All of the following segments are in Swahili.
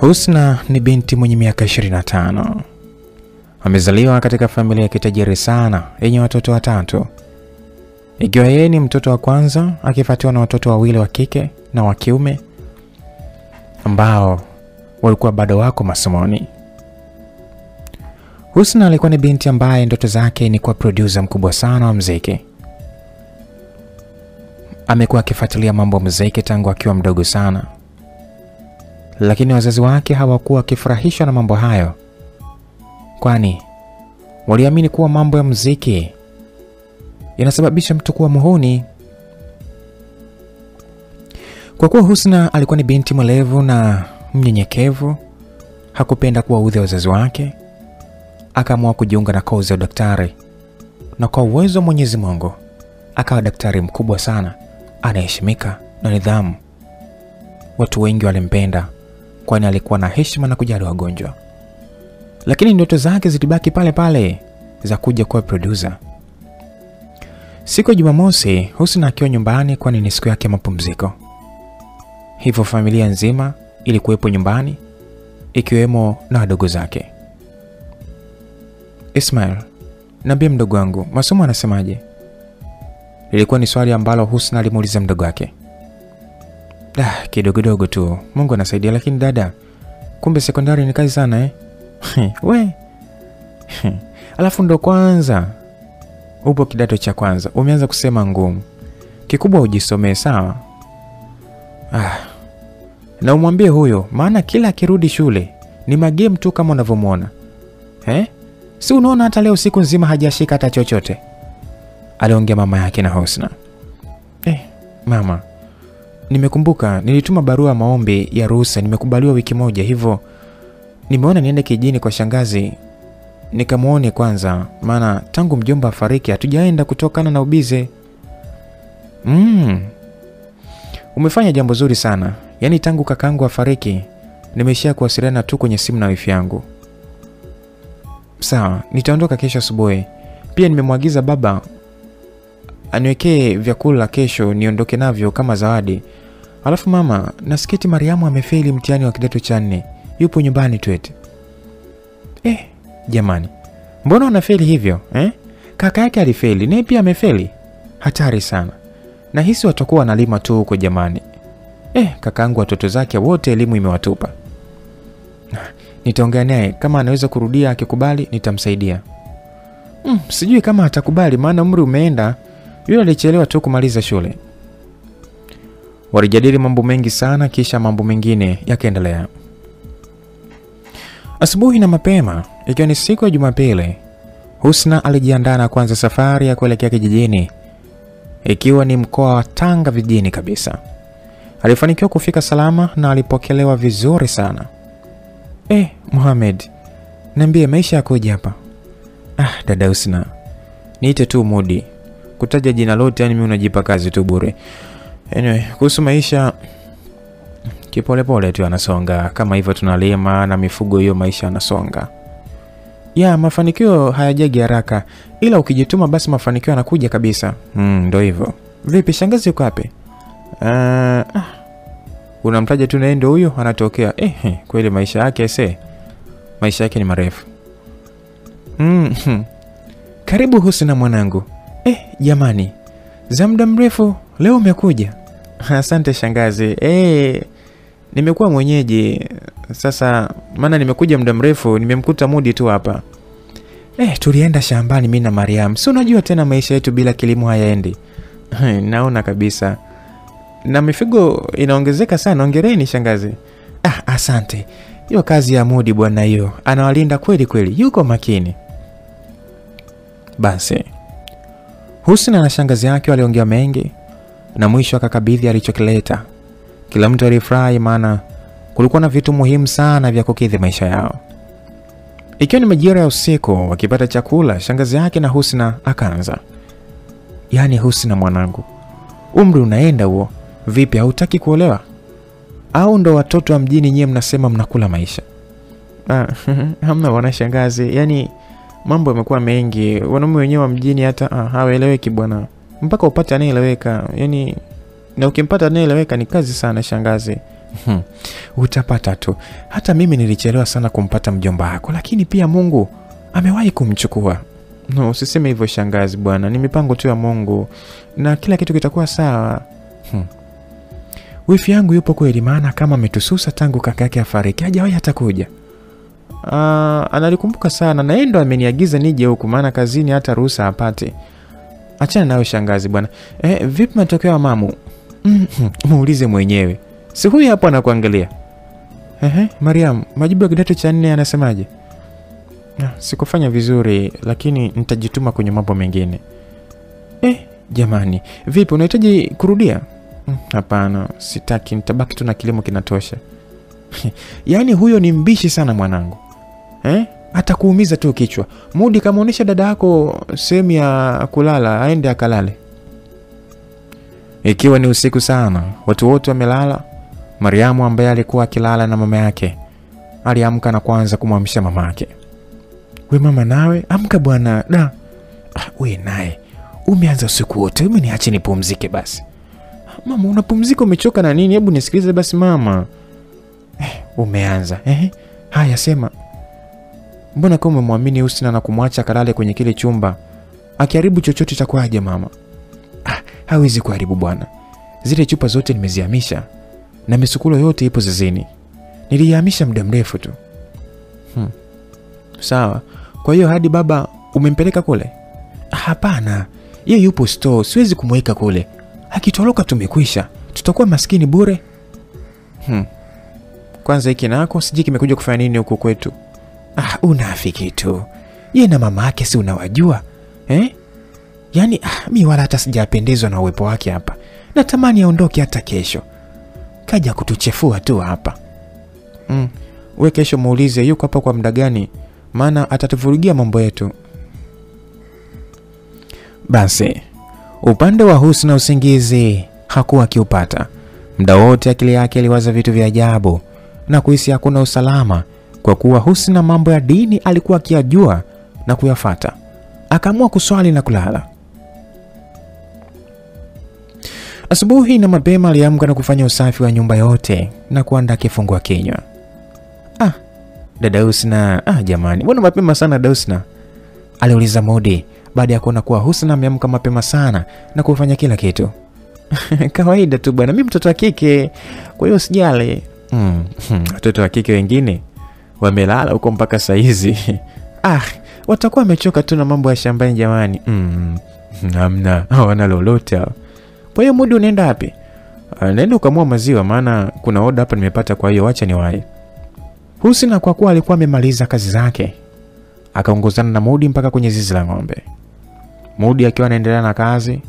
Husna ni binti mwenye miaka 25. Amezaliwa katika familia ya kitajiri sana yenye watoto watatu, ikiwa yeye ni mtoto wa kwanza akifuatiwa na watoto wawili wa kike na wa kiume ambao walikuwa bado wako masomoni. Husna alikuwa ni binti ambaye ndoto zake ni kuwa producer mkubwa sana wa mziki. Amekuwa akifuatilia mambo ya muziki tangu akiwa mdogo sana, lakini wazazi wake hawakuwa wakifurahishwa na mambo hayo, kwani waliamini kuwa mambo ya muziki yanasababisha mtu kuwa muhuni. Kwa kuwa Husna alikuwa ni binti mwelevu na mnyenyekevu, hakupenda kuwaudhi wazazi wake, akaamua kujiunga na kozi ya udaktari, na kwa uwezo wa Mwenyezi Mungu akawa daktari mkubwa sana anaheshimika na nidhamu. Watu wengi walimpenda kwani alikuwa na heshima na kujali wagonjwa, lakini ndoto zake zilibaki pale pale za kuja kuwa producer. Siku ya Jumamosi, Husna akiwa nyumbani, kwani ni siku yake ya mapumziko, hivyo familia nzima ilikuwepo nyumbani, ikiwemo na wadogo zake. Ismail, niambie mdogo wangu, masomo anasemaje? ilikuwa ni swali ambalo Husna alimuuliza mdogo wake. Ah, kidogodogo tu, Mungu anasaidia. Lakini dada, kumbe sekondari ni kazi sana eh? We alafu ndo kwanza upo kidato cha kwanza, umeanza kusema ngumu. Kikubwa ujisomee sawa. Ah, na umwambie huyo, maana kila akirudi shule ni magemu tu kama unavyomwona eh? Si unaona hata leo siku nzima hajashika hata chochote, aliongea mama yake na Husna. Eh, mama, nimekumbuka nilituma barua ya maombi ya ruhusa, nimekubaliwa wiki moja, hivyo nimeona niende kijini kwa shangazi nikamwone kwanza, maana tangu mjomba afariki hatujaenda kutokana na ubize. Mm, umefanya jambo zuri sana. Yaani tangu kakangu afariki nimeshia kuwasiliana tu kwenye simu na wifi yangu. Sawa, nitaondoka kesho asubuhi. Pia nimemwagiza baba aniwekee vyakula kesho niondoke navyo kama zawadi. Alafu mama, nasikiti Mariamu amefeli mtihani wa kidato cha nne, yupo nyumbani tu eti. Eh, jamani, mbona wanafeli hivyo eh? Kaka yake alifeli, naye pia amefeli. Hatari sana. Nahisi watakuwa wanalima tu huko jamani. Eh, kakaangu watoto zake wote elimu imewatupa. Nitaongea naye kama anaweza kurudia, akikubali nitamsaidia. Mm, sijui kama atakubali maana umri umeenda. Yule alichelewa tu kumaliza shule. Walijadili mambo mengi sana, kisha mambo mengine yakaendelea. Asubuhi na mapema, ikiwa ni siku ya Jumapili, Husna alijiandaa na kuanza safari ya kuelekea kijijini, ikiwa ni mkoa wa Tanga vijijini kabisa. Alifanikiwa kufika salama na alipokelewa vizuri sana. Eh, Mohamed, niambie maisha yakoje hapa? Ah, dada Husna, niite tu Mudi. Kutaja jina lote, yani mimi unajipa kazi tu bure. Anyway, kuhusu maisha kipolepole tu anasonga kama hivyo, tunalima na mifugo, hiyo maisha anasonga. Ya, mafanikio hayajagi haraka, ila ukijituma basi mafanikio yanakuja kabisa. Mm, ndo hivyo. Vipi, shangazi yuko wapi? Uh, ah, unamtaja tu naye ndo huyo anatokea. Eh, eh, kweli maisha yake se, maisha yake ni marefu. Mm. Karibu Husna mwanangu. Eh, jamani, za muda mrefu leo umekuja. Asante shangazi. Eh, nimekuwa mwenyeji sasa, maana nimekuja muda mrefu, nimemkuta Mudi tu hapa. Eh, tulienda shambani mimi na Mariam. Si unajua tena maisha yetu bila kilimo hayaendi. Naona kabisa. Na mifugo inaongezeka sana. Ongereni shangazi. Ah, asante. Hiyo kazi ya Mudi bwana, hiyo anawalinda kweli kweli, yuko makini. Basi Husna na shangazi yake waliongea mengi na mwisho akakabidhi alichokileta. Kila mtu alifurahi, maana kulikuwa na vitu muhimu sana vya kukidhi maisha yao. Ikiwa ni majira ya usiku, wakipata chakula, shangazi yake na Husna akaanza, yaani Husna mwanangu, umri unaenda huo, vipi, hautaki kuolewa au ndo watoto wa mjini nyie mnasema mnakula maisha? Ah, hamna bwana shangazi, yaani mambo yamekuwa mengi, wanaume wenyewe wa mjini hata ah, hawaeleweki bwana, mpaka upate anayeeleweka. Yani na ukimpata anayeeleweka ni kazi sana shangazi, Hmm. Utapata tu. Hata mimi nilichelewa sana kumpata mjomba wako, lakini pia Mungu amewahi kumchukua. No, usiseme hivyo shangazi bwana, ni mipango tu ya Mungu na kila kitu kitakuwa sawa. Hmm. Wifi yangu yupo kweli, maana kama ametususa tangu kaka yake afariki hajawahi hata kuja. Ah, analikumbuka sana na yeye ndo ameniagiza nije huku, maana kazini hata ruhusa apate. Achana nayo shangazi bwana. Eh, vipi matokeo ya mamu? Muulize mwenyewe, si huyu hapo anakuangalia. Ehe, Mariam, majibu ya kidato cha nne anasemaje? Ah, sikufanya vizuri, lakini nitajituma kwenye mambo mengine. Eh, jamani, vipi unahitaji kurudia? Mm, Hapana, sitaki, nitabaki tu na kilimo kinatosha. Yaani huyo ni mbishi sana mwanangu eh? Atakuumiza tu kichwa. Mudi, kamwonyesha dada yako sehemu ya kulala, aende akalale. Ikiwa ni usiku sana, watu wote wamelala. Mariamu ambaye alikuwa akilala na mama yake aliamka na kwanza kumwamsha mama yake. We mama, nawe amka bwana. Da ah, we naye umeanza usiku wote, ume niache nipumzike basi. Mama, unapumzika umechoka na nini? Hebu nisikilize basi mama. Eh, umeanza eh? Haya, sema. Mbona kama umemwamini Husna na kumwacha kalale kwenye kile chumba akiharibu chochote cha kwaje mama? Ah, hawezi kuharibu bwana. Zile chupa zote nimezihamisha na misukulo yote ipo zizini. Nilihamisha muda mrefu tu. Hmm. Sawa. Kwa hiyo hadi baba umempeleka kule? Hapana, ye yupo store, siwezi kumweka kule. Akitoroka tumekwisha, tutakuwa maskini bure. Hmm. Kwanza hiki nako sijui kimekuja kufanya nini huko kwetu. Ah, unafiki tu. Ye na mama yake si unawajua eh? Yaani ah, mi wala hata sijapendezwa na uwepo wake hapa. Natamani aondoke hata kesho. Kaja kutuchefua tu hapa. Mm. We kesho muulize yuko hapa kwa muda gani, maana atatuvurugia mambo yetu. Basi upande wa Husna usingizi hakuwa akiupata. Muda wote akili yake iliwaza vitu vya ajabu na kuhisi hakuna usalama, kwa kuwa Husna mambo ya dini alikuwa akiyajua na kuyafata. Akaamua kuswali na kulala. Asubuhi na mapema aliamka na kufanya usafi wa nyumba yote na kuandaa kifungua kinywa. Ah, dada Husna, ah jamani, mbona mapema sana dada Husna? aliuliza Modi baada ya kuona kuwa Husna ameamka mapema sana na kufanya kila kitu. Kawaida tu bwana, mimi mtoto wa kike, kwa hiyo usijali. Mm, watoto wa kike wengine wamelala huko mpaka saizi ah, watakuwa wamechoka tu na mambo ya shambani jamani. Mm, hamna, hawana lolote hao. Kwa hiyo Mudi, unaenda wapi? "Ah, Naenda ukamua maziwa, maana kuna oda hapa nimepata, kwa hiyo wacha niwahi. Husna kwa kuwa alikuwa amemaliza kazi zake, akaongozana na Mudi mpaka kwenye zizi la ng'ombe. Mudi akiwa anaendelea na kazi,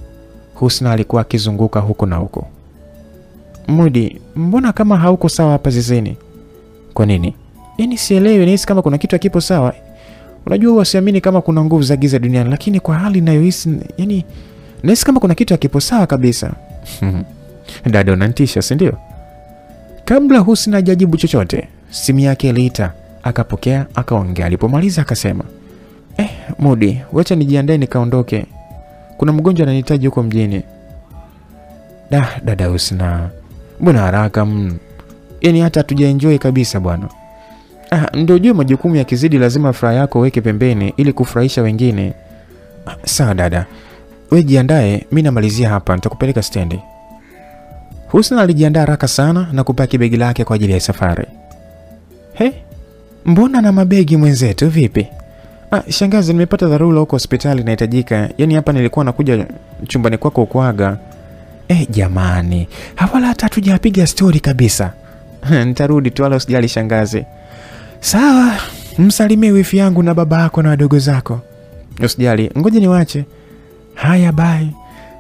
Husna alikuwa akizunguka huko na huko. Mudi, mbona kama hauko sawa hapa zizini? Kwa nini? Yaani sielewi, nahisi kama kuna kitu akipo sawa. Unajua huwa siamini kama kuna nguvu za giza duniani, lakini kwa hali inayohisi, yani nahisi kama kuna kitu hakipo sawa kabisa. Dada, unanitisha si ndio? Kabla Husna hajajibu chochote, simu yake iliita, akapokea, akaongea. Alipomaliza akasema, eh, Mudi, wacha nijiandae nikaondoke, kuna mgonjwa ananihitaji huko mjini. Da, dada Husna, mbona haraka mm? Yaani hata hatujaenjoy kabisa bwana. Ah, ndio jua majukumu yakizidi, lazima furaha yako weke pembeni ili kufurahisha wengine. Sawa dada, we jiandae, mi namalizia hapa, nitakupeleka stendi. Husna alijiandaa haraka sana na kupaki begi lake kwa ajili ya safari. He, mbona na mabegi mwenzetu, vipi? Ah, shangazi, nimepata dharura huko hospitali inahitajika. Yaani hapa nilikuwa nakuja chumbani kwako kuaga. Eh, jamani, hawala hata hatujapiga stori kabisa. Nitarudi tu, wala usijali shangazi. Sawa, msalimie wifi yangu na baba yako na wadogo zako. Usijali, ngoja niwache. Haya, bai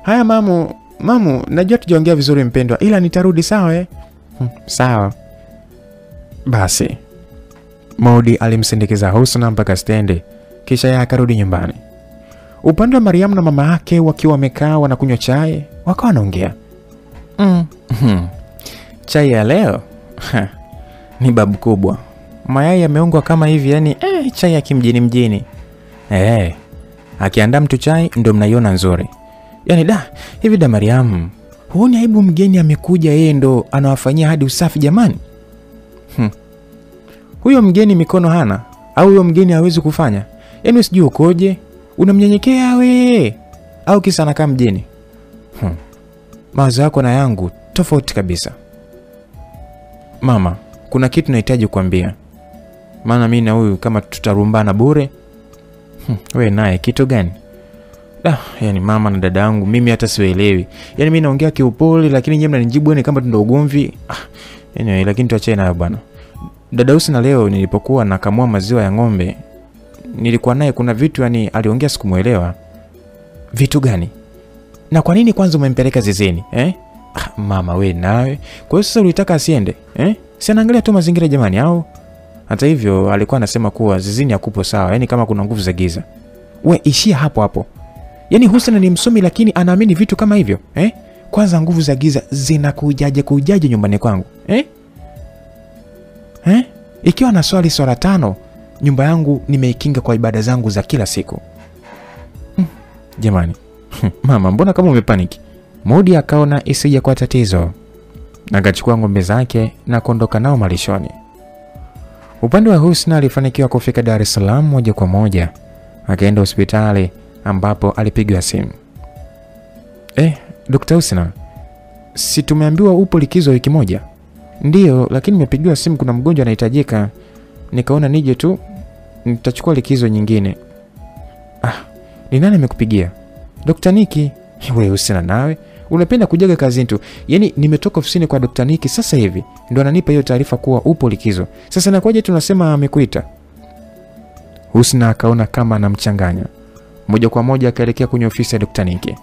Haya mamu, mamu, najua tujaongea vizuri mpendwa, ila nitarudi sawa eh? Hmm, sawa. Basi Maudi alimsindikiza Husna mpaka stendi, kisha yeye akarudi nyumbani. Upande wa Mariamu na mama yake wakiwa wamekaa wanakunywa chai, wakawa wanaongea mm. hmm. chai ya leo ni babu kubwa, mayai yameongwa kama hivi, yani eh, chai ya kimjini mjini. Eh, akiandaa mtu chai ndo mnaiona nzuri. Yani da hivi da mariam huoni aibu mgeni amekuja yeye ndo anawafanyia hadi usafi jamani? Hmm. huyo mgeni mikono hana au huyo mgeni hawezi kufanya? Yaani sijui ukoje? Unamnyenyekea we au kisa anakaa mjini? Hmm. mawazo yako na yangu tofauti kabisa. Mama kuna kitu nahitaji kuambia maana mi na huyu kama tutarumbana bure. Hm, we naye kitu gani? Ah, yani mama na dada yangu mimi hata siwaelewi. Yani mi naongea kiupole lakini nyewe mnanijibu yani kama tuna ugomvi. Ah, anyway, lakini tuachane nayo bwana. Dada usi na leo nilipokuwa nakamua maziwa ya ng'ombe nilikuwa naye kuna vitu yani aliongea sikumwelewa vitu gani? Na kwa nini kwanza umempeleka zizini eh? ah, mama we nawe. Kwa hiyo sasa ulitaka asiende eh? si anaangalia tu mazingira jamani au hata hivyo alikuwa anasema kuwa zizini hakupo sawa yani kama kuna nguvu za giza we ishia hapo hapo yaani Husna ni msomi lakini anaamini vitu kama hivyo eh? kwanza nguvu za giza zinakujaje kujaje nyumbani kwangu eh? Eh? ikiwa na swali swala tano nyumba yangu nimeikinga kwa ibada zangu za kila siku hmm. jamani mama mbona kama umepaniki modi akaona isija kwa tatizo akachukua ng'ombe zake na kuondoka nao malishoni upande wa husna alifanikiwa kufika dar es salaam moja kwa moja akaenda hospitali ambapo alipigwa simu eh, Dr. Husna, si tumeambiwa upo likizo wiki moja? Ndiyo, lakini nimepigiwa simu, kuna mgonjwa anahitajika, nikaona nije tu, nitachukua likizo nyingine. Ah, ni nani amekupigia? Dr. Niki. Wewe Husna, nawe unapenda kujaga kazini tu. Yaani nimetoka ofisini kwa Dr. Niki sasa hivi ndo ananipa hiyo taarifa kuwa upo likizo. Sasa nakuaje tunasema amekuita? Husna akaona kama anamchanganya moja kwa moja akaelekea kwenye ofisi ya Dr. Niki.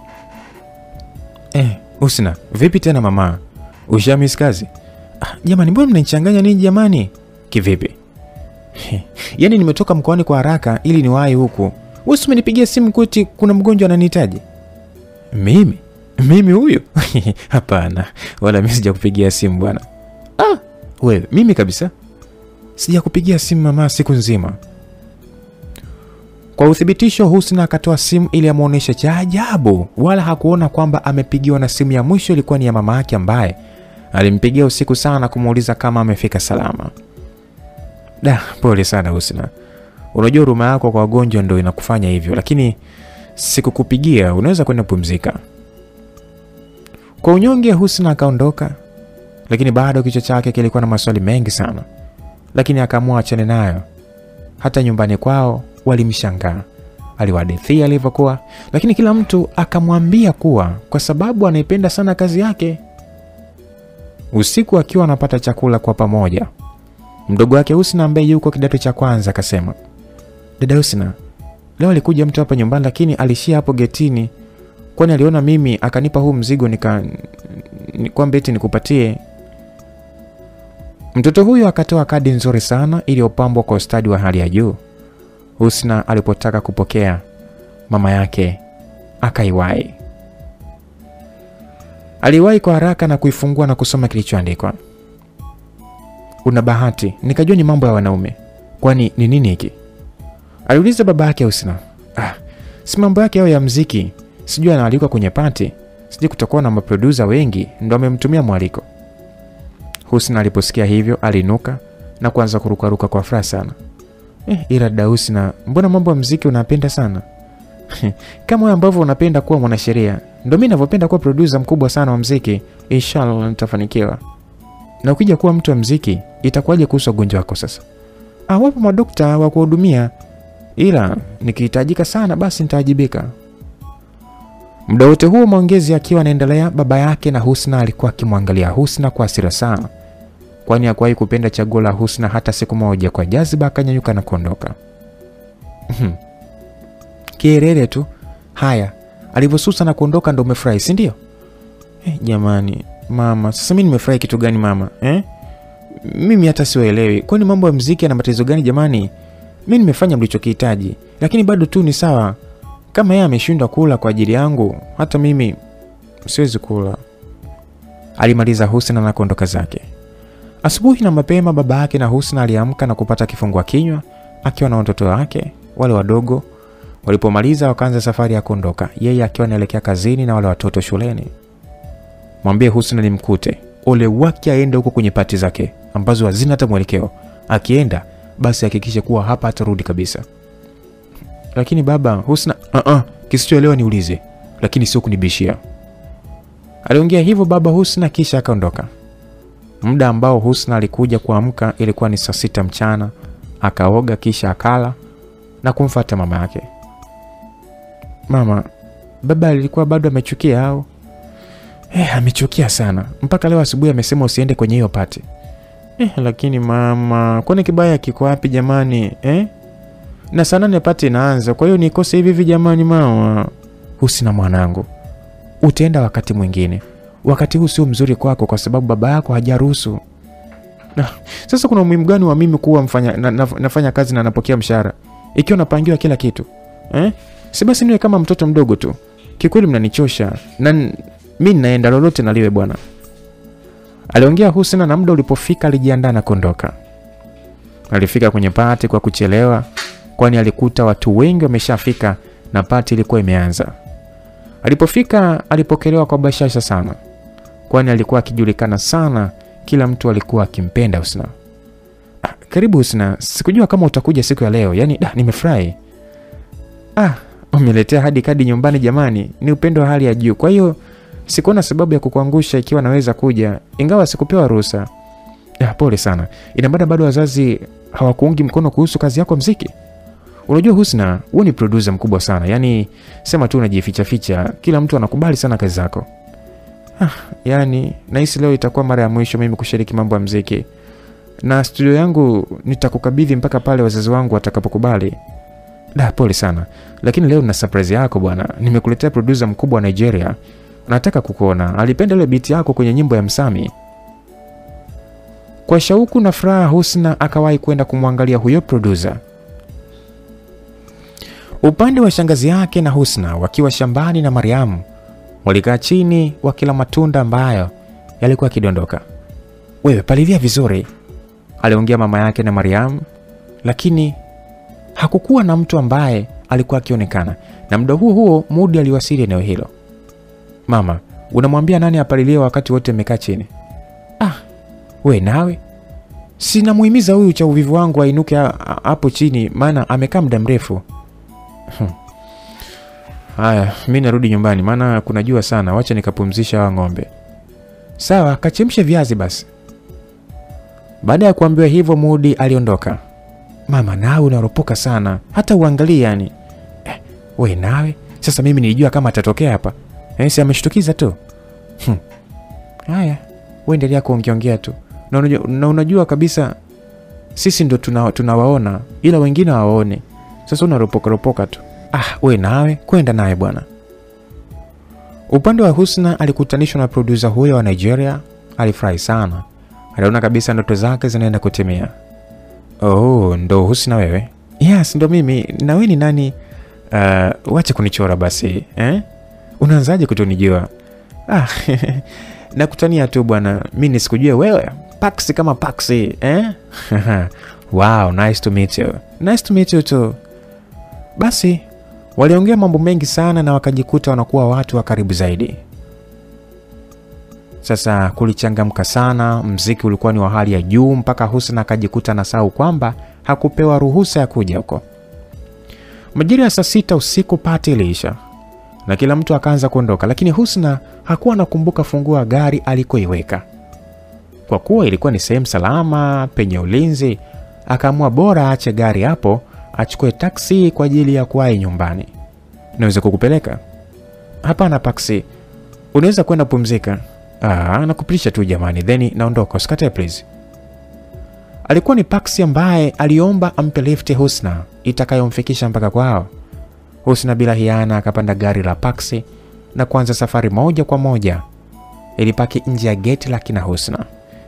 Eh, Husna, vipi tena mama? Ushamis kazi? Ah, jamani mbona mnanichanganya nini jamani? Kivipi? yaani nimetoka mkoani kwa haraka ili niwahi huku. Wewe umenipigia simu kuti kuna mgonjwa ananihitaji. Mimi? Mimi huyu? Hapana, wala mi sijakupigia simu bwana. Ah, wewe mimi kabisa. Sijakupigia simu mama siku nzima. Kwa uthibitisho, Husna akatoa simu ili amwonyeshe cha ajabu, wala hakuona kwamba amepigiwa na simu ya mwisho ilikuwa ni ya mama yake ambaye alimpigia usiku sana na kumuuliza kama amefika salama. Da, pole sana Husna, unajua huruma yako kwa wagonjwa ndo inakufanya hivyo, lakini sikukupigia, unaweza kwenda kupumzika. Kwa unyonge, Husna akaondoka, lakini bado kichwa chake kilikuwa na maswali mengi sana, lakini akaamua achane nayo. Hata nyumbani kwao walimshangaa aliwahadithia alivyokuwa, lakini kila mtu akamwambia kuwa kwa sababu anaipenda sana kazi yake. Usiku akiwa anapata chakula kwa pamoja, mdogo wake Husna ambaye yuko kidato cha kwanza akasema, dada Husna, leo alikuja mtu hapa nyumbani, lakini alishia hapo getini, kwani aliona mimi akanipa huu mzigo nika ni- kwamba eti nikupatie. Mtoto huyo akatoa kadi nzuri sana iliyopambwa kwa ustadi wa hali ya juu. Husna alipotaka kupokea, mama yake akaiwahi. Aliwahi kwa haraka na kuifungua na kusoma kilichoandikwa. Una bahati, nikajua ni mambo ya wanaume. Kwani ni nini hiki? Aliuliza baba yake Husna. Ah, si mambo yake yao ya mziki, sijui anaalikwa kwenye pati, sijui kutakuwa na maprodusa wengi, ndo amemtumia mwaliko. Husna aliposikia hivyo alinuka na kuanza kurukaruka kwa furaha sana. Eh, ila dada Husna, mbona mambo ya mziki unapenda sana? Kama wewe ambavyo unapenda kuwa mwanasheria, ndo mi ninavyopenda kuwa producer mkubwa sana wa mziki. Inshallah nitafanikiwa. Na ukija kuwa mtu wa mziki, itakuwaje kuhusu ugonjwa wako sasa? Ah, wapo madokta wa kuhudumia, ila nikihitajika sana basi nitaajibika. Muda wote huo maongezi akiwa anaendelea, baba yake na Husna alikuwa akimwangalia Husna kwa hasira sana, kwani hakuwahi kupenda chaguo la Husna hata siku moja. Kwa jaziba akanyanyuka na kuondoka. Mhm. Kierere tu. Haya, alivyosusa na kuondoka ndo umefurahi, si ndio? Eh, jamani mama, sasa mimi nimefurahi kitu gani mama eh? Mimi hata siwaelewi, kwani mambo ya mziki yana matatizo gani jamani? Mi nimefanya mlichokihitaji, lakini bado tu ni sawa. Kama yeye ameshindwa kula kwa ajili yangu, hata mimi siwezi kula. Alimaliza Husna na kuondoka zake. Asubuhi na mapema, baba yake na Husna aliamka na kupata kifungua kinywa akiwa na watoto wake wale wadogo. Walipomaliza wakaanza safari ya kuondoka, yeye akiwa anaelekea kazini na wale watoto shuleni. mwambie Husna nimkute, ole wake aende huko kwenye pati zake ambazo hazina hata mwelekeo. Akienda basi hakikishe kuwa hapa hatarudi kabisa. Lakini baba Husna, uh -uh, kisichoelewa niulize, lakini sio kunibishia. Aliongea hivyo baba Husna kisha akaondoka. Muda ambao Husna alikuja kuamka ilikuwa ni saa sita mchana. Akaoga kisha akala na kumfata mama yake. Mama, baba alikuwa bado amechukia au? Eh, amechukia sana. Mpaka leo asubuhi amesema usiende kwenye hiyo pati. Eh, lakini mama, kwani kibaya kiko wapi jamani? Eh? Na saa nane pati inaanza, kwa hiyo nikose hivi hivi jamani mama. Husna mwanangu, utaenda wakati mwingine. Wakati huu sio mzuri kwako kwa sababu baba yako hajaruhusu. Na, sasa kuna umuhimu gani wa mimi kuwa mfanya, na, na, nafanya kazi na napokea mshahara ikiwa napangiwa kila kitu eh? Si basi niwe kama mtoto mdogo tu. Kikweli mnanichosha na mi ninaenda lolote naliwe bwana. Aliongea Husna na muda ulipofika alijiandaa na kuondoka. Alifika kwenye pati kwa kuchelewa, kwani alikuta watu wengi wameshafika na pati ilikuwa imeanza. Alipofika alipokelewa kwa bashasha sana, kwani alikuwa akijulikana sana, kila mtu alikuwa akimpenda Husna. Ah, karibu Husna, sikujua kama utakuja siku ya leo, yaani da, nimefurahi. Ah, umeletea hadi kadi nyumbani jamani, ni upendo wa hali ya juu. Kwa hiyo sikuona sababu ya kukuangusha ikiwa naweza kuja, ingawa sikupewa ruhusa. Ah, pole sana. Ina maana bado wazazi hawakuungi mkono kuhusu kazi yako mziki? Unajua Husna, wewe ni producer mkubwa sana, yaani sema tu unajificha ficha, kila mtu anakubali sana kazi zako. Ah, yaani nahisi leo itakuwa mara ya mwisho mimi kushiriki mambo ya mziki, na studio yangu nitakukabidhi mpaka pale wazazi wangu watakapokubali. Da, pole sana, lakini leo na surprise yako bwana. Nimekuletea producer mkubwa wa Nigeria, nataka kukuona. Alipenda ile beat yako kwenye nyimbo ya Msami. Kwa shauku na furaha, Husna akawahi kwenda kumwangalia huyo producer. Upande wa shangazi yake na Husna wakiwa shambani na Mariamu walikaa chini wakila matunda ambayo yalikuwa yakidondoka. Wewe palilia vizuri, aliongea mama yake na Mariamu, lakini hakukuwa na mtu ambaye alikuwa akionekana. Na muda huo huo Mudi aliwasili eneo hilo. Mama, unamwambia nani apalilie wakati wote mmekaa chini? Ah, we nawe sinamuhimiza huyu cha uvivu wangu ainuke hapo chini, maana amekaa muda mrefu. Haya, mi narudi nyumbani, maana kuna jua sana. Wacha nikapumzisha hawa ng'ombe. Sawa, kachemshe viazi basi. Baada ya kuambiwa hivyo, Mudi aliondoka. Mama, nawe unaropoka sana, hata uangalie yani. Eh, we nawe sasa, mimi nilijua kama atatokea hapa eh, si ameshtukiza tu. Hmm. Haya, we endelea kuongeongea tu na unajua, na unajua kabisa sisi ndo tunawaona tuna ila wengine hawaone. Sasa unaropoka ropoka tu. Ah, we nawe kwenda naye bwana. Upande wa Husna alikutanishwa na produsa huyo wa Nigeria. Alifurahi sana, aliona kabisa ndoto zake zinaenda kutimia. Oh, ndo Husna wewe? Yes, ndo mimi. Na wewe ni nani? Uh, wache kunichora basi eh? Unaanzaje kutonijua? Ah, nakutania tu bwana, mi nisikujue wewe paksi kama paksi eh? Wow, nice to meet you. Nice to meet you too. Basi waliongea mambo mengi sana na wakajikuta wanakuwa watu wa karibu zaidi. Sasa kulichangamka sana, mziki ulikuwa ni wa hali ya juu mpaka Husna akajikuta na sahau kwamba hakupewa ruhusa ya kuja huko. Majira ya saa sita usiku pati iliisha na kila mtu akaanza kuondoka, lakini Husna hakuwa anakumbuka funguo ya gari alikoiweka. Kwa kuwa ilikuwa ni sehemu salama penye ulinzi, akaamua bora aache gari hapo achukue taksi kwa ajili ya kuwahi nyumbani. Naweza kukupeleka? Hapana Paksi, unaweza kwenda pumzika. Ah, nakupitisha tu jamani, then naondoka, usikatae please. Alikuwa ni Paksi ambaye aliomba ampe lifti Husna itakayomfikisha mpaka kwao. Husna bila hiana akapanda gari la Paksi na kuanza safari moja kwa moja. Ilipaki nje ya geti la kina Husna,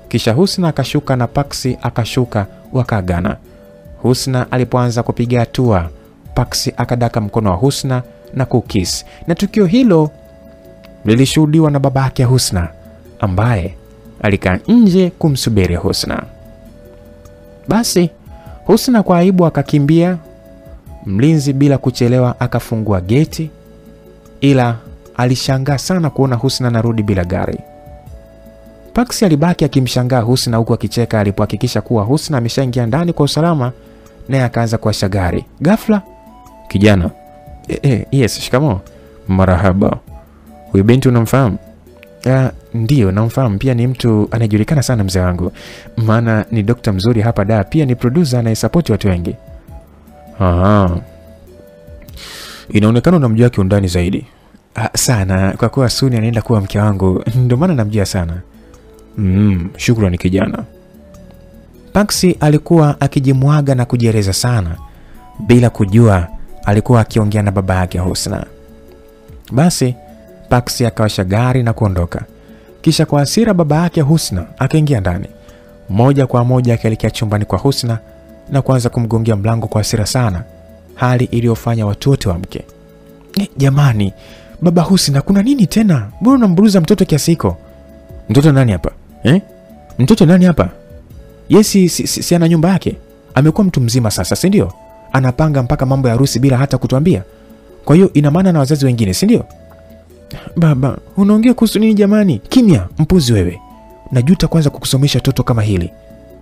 kisha Husna akashuka na Paksi akashuka, wakaagana. Husna alipoanza kupiga hatua, Paksi akadaka mkono wa Husna na kukis, na tukio hilo lilishuhudiwa na baba yake Husna ambaye alikaa nje kumsubiri Husna. Basi Husna kwa aibu akakimbia. Mlinzi bila kuchelewa akafungua geti, ila alishangaa sana kuona Husna narudi bila gari. Paksi alibaki akimshangaa Husna huku akicheka alipohakikisha kuwa Husna ameshaingia ndani kwa usalama, naye akaanza kuasha gari. Ghafla kijana, e, e, yes, shikamo. Marahaba. Huyu binti unamfahamu? Uh, ndiyo namfahamu. Pia ni mtu anayejulikana sana mzee wangu, maana ni dokta mzuri hapa da, pia ni producer anayesapoti watu wengi. Inaonekana unamjua kiundani zaidi. Uh, sana kwa kuwa Suni anaenda kuwa mke wangu, ndio maana namjua sana. Mm, shukrani kijana. Paksi alikuwa akijimwaga na kujieleza sana bila kujua alikuwa akiongea na baba yake Husna. Basi Paksi akawasha gari na kuondoka. Kisha kwa hasira baba yake Husna akaingia ndani moja kwa moja akaelekea chumbani kwa Husna na kuanza kumgongea mlango kwa hasira sana, hali iliyofanya watu wote wamke. E, jamani, baba Husna, kuna nini tena? Mbona unamburuza mtoto kiasi hiko? Mtoto nani hapa eh? Mtoto nani hapa? Yesi si, si, si ana nyumba yake, amekuwa mtu mzima sasa, si ndio? Anapanga mpaka mambo ya harusi bila hata kutuambia. Kwa hiyo ina maana na wazazi wengine, si ndio? Baba, unaongea kuhusu nini jamani? Kimya, mpuzi wewe. Najuta kwanza kukusomesha toto kama hili,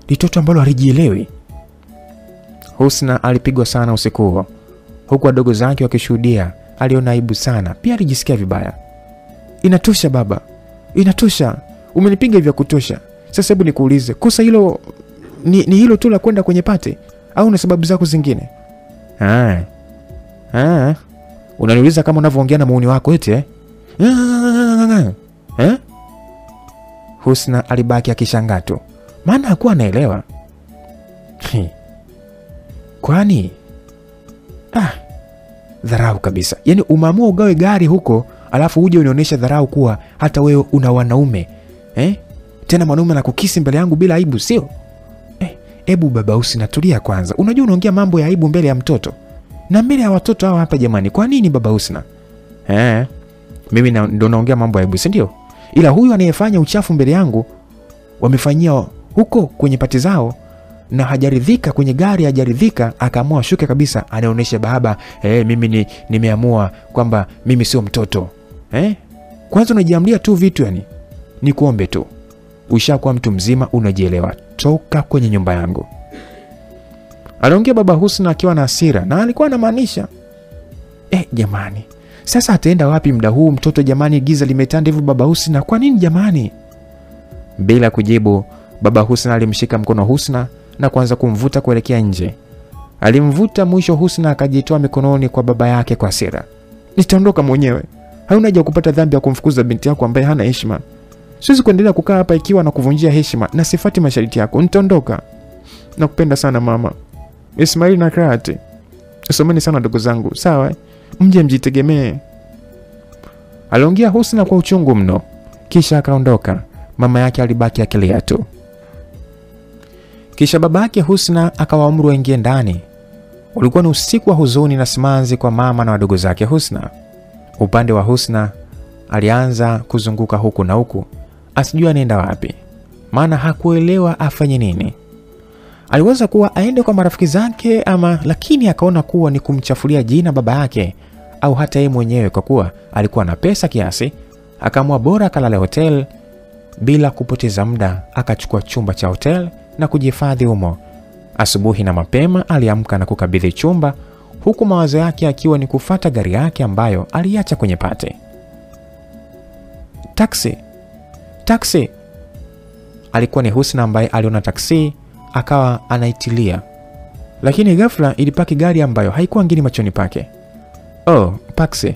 ni toto ambalo halijielewi. Husna alipigwa sana usiku huo, huku wadogo zake wakishuhudia. Aliona aibu sana, pia alijisikia vibaya. Inatosha baba, inatosha, umenipiga vya kutosha. Sasa hebu nikuulize, kosa hilo ni, ni hilo tu la kwenda kwenye pate au na sababu zako zingine? Ah. Ah. Unaniuliza kama unavyoongea na muuni wako eti eh? Eh? Husna alibaki akishangaa tu, maana hakuwa anaelewa. Kwani ah, dharau kabisa. Yaani umeamua ugawe gari huko, alafu uje unionyesha dharau kuwa hata wewe una wanaume eh? Tena mwanaume anakukisi mbele yangu bila aibu, sio? Hebu eh, baba usi natulia kwanza. Unajua unaongea mambo ya aibu mbele ya mtoto na mbele ya watoto hawa hapa jamani. Kwa nini baba Usna? Eh, mimi na, ndo naongea mambo ya aibu, si ndio? Ila huyu anayefanya uchafu mbele yangu wamefanyia huko kwenye pati zao na hajaridhika kwenye gari, hajaridhika akaamua ashuke kabisa, anaonyesha baba eh, mimi ni nimeamua kwamba mimi sio mtoto eh? Kwanza unajiamlia tu vitu yani, ni kuombe tu, ushakuwa mtu mzima, unajielewa. Toka kwenye nyumba yangu. Aliongea baba Husna akiwa na hasira na alikuwa anamaanisha eh, jamani, sasa ataenda wapi mda huu mtoto jamani? Giza limetanda hivyo baba Husna, kwa nini jamani? Bila kujibu, baba Husna alimshika mkono Husna na kuanza kumvuta kuelekea nje. Alimvuta mwisho, Husna akajitoa mikononi kwa baba yake kwa hasira. Nitaondoka mwenyewe, hauna haja kupata dhambi ya kumfukuza binti yako ambaye hana heshima. Siwezi kuendelea kukaa hapa ikiwa na kuvunjia heshima na sifati masharti yako. Nitaondoka. Nakupenda sana mama. Ismail na Karate. someni sana ndugu zangu, sawa? Mje mjitegemee. Aliongea Husna kwa uchungu mno, kisha akaondoka. Mama yake alibaki akilia tu. Kisha baba yake Husna akawaamuru waingie ndani. Ulikuwa ni usiku wa huzuni na simanzi kwa mama na wadogo zake Husna. Upande wa Husna alianza kuzunguka huku na huku, asijua anaenda wapi, maana hakuelewa afanye nini. Aliweza kuwa aende kwa marafiki zake ama, lakini akaona kuwa ni kumchafulia jina baba yake au hata yeye mwenyewe, kwa kuwa alikuwa na pesa kiasi. Akaamua bora akalale hotel. Bila kupoteza muda, akachukua chumba cha hotel na kujihifadhi humo. Asubuhi na mapema aliamka na kukabidhi chumba, huku mawazo yake akiwa ni kufata gari yake ambayo aliacha kwenye pate. Taksi, taksi! Alikuwa ni Husna ambaye aliona taksi akawa anaitilia, lakini ghafla ilipaki gari ambayo haikuwa ngini machoni pake. Oh, paksi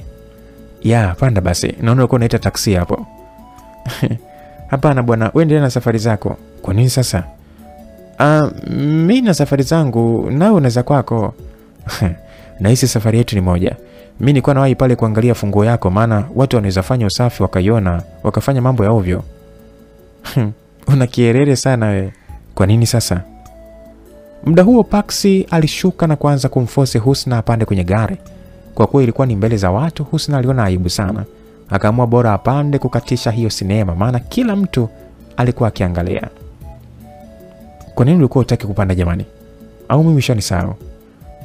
Ya, panda basi, naona ulikuwa unaita taksi hapo. Hapana bwana, wewe na safari zako. Kwa nini sasa? Uh, mi na safari zangu, nawe unaweza kwako. Nahisi safari yetu ni moja. Mi nilikuwa nawahi pale kuangalia funguo yako, maana watu wanaweza fanya usafi wakaiona wakafanya mambo ya ovyo. Una kierere sana we. Kwa nini sasa? Muda huo Paksi alishuka na kuanza kumfosi Husna apande kwenye gari. Kwa kuwa ilikuwa ni mbele za watu, Husna aliona aibu sana, akaamua bora apande kukatisha hiyo sinema, maana kila mtu alikuwa akiangalia. Kwa nini ulikuwa utaki kupanda jamani? Au mimi shanisahau?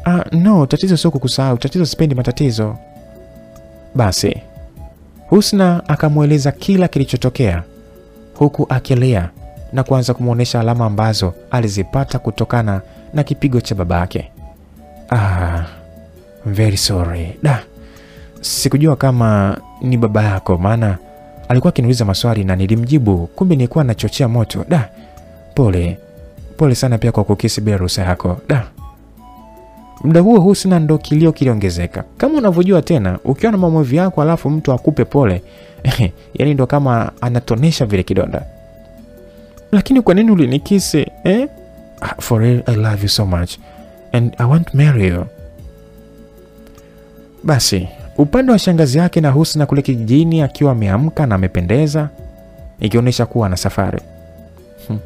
Ah, no, tatizo sio kukusahau, tatizo sipendi matatizo. Basi Husna akamweleza kila kilichotokea. Huku akilia na kuanza kumwonyesha alama ambazo alizipata kutokana na kipigo cha babake. Ah, very sorry. Da, sikujua kama ni baba yako, maana alikuwa akiniuliza maswali na nilimjibu, kumbe nilikuwa nachochea moto. Da, pole pole sana pia kwa kukisi bila ruhusa yako. Da. Muda huo Husna ndo kilio kiliongezeka. Kama unavyojua tena, ukiwa na maumivu yako alafu mtu akupe pole yani ndo kama anatonesha vile kidonda. Lakini kwa nini ulinikisi eh? Ah, For real, I love you so much and I want to marry you. Basi upande wa shangazi yake na Husna kule kijijini akiwa ameamka na amependeza, ikionyesha kuwa na safari. Hmm.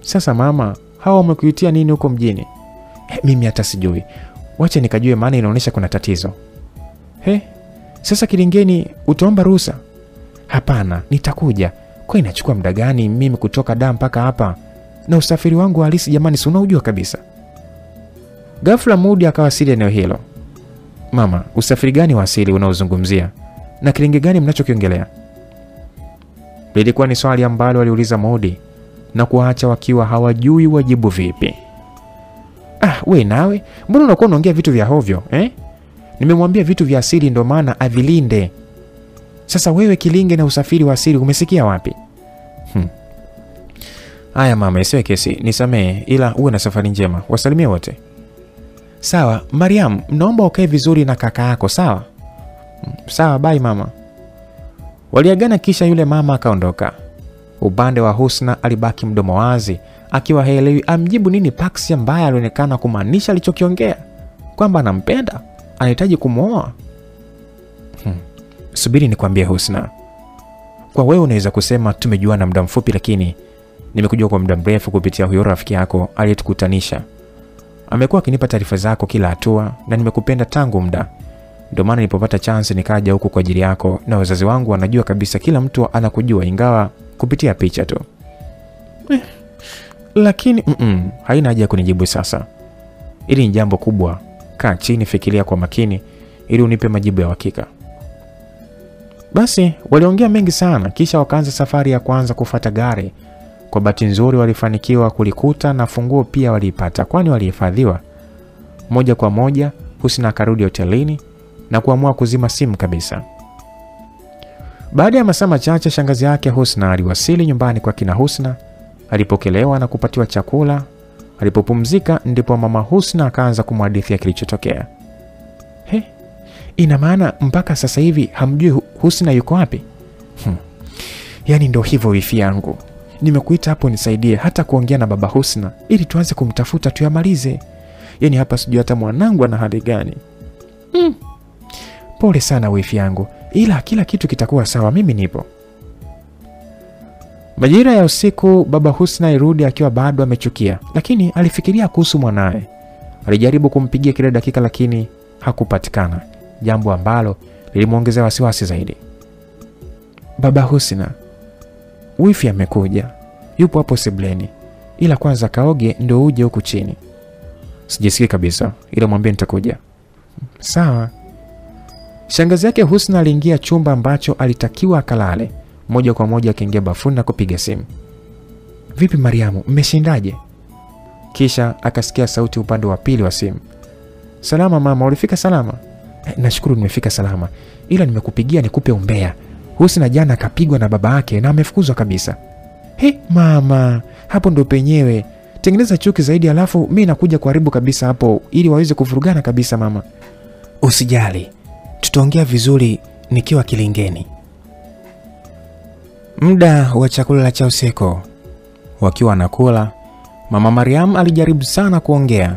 Sasa mama, hawa wamekuitia nini huko mjini? Eh, mimi hata sijui, wacha nikajue, maana inaonyesha kuna tatizo. He, sasa Kilingeni utaomba ruhusa? Hapana, nitakuja. Kwa inachukua muda gani mimi kutoka da mpaka hapa? Na usafiri wangu halisi jamani, si unaujua kabisa. Ghafla Mudi akawasili eneo hilo. Mama, usafiri gani wa asili unaozungumzia na kilingi gani mnachokiongelea? Lilikuwa ni swali ambalo aliuliza Mudi na kuwaacha wakiwa hawajui wajibu vipi. Ah, we nawe, mbona unakuwa unaongea vitu vya hovyo eh? Nimemwambia vitu vya asili ndo maana avilinde. Sasa wewe kilinge na usafiri wa asili umesikia wapi? Haya Hmm. Mama, isiwe kesi, nisamehe, ila uwe na safari njema. Wasalimie wote. Sawa, Mariam, naomba ukae vizuri na kaka yako, sawa? Hmm, Sawa, bai mama. Waliagana kisha yule mama akaondoka. Upande wa Husna alibaki mdomo wazi akiwa haelewi amjibu nini Paksi ambaye alionekana kumaanisha alichokiongea kwamba anampenda, anahitaji kumwoa. Subiri nikwambie Husna, kwa wewe unaweza kusema tumejuana muda mfupi, lakini nimekujua kwa muda mrefu kupitia huyo rafiki yako aliyetukutanisha. Amekuwa akinipa taarifa zako kila hatua na nimekupenda tangu muda. Ndio maana nilipopata chance nikaja huku kwa ajili yako, na wazazi wangu wanajua kabisa kila mtu anakujua, ingawa kupitia picha tu eh, lakini mm -mm, haina haja ya kunijibu sasa. ili ni jambo kubwa. Kaa chini, fikiria kwa makini ili unipe majibu ya uhakika. Basi waliongea mengi sana, kisha wakaanza safari ya kwanza kufata gari. Kwa bahati nzuri walifanikiwa kulikuta na funguo pia waliipata, kwani walihifadhiwa. Moja kwa moja Husna akarudi hotelini na kuamua kuzima simu kabisa. Baada ya masaa machache, shangazi yake Husna aliwasili nyumbani kwa kina Husna. Alipokelewa na kupatiwa chakula. Alipopumzika ndipo mama Husna akaanza kumhadithia kilichotokea. He, ina maana mpaka sasa hivi hamjui Husna yuko wapi? Hmm. Yaani ndo hivyo wifi yangu, nimekuita hapo nisaidie hata kuongea na baba Husna ili tuanze kumtafuta tuyamalize. Yaani hapa sijui hata mwanangu ana hali gani. Hmm. Pole sana wifi yangu, ila kila kitu kitakuwa sawa, mimi nipo. Majira ya usiku, baba Husna irudi akiwa bado amechukia, lakini alifikiria kuhusu mwanaye. Alijaribu kumpigia kila dakika, lakini hakupatikana, jambo ambalo lilimwongezea wasiwasi zaidi. Baba Husna, wifi amekuja, yupo hapo sebleni, ila kwanza kaoge ndo uje huku chini. Sijisikii kabisa, ila mwambie nitakuja. Sawa. Shangazi yake Husna aliingia chumba ambacho alitakiwa akalale. Moja kwa moja akiingia bafuni na kupiga simu. Vipi Mariamu, mmeshindaje? Kisha akasikia sauti upande wa pili wa simu. Salama mama, ulifika salama? Eh, nashukuru nimefika salama, ila nimekupigia nikupe umbea. Husna jana akapigwa na baba yake na amefukuzwa kabisa. He mama, hapo ndo penyewe. Tengeneza chuki zaidi, alafu mi nakuja kuharibu kabisa hapo, ili waweze kuvurugana kabisa. Mama, usijali, tutaongea vizuri nikiwa kilingeni. Muda wa chakula cha usiku, wakiwa nakula, mama Mariam alijaribu sana kuongea.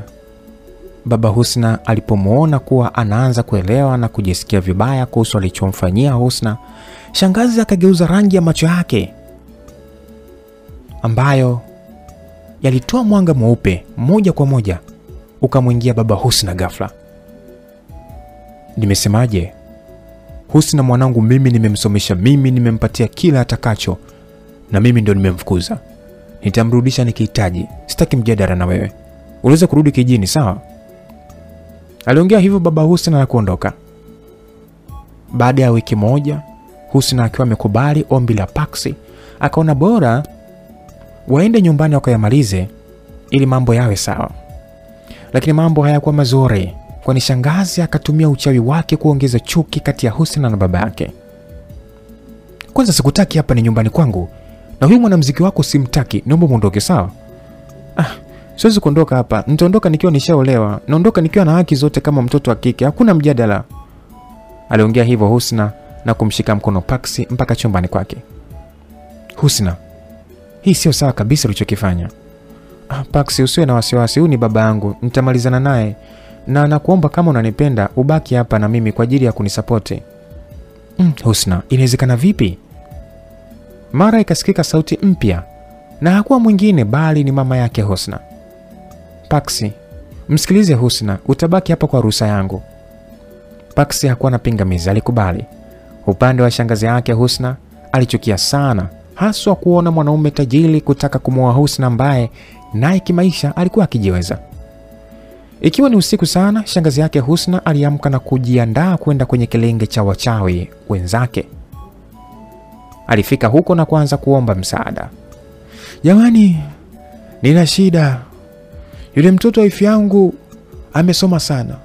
Baba Husna alipomwona kuwa anaanza kuelewa na kujisikia vibaya kuhusu alichomfanyia Husna, shangazi akageuza rangi ya macho yake ambayo yalitoa mwanga mweupe moja kwa moja ukamwingia baba Husna ghafla. Nimesemaje? Husna mwanangu, mimi nimemsomesha, mimi nimempatia kila atakacho, na mimi ndo nimemfukuza. Nitamrudisha nikihitaji, sitaki mjadala na wewe. Unaweza kurudi kijini, sawa? Aliongea hivyo baba Husna na kuondoka. Baada ya wiki moja, Husna akiwa amekubali ombi la paxi akaona bora waende nyumbani wakayamalize ili mambo yawe sawa. Lakini mambo hayakuwa mazuri, kwani shangazi akatumia uchawi wake kuongeza chuki kati ya Husna na baba yake. Kwanza sikutaki hapa, ni nyumbani kwangu, na huyu mwanamuziki wako simtaki, naomba muondoke, sawa? Ah, siwezi kuondoka hapa, nitaondoka nikiwa nishaolewa, naondoka nikiwa na haki zote kama mtoto wa kike, hakuna mjadala. Aliongea hivyo Husna na kumshika mkono Paksi mpaka chumbani kwake. Husna, hii sio sawa kabisa ulichokifanya. Ah, Paksi, usiwe na wasiwasi, huyu ni baba yangu, nitamalizana naye na nakuomba kama unanipenda ubaki hapa na mimi kwa ajili ya kunisapoti. Mm, Husna, inawezekana vipi? Mara ikasikika sauti mpya na hakuwa mwingine bali ni mama yake Husna. Paksi, msikilize Husna, utabaki hapa kwa ruhusa yangu. Paksi hakuwa na pingamizi, alikubali. Upande wa shangazi yake Husna alichukia sana, haswa kuona mwanaume tajiri kutaka kumwoa Husna ambaye naye kimaisha alikuwa akijiweza. Ikiwa ni usiku sana, shangazi yake Husna aliamka na kujiandaa kwenda kwenye kilenge cha wachawi wenzake. Alifika huko na kuanza kuomba msaada. Jamani, nina shida. Yule mtoto wa ifi yangu amesoma sana,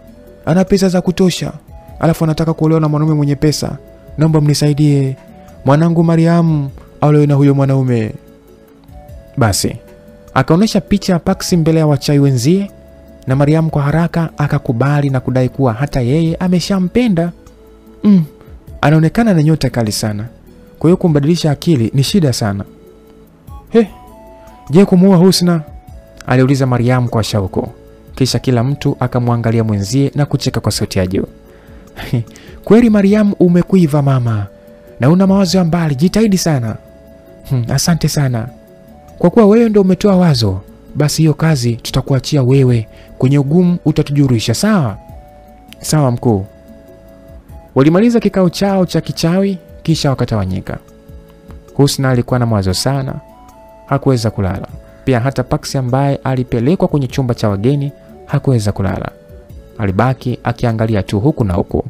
ana pesa za kutosha, alafu anataka kuolewa na mwanaume mwenye pesa. Naomba mnisaidie, mwanangu Mariamu aolewe na huyo mwanaume. Basi akaonyesha picha ya Paksi mbele ya wachawi wenzie, na Mariamu kwa haraka akakubali na kudai kuwa hata yeye ameshampenda. Mm, anaonekana na nyota kali sana, kwa hiyo kumbadilisha akili ni shida sana. He, je, kumuoa Husna? Aliuliza Mariamu kwa shauku. Kisha kila mtu akamwangalia mwenzie na kucheka kwa sauti ya juu. Kweli Mariamu, umekuiva mama, na una mawazo ya mbali, jitahidi sana. Hmm, asante sana kwa kuwa wewe ndo umetoa wazo, basi hiyo kazi tutakuachia wewe, kwenye ugumu utatujurisha. Sawa sawa, mkuu. Walimaliza kikao chao cha kichawi, kisha wakatawanyika. Husna alikuwa na mawazo sana, hakuweza kulala. Pia hata Paksi ambaye alipelekwa kwenye chumba cha wageni hakuweza kulala, alibaki akiangalia tu huku na huku.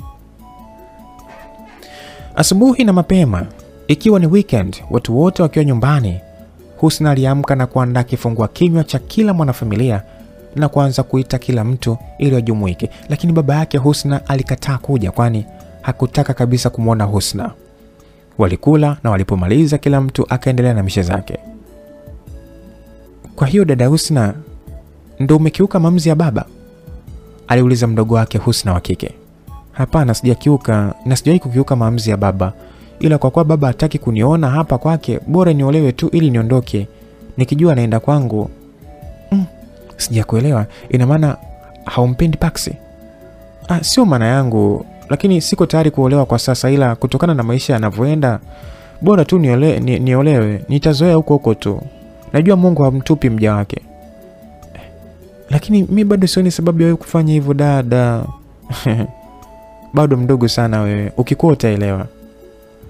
Asubuhi na mapema, ikiwa ni weekend, watu wote wakiwa nyumbani, Husna aliamka na kuandaa kifungua kinywa cha kila mwanafamilia na kuanza kuita kila mtu ili wajumuike, lakini baba yake Husna alikataa kuja, kwani hakutaka kabisa kumwona Husna. Walikula na walipomaliza, kila mtu akaendelea na mishe zake. Kwa hiyo dada Husna, ndo umekiuka maamuzi ya baba? aliuliza mdogo wake Husna wa kike. Hapana, sijakiuka na sijawahi kukiuka maamuzi ya baba, ila kwa kuwa baba hataki kuniona hapa kwake, bora niolewe tu ili niondoke, nikijua naenda kwangu. Mm, sijakuelewa. Ina maana haumpendi Paksi? Ah, sio maana yangu, lakini siko tayari kuolewa kwa sasa, ila kutokana na maisha yanavyoenda, bora tu niole, ni, niolewe. Nitazoea huko huko tu, najua Mungu hamtupi mja wake. Lakini mi bado sioni sababu ya kufanya hivyo dada. bado mdogo sana wewe, ukikuwa utaelewa,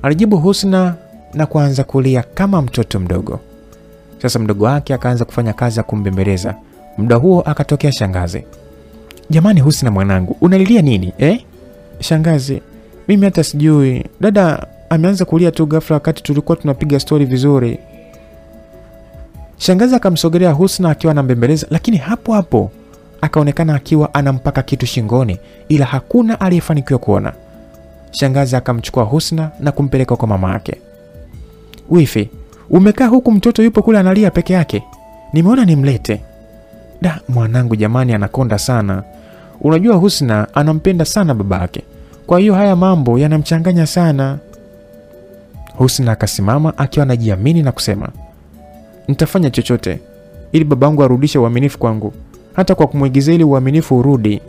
alijibu Husna na kuanza kulia kama mtoto mdogo. Sasa mdogo wake akaanza kufanya kazi ya kumbembeleza. Muda huo akatokea shangazi. Jamani Husna mwanangu, unalilia nini eh? Shangazi, mimi hata sijui. Dada ameanza kulia tu ghafla wakati tulikuwa tunapiga stori vizuri. Shangazi akamsogelea Husna akiwa anambembeleza, lakini hapo hapo akaonekana akiwa anampaka kitu shingoni, ila hakuna aliyefanikiwa kuona. Shangazi akamchukua Husna na kumpeleka kwa mama yake. Wifi, umekaa huku, mtoto yupo kule analia peke yake, nimeona nimlete. Da, mwanangu jamani, anakonda sana. Unajua Husna anampenda sana baba yake, kwa hiyo haya mambo yanamchanganya sana. Husna akasimama akiwa anajiamini na kusema, nitafanya chochote ili babangu arudishe uaminifu kwangu, hata kwa kumwigizia ili uaminifu urudi.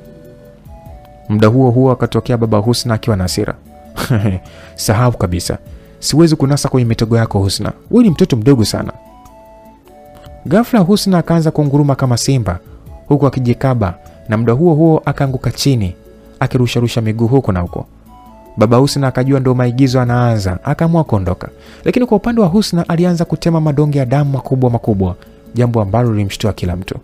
Muda huo huo akatokea baba Husna akiwa na hasira. Sahau kabisa, siwezi kunasa kwenye mitego yako Husna, wewe ni mtoto mdogo sana. Ghafla Husna akaanza kunguruma kama simba huku akijikaba, na muda huo huo akaanguka chini akirusharusha miguu huko na huko. Baba Husna akajua ndo maigizo anaanza, akaamua kuondoka, lakini kwa upande wa Husna alianza kutema madonge ya damu makubwa makubwa, jambo ambalo lilimshtua kila mtu.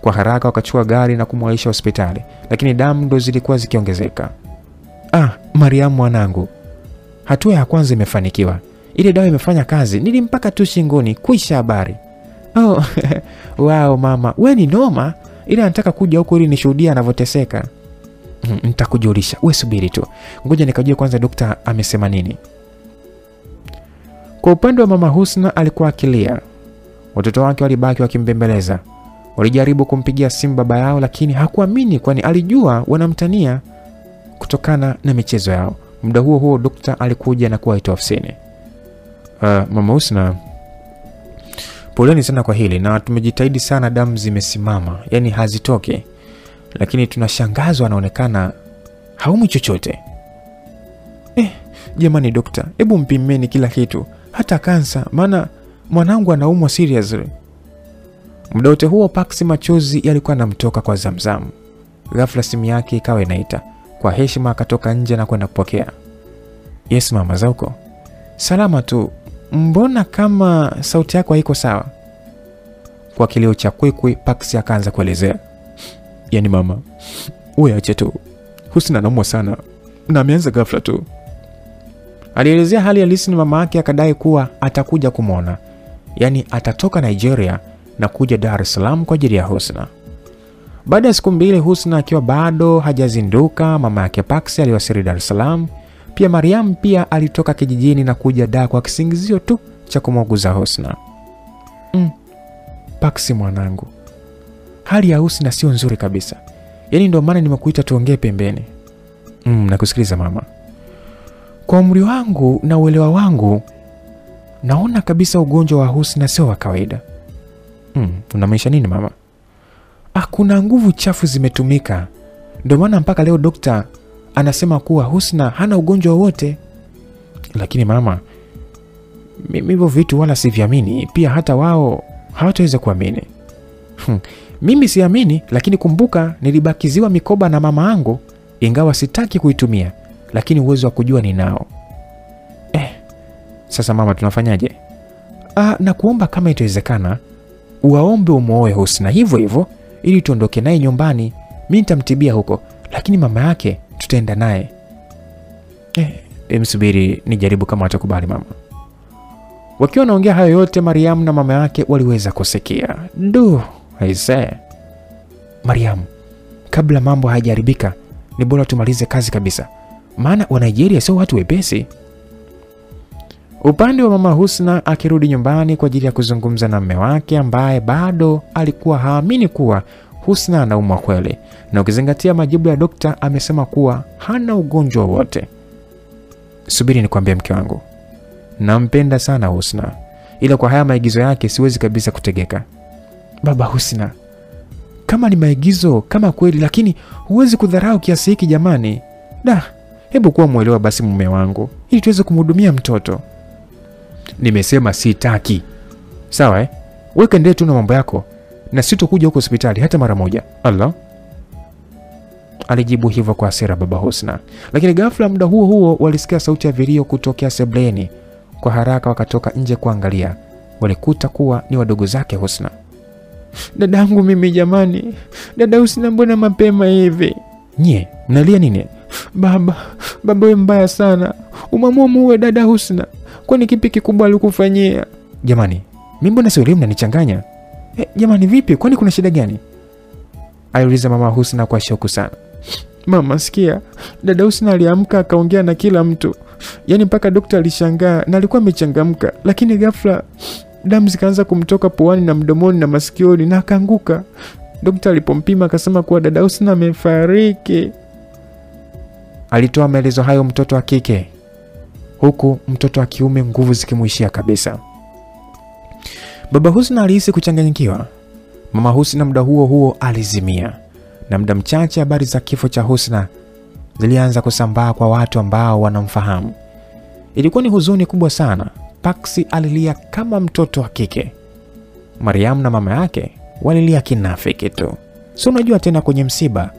Kwa haraka wakachukua gari na kumwaisha hospitali, lakini damu ndo zilikuwa zikiongezeka. Ah, Mariamu mwanangu, hatua ya kwanza imefanikiwa, ile dawa imefanya kazi, nilimpaka tu shingoni, kuisha habari. Oh, wow mama, we ni noma, ila anataka kuja huko ili nishuhudia anavyoteseka. Mm, Nitakujulisha, we subiri tu, ngoja nikajue kwanza dokta amesema nini. Kwa upande wa mama Husna alikuwa akilia, watoto wake walibaki wakimbembeleza. Walijaribu kumpigia simu baba yao, lakini hakuamini, kwani alijua wanamtania kutokana na michezo yao. Muda huo huo dokta alikuja na kuwaita ofisini. Uh, mama Husna, poleni sana kwa hili, na tumejitahidi sana, damu zimesimama, yani hazitoki, lakini tunashangazwa, anaonekana haumwi chochote. Eh, jamani dokta, hebu mpimeni kila kitu, hata kansa, maana mwanangu anaumwa seriously. Muda wote huo Paksi machozi yalikuwa anamtoka kwa Zamzam. Ghafla simu yake ikawa inaita. Kwa heshima akatoka nje na kwenda kupokea. Yes mama, za huko salama tu, mbona kama sauti yako haiko sawa? Kwa kilio cha kwikwi, Paksi akaanza kuelezea. Yaani mama, uwe ache tu, Husna anaumwa sana na ameanza ghafla tu. Alielezea hali halisi na mama yake akadai kuwa atakuja kumwona, yaani atatoka Nigeria na kuja Dar es Salaam kwa ajili ya Husna. Baada ya siku mbili, Husna akiwa bado hajazinduka, mama yake Paksi aliwasiri Dar es Salaam. Pia Mariam pia alitoka kijijini na kuja da kwa kisingizio tu cha kumwaguza Husna. Mm, Paksi mwanangu, hali ya Husna sio nzuri kabisa, yaani ndio maana nimekuita tuongee pembeni. Mm, nakusikiliza mama. Kwa umri wangu na uelewa wangu, naona kabisa ugonjwa wa Husna sio wa kawaida. Mm, unamaanisha nini mama? Ah, kuna nguvu chafu zimetumika, ndio maana mpaka leo dokta anasema kuwa Husna hana ugonjwa wowote. Lakini mama, mimi hivyo vitu wala siviamini, pia hata wao hawataweza kuamini. Mimi siamini, lakini kumbuka nilibakiziwa mikoba na mama angu, ingawa sitaki kuitumia, lakini uwezo wa kujua ninao. Eh, sasa mama, tunafanyaje? Ah, na kuomba kama itawezekana uwaombe umwoe Husna hivyo hivyo ili tuondoke naye nyumbani. Mi nitamtibia huko, lakini mama yake tutaenda naye. Eh, msubiri nijaribu kama watakubali mama. Wakiwa wanaongea hayo yote, Mariamu na mama yake waliweza kusikia. Du, aisee, Mariamu, kabla mambo hayajaharibika ni bora tumalize kazi kabisa, maana wa Nigeria sio watu wepesi. Upande wa mama Husna akirudi nyumbani kwa ajili ya kuzungumza na mme wake ambaye bado alikuwa haamini kuwa Husna anaumwa kweli, na ukizingatia majibu ya dokta amesema kuwa hana ugonjwa wowote. Subiri nikwambie, mke wangu, nampenda sana Husna, ila kwa haya maigizo yake siwezi kabisa kutegeka. Baba Husna, kama ni maigizo kama kweli, lakini huwezi kudharau kiasi hiki jamani. Da, hebu kuwa mwelewa basi mume wangu, ili tuweze kumhudumia mtoto. Nimesema sitaki. Sawa eh? Weka endelee tu na mambo yako na sitokuja huko hospitali hata mara moja. Allah. Alijibu hivyo kwa hasira baba Husna, lakini ghafla muda huo huo walisikia sauti ya vilio kutokea sebleni. Kwa haraka wakatoka nje kuangalia, walikuta kuwa ni wadogo zake Husna. Dadangu mimi jamani, dada Husna, mbona mapema hivi? Nye mnalia nini? Baba, baba we mbaya sana, umamua muue dada Husna, kwani kipi kikubwa alikufanyia? Jamani, mi mbona sielewi, mnanichanganya e, jamani vipi, kwani kuna shida gani? aliuliza mama Husna kwa shauku sana. Mama, sikia, dada Husna aliamka akaongea na kila mtu, yaani mpaka dokta alishangaa na alikuwa amechangamka, lakini ghafla damu zikaanza kumtoka puani na mdomoni na masikioni na akaanguka. Dokta alipompima akasema kuwa dada Husna amefariki. Alitoa maelezo hayo mtoto wa kike, huku mtoto wa kiume nguvu zikimwishia kabisa. Baba Husna alihisi kuchanganyikiwa. Mama Husna muda huo huo alizimia, na muda mchache habari za kifo cha Husna zilianza kusambaa kwa watu ambao wanamfahamu. Ilikuwa ni huzuni kubwa sana. Paksi alilia kama mtoto wa kike. Mariamu na mama yake walilia kinafiki tu. Si unajua tena, kwenye msiba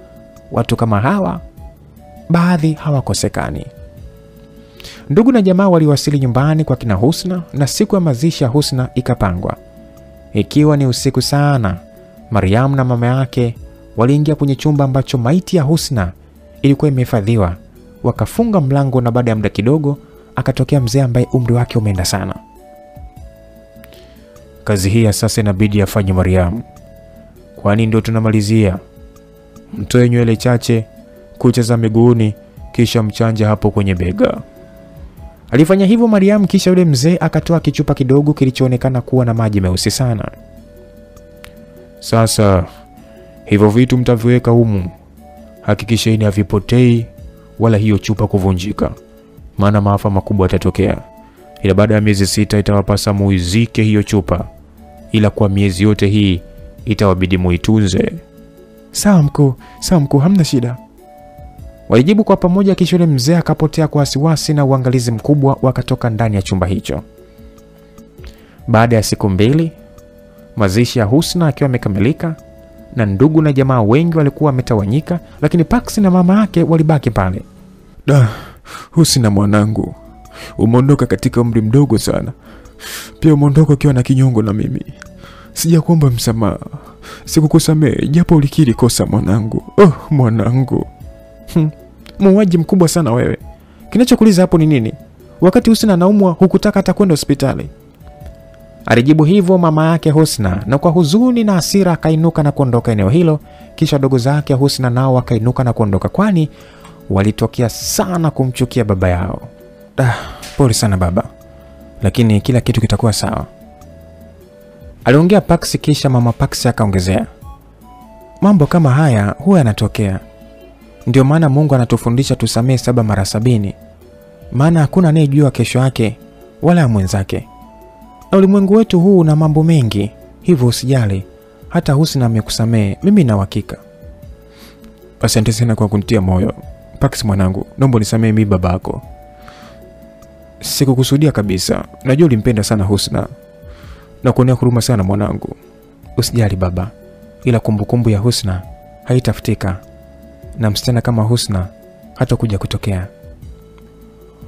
watu kama hawa baadhi hawakosekani. Ndugu na jamaa waliwasili nyumbani kwa kina Husna na siku ya mazishi ya Husna ikapangwa. Ikiwa ni usiku sana, Mariamu na mama yake waliingia kwenye chumba ambacho maiti ya Husna ilikuwa imehifadhiwa. Wakafunga mlango na baada ya muda kidogo akatokea mzee ambaye umri wake umeenda sana. Kazi hii ya sasa inabidi afanye Mariamu, kwani ndio tunamalizia. Mtoe nywele chache, kucha za miguuni, kisha mchanja hapo kwenye bega. Alifanya hivyo Mariamu, kisha yule mzee akatoa kichupa kidogo kilichoonekana kuwa na maji meusi sana. Sasa hivyo vitu mtaviweka humu, hakikisheni havipotei wala hiyo chupa kuvunjika, maana maafa makubwa yatatokea. Ila baada ya miezi sita itawapasa muizike hiyo chupa, ila kwa miezi yote hii itawabidi muitunze. Sawa mkuu, sawa mkuu, hamna shida. Walijibu kwa pamoja, kisha yule mzee akapotea kwa wasiwasi na uangalizi mkubwa, wakatoka ndani ya chumba hicho. Baada ya siku mbili, mazishi ya Husna akiwa amekamilika na ndugu na jamaa wengi walikuwa wametawanyika, lakini Paksi na mama yake walibaki pale. Da, Husna mwanangu, umeondoka katika umri mdogo sana, pia umeondoka ukiwa na kinyongo na mimi. Sijakuomba msamaha, sikukusamehe japo ulikiri kosa mwanangu. Oh, mwanangu. Hmm, muuaji mkubwa sana wewe. Kinachokuliza hapo ni nini? Wakati Husna anaumwa hukutaka hata kwenda hospitali. Alijibu hivyo mama yake Husna, na kwa huzuni na hasira akainuka na kuondoka eneo hilo. Kisha dogo zake Husna nao wakainuka na kuondoka, kwani walitokea sana kumchukia baba yao. Ah, pole sana baba, lakini kila kitu kitakuwa sawa, aliongea Paksi. Kisha mama Paksi akaongezea, mambo kama haya huwa yanatokea, ndio maana Mungu anatufundisha tusamehe saba mara sabini, maana hakuna anayejua kesho yake wala ya mwenzake na ulimwengu wetu huu una mambo mengi, hivyo usijali. Hata Husna amekusamehe, mimi na uhakika. Asante sana kwa kunitia moyo Pax mwanangu, naomba unisamehe mimi babako. Sikukusudia kabisa, najua ulimpenda sana Husna na kuonea huruma sana mwanangu. Usijali baba, ila kumbukumbu ya Husna haitafutika na msichana kama Husna hata kuja kutokea.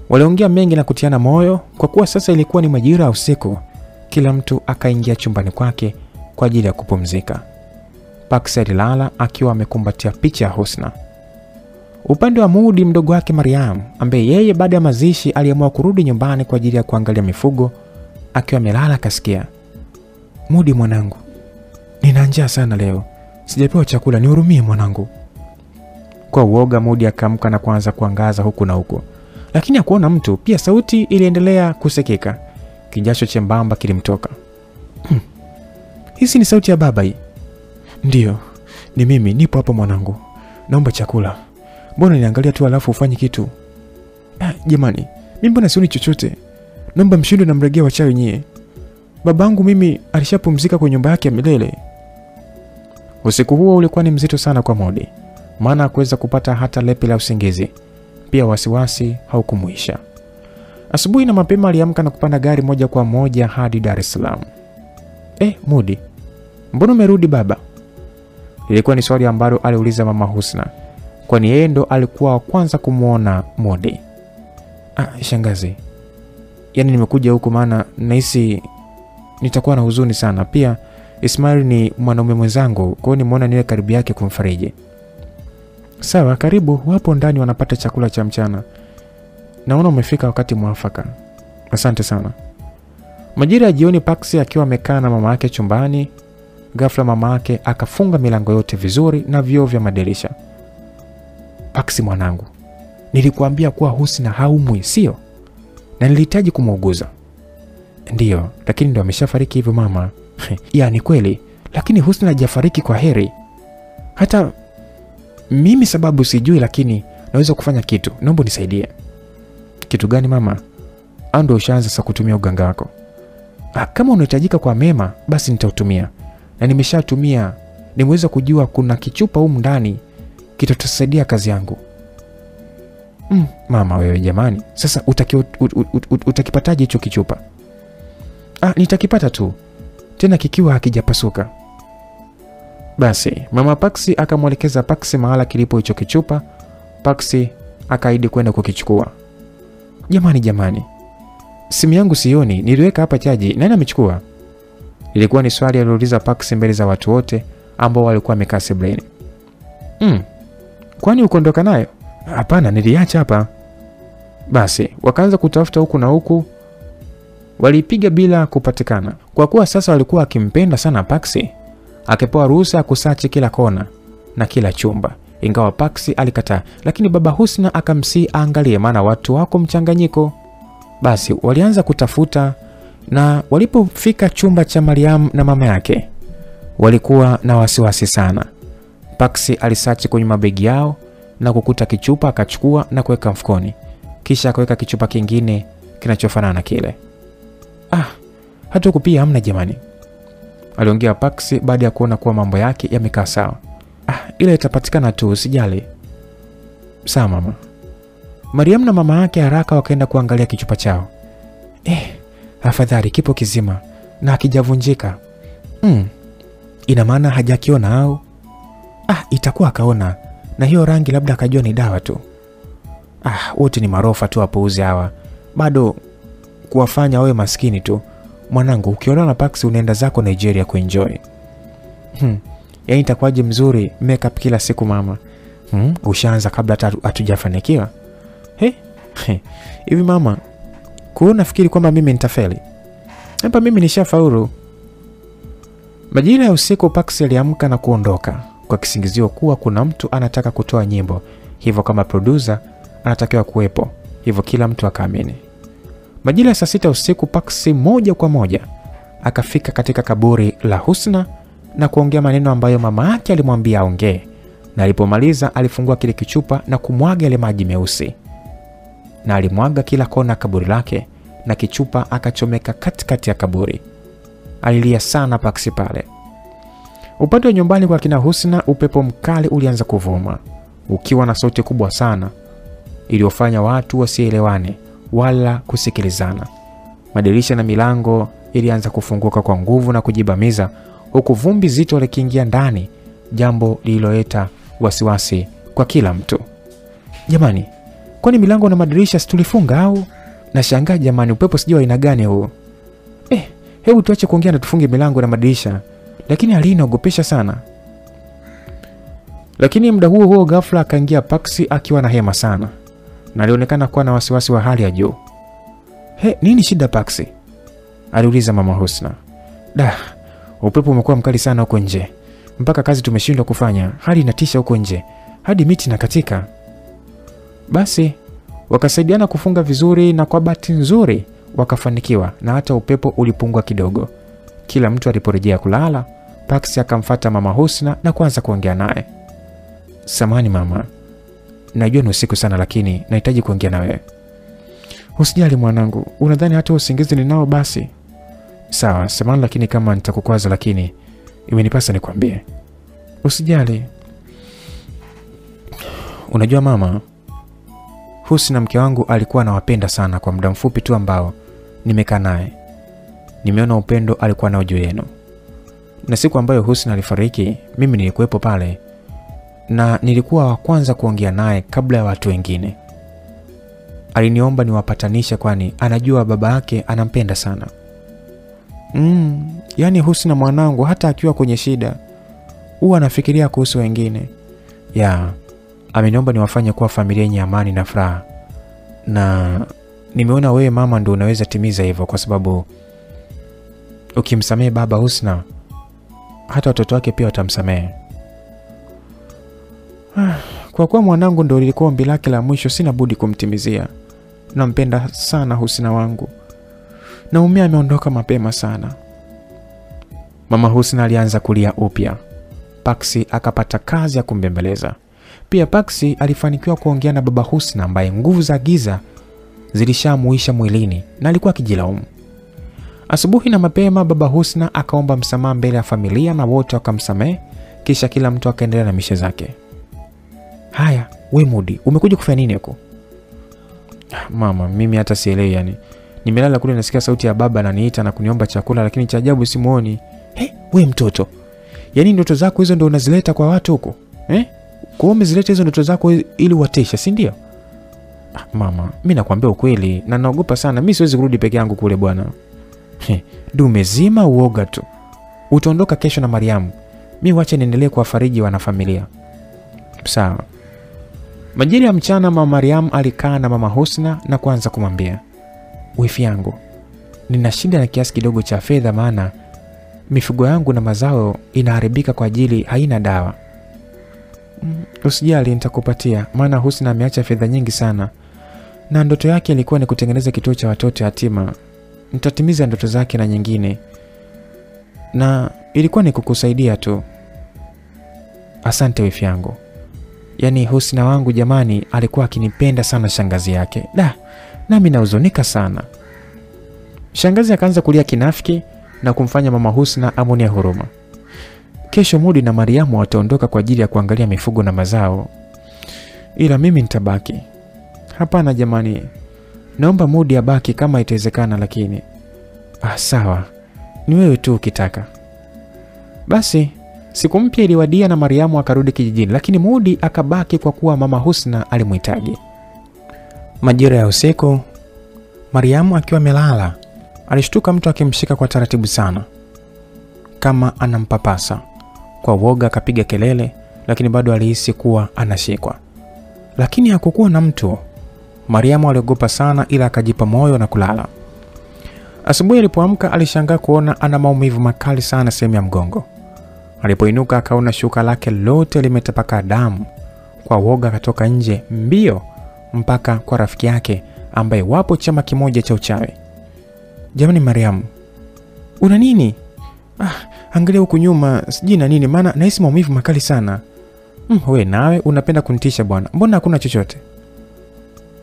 Waliongea mengi na kutiana moyo, kwa kuwa sasa ilikuwa ni majira ya usiku. Kila mtu akaingia chumbani kwake kwa ajili ya kupumzika. Pax alilala akiwa amekumbatia picha ya Husna. Upande wa Mudi, mdogo wake Mariam, ambaye yeye baada ya mazishi aliamua kurudi nyumbani kwa ajili ya kuangalia mifugo, akiwa amelala akasikia, Mudi mwanangu, nina njaa sana leo, sijapewa chakula, nihurumie mwanangu. Kwa uoga Mudi akaamka na kuanza kuangaza huku na huko, lakini hakuona mtu. Pia sauti iliendelea kusekeka, kijasho chembamba kilimtoka. Hmm. Hisi ni sauti ya baba hii? Ndiyo, ni mimi, nipo hapo mwanangu, naomba chakula. Mbona niangalia tu alafu ufanye kitu? Ah, jamani, mimi mbona sioni chochote? Naomba mshindwe na mregea wachawi nyie. Babangu mimi alishapumzika kwenye nyumba yake ya milele. Usiku huo ulikuwa ni mzito sana kwa Modi, maana hakuweza kupata hata lepi la usingizi. Pia wasiwasi haukumuisha. Asubuhi na mapema aliamka na kupanda gari moja kwa moja hadi Dar es Salaam. Eh, Mudi, mbona umerudi baba? Ilikuwa ni swali ambalo aliuliza mama Husna, kwani yeye ndo alikuwa wa kwanza kumwona Modi. Ah, shangazi, yaani nimekuja huku maana nahisi nitakuwa na huzuni sana. Pia Ismail ni mwanaume mwenzangu, kwao hiyo nimeona niwe karibu yake kumfariji. Sawa, karibu. Wapo ndani wanapata chakula cha mchana. Naona umefika wakati mwafaka. Asante sana. Majira ya jioni, Paksi akiwa amekaa na mama yake chumbani, ghafla mama yake akafunga milango yote vizuri na vioo vya madirisha. Paksi mwanangu, nilikuambia kuwa Husna haumwi, sio? Na nilihitaji kumuuguza. Ndiyo, lakini ndo ameshafariki hivyo mama. ya ni kweli, lakini Husna hajafariki kwa heri. Hata mimi sababu sijui, lakini naweza kufanya kitu. Naomba nisaidie. Kitu gani mama? Au ndo ushaanza sasa kutumia uganga wako? Ah, kama unahitajika kwa mema, basi nitautumia na nimeshatumia. Nimeweza kujua kuna kichupa humu ndani kitatusaidia kazi yangu. Mm, mama wewe jamani, sasa utaki, ut, ut, ut, ut, utakipataje hicho kichupa? Ah, nitakipata tu tena kikiwa hakijapasuka. Basi mama Paksi akamwelekeza Paksi mahala kilipo hicho kichupa. Paksi akaidi kwenda kukichukua. Jamani, jamani, simu yangu sioni, niliweka hapa chaji, nani amechukua? Ilikuwa ni swali alilouliza Paksi mbele za watu wote ambao walikuwa wamekaa sebleni. Mm, kwani ukondoka nayo? Hapana, niliacha hapa. Basi wakaanza kutafuta huku na huku, walipiga bila kupatikana. Kwa kuwa sasa walikuwa akimpenda sana Paksi, akipewa ruhusa ya kusachi kila kona na kila chumba, ingawa Paksi alikataa, lakini baba Husna akamsii aangalie, maana watu wako mchanganyiko. Basi walianza kutafuta, na walipofika chumba cha mariamu na mama yake walikuwa na wasiwasi sana. Paksi alisachi kwenye mabegi yao na kukuta kichupa, akachukua na kuweka mfukoni, kisha akaweka kichupa kingine kinachofanana na kile. Ah, hata huku pia hamna jamani, aliongea Paksi baada ya kuona kuwa mambo yake yamekaa sawa. Ah, ile itapatikana tu, usijali. Sawa mama. Mariam na mama yake haraka wakaenda kuangalia kichupa chao. Eh, afadhali kipo kizima na hakijavunjika. Mm, ina maana hajakiona au? Ah, itakuwa akaona, na hiyo rangi labda akajua ni dawa tu. Ah, wote ni marofa tu, wapuuzi hawa, bado kuwafanya wawe maskini tu. Mwanangu, ukiolewa na Paksi unaenda zako Nigeria kuenjoy. Hmm. Yaani itakuwaje mzuri makeup kila siku mama? Hmm? Ushaanza kabla hata hatujafanikiwa. He? He. Hivi mama, kwa nafikiri kwamba mimi nitafeli? Hapa mimi nishafaulu. Majira ya usiku Pax aliamka na kuondoka kwa kisingizio kuwa kuna mtu anataka kutoa nyimbo, hivyo kama producer anatakiwa kuwepo, hivyo kila mtu akaamini. Majira ya saa sita usiku Paksi moja kwa moja akafika katika kaburi la Husna na kuongea maneno ambayo mama yake alimwambia aongee, na alipomaliza alifungua kile kichupa na kumwaga yale maji meusi, na alimwaga kila kona kaburi lake, na kichupa akachomeka katikati ya kaburi. Alilia sana Paksi pale. Upande wa nyumbani kwa kina Husna, upepo mkali ulianza kuvuma ukiwa na sauti kubwa sana iliyofanya watu wasielewane wala kusikilizana. Madirisha na milango ilianza kufunguka kwa nguvu na kujibamiza, huku vumbi zito likiingia ndani, jambo lililoleta wasiwasi kwa kila mtu. Jamani, kwani milango na madirisha situlifunga au? Nashangaa jamani, upepo sijui aina gani huu. Eh, hebu tuache kuongea na tufunge milango na madirisha, lakini hali inaogopesha sana. Lakini muda huo huo ghafla akaingia Paksi akiwa na hema sana na alionekana kuwa na wasiwasi wa hali ya juu. He, nini shida Paksi? aliuliza mama Husna. Da, upepo umekuwa mkali sana huko nje, mpaka kazi tumeshindwa kufanya. Hali inatisha huko nje, hadi miti inakatika. Basi wakasaidiana kufunga vizuri, na kwa bahati nzuri wakafanikiwa, na hata upepo ulipungua kidogo. Kila mtu aliporejea kulala, Paksi akamfata mama Husna na kuanza kuongea naye. Samani mama, najua ni usiku sana, lakini nahitaji kuongea na wewe. Usijali mwanangu, unadhani hata usingizi ninao? Basi sawa, samani, lakini kama nitakukwaza, lakini imenipasa nikwambie. Usijali. Unajua mama, Husna mke wangu alikuwa anawapenda sana. Kwa muda mfupi tu ambao nimekaa naye, nimeona upendo alikuwa nao juu yenu, na siku ambayo Husna alifariki, mimi nilikuwepo pale na nilikuwa wa kwanza kuongea naye kabla ya watu wengine. Aliniomba niwapatanishe, kwani anajua baba yake anampenda sana. Mm, yani Husna mwanangu hata akiwa kwenye shida huwa anafikiria kuhusu wengine. Ya, ameniomba niwafanye kuwa familia yenye amani na furaha, na nimeona wewe mama ndio unaweza timiza hivyo, kwa sababu ukimsamehe baba Husna, hata watoto wake pia watamsamehe. Kwa kuwa mwanangu ndo lilikuwa ombi lake la mwisho, sina budi kumtimizia. Nampenda sana husina wangu, naumia ameondoka mapema sana. Mama Husna alianza kulia upya. Paksi akapata kazi ya kumbembeleza. Pia Paksi alifanikiwa kuongea na baba Husna ambaye nguvu za giza zilishamuisha mwilini na alikuwa akijilaumu. Asubuhi na mapema, baba Husna akaomba msamaha mbele ya familia na wote wakamsamehe, kisha kila mtu akaendelea na mishe zake. Haya, we Mudi, umekuja kufanya nini huko? Mama, mimi hata sielewi yani. Nimelala kule nasikia sauti ya baba ananiita na kuniomba chakula lakini cha ajabu simuoni. He, we mtoto. Yaani ndoto zako hizo ndo unazileta kwa watu huko? Eh? Kwa umezileta hizo ndoto zako ili watesha, si ndio? Ah, mama, mimi nakwambia ukweli na naogopa sana. Mimi siwezi kurudi peke yangu kule bwana. He, dume zima uoga tu. Utaondoka kesho na Mariamu. mi wache niendelee kuwafariji wanafamilia. Sawa. Majira ya mchana, mama Mariam alikaa na mama Husna na kuanza kumwambia, wifi yangu, nina shida na kiasi kidogo cha fedha, maana mifugo yangu na mazao inaharibika kwa ajili haina dawa. "Mm, Usijali, nitakupatia, maana Husna ameacha fedha nyingi sana, na ndoto yake ilikuwa ni kutengeneza kituo cha watoto yatima. Nitatimiza ndoto zake na nyingine, na ilikuwa ni kukusaidia tu. Asante wifi yangu. Yaani Husna wangu jamani, alikuwa akinipenda sana shangazi yake. Da, nami nahuzunika sana. Shangazi akaanza kulia kinafiki na kumfanya mama Husna amwonea huruma. Kesho Mudi na Mariamu wataondoka kwa ajili ya kuangalia mifugo na mazao, ila mimi nitabaki. Hapana jamani, naomba Mudi abaki kama itawezekana, lakini ah, sawa, ni wewe tu ukitaka. Basi siku mpya iliwadia na Mariamu akarudi kijijini, lakini Mudi akabaki kwa kuwa mama Husna alimhitaji. Majira ya usiku, Mariamu akiwa amelala, alishtuka mtu akimshika kwa taratibu sana, kama anampapasa. Kwa woga akapiga kelele, lakini bado alihisi kuwa anashikwa, lakini hakukuwa na mtu. Mariamu aliogopa sana, ila akajipa moyo na kulala. Asubuhi alipoamka alishangaa kuona ana maumivu makali sana sehemu ya mgongo. Alipoinuka akaona shuka lake lote limetapaka damu. Kwa woga akatoka nje mbio mpaka kwa rafiki yake ambaye wapo chama kimoja cha uchawi. Jamani Mariamu, una nini? Ah, angalia huku nyuma, sijui na nini, maana nahisi maumivu makali sana. Mm, we nawe unapenda kunitisha bwana, mbona hakuna chochote?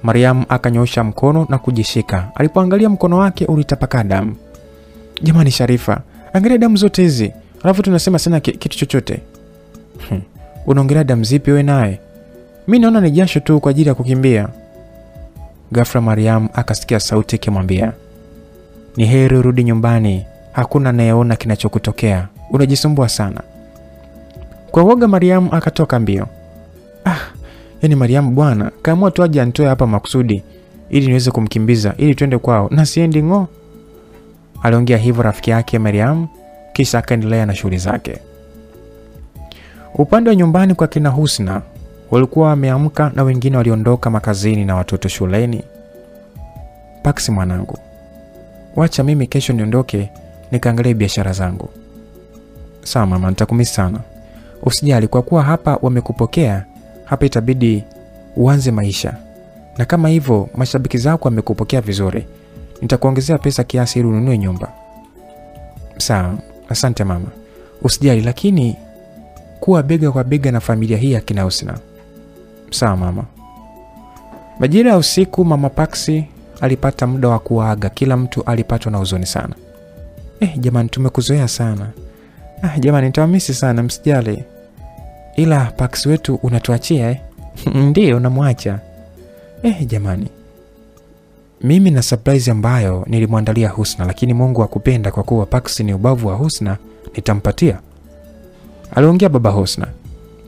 Mariamu akanyoosha mkono na kujishika. Alipoangalia mkono wake ulitapakaa damu. Jamani Sharifa, angalia damu zote hizi, alafu tunasema sana kitu chochote. Hmm, unaongelea damu zipi wewe naye? Mi naona ni jasho tu kwa ajili ya kukimbia. Ghafla Mariam akasikia sauti ikimwambia, ni heri urudi nyumbani, hakuna anayeona kinachokutokea, unajisumbua sana. Kwa woga Mariam akatoka mbio. Ah, yani Mariamu bwana kaamua tu aje anitoe hapa makusudi ili niweze kumkimbiza ili twende kwao na siendi ng'o. Aliongea hivyo rafiki yake Mariamu, kisha akaendelea na shughuli zake. Upande wa nyumbani kwa kina Husna walikuwa wameamka na wengine waliondoka makazini na watoto shuleni. Paksi mwanangu, wacha mimi kesho niondoke nikaangalie biashara zangu. Sawa mama, nitakumisi sana. Usijali, kwa kuwa hapa wamekupokea, hapa itabidi uanze maisha, na kama hivyo mashabiki zako wamekupokea vizuri, nitakuongezea pesa kiasi ili ununue nyumba. Sawa, asante mama. Usijali, lakini kuwa bega kwa bega na familia hii ya kina Husna. Sawa mama. Majira ya usiku, mama Paksi alipata muda wa kuaga. Kila mtu alipatwa na huzuni sana. Eh, jamani, tumekuzoea sana. Ah, jamani, nitawamisi sana, msijali. Ila Pax wetu unatuachia eh? Ndiyo, namwacha. Eh, jamani, mimi na surprise ambayo nilimwandalia Husna, lakini Mungu akupenda kwa kuwa Pax ni ubavu wa Husna, nitampatia aliongea baba Husna.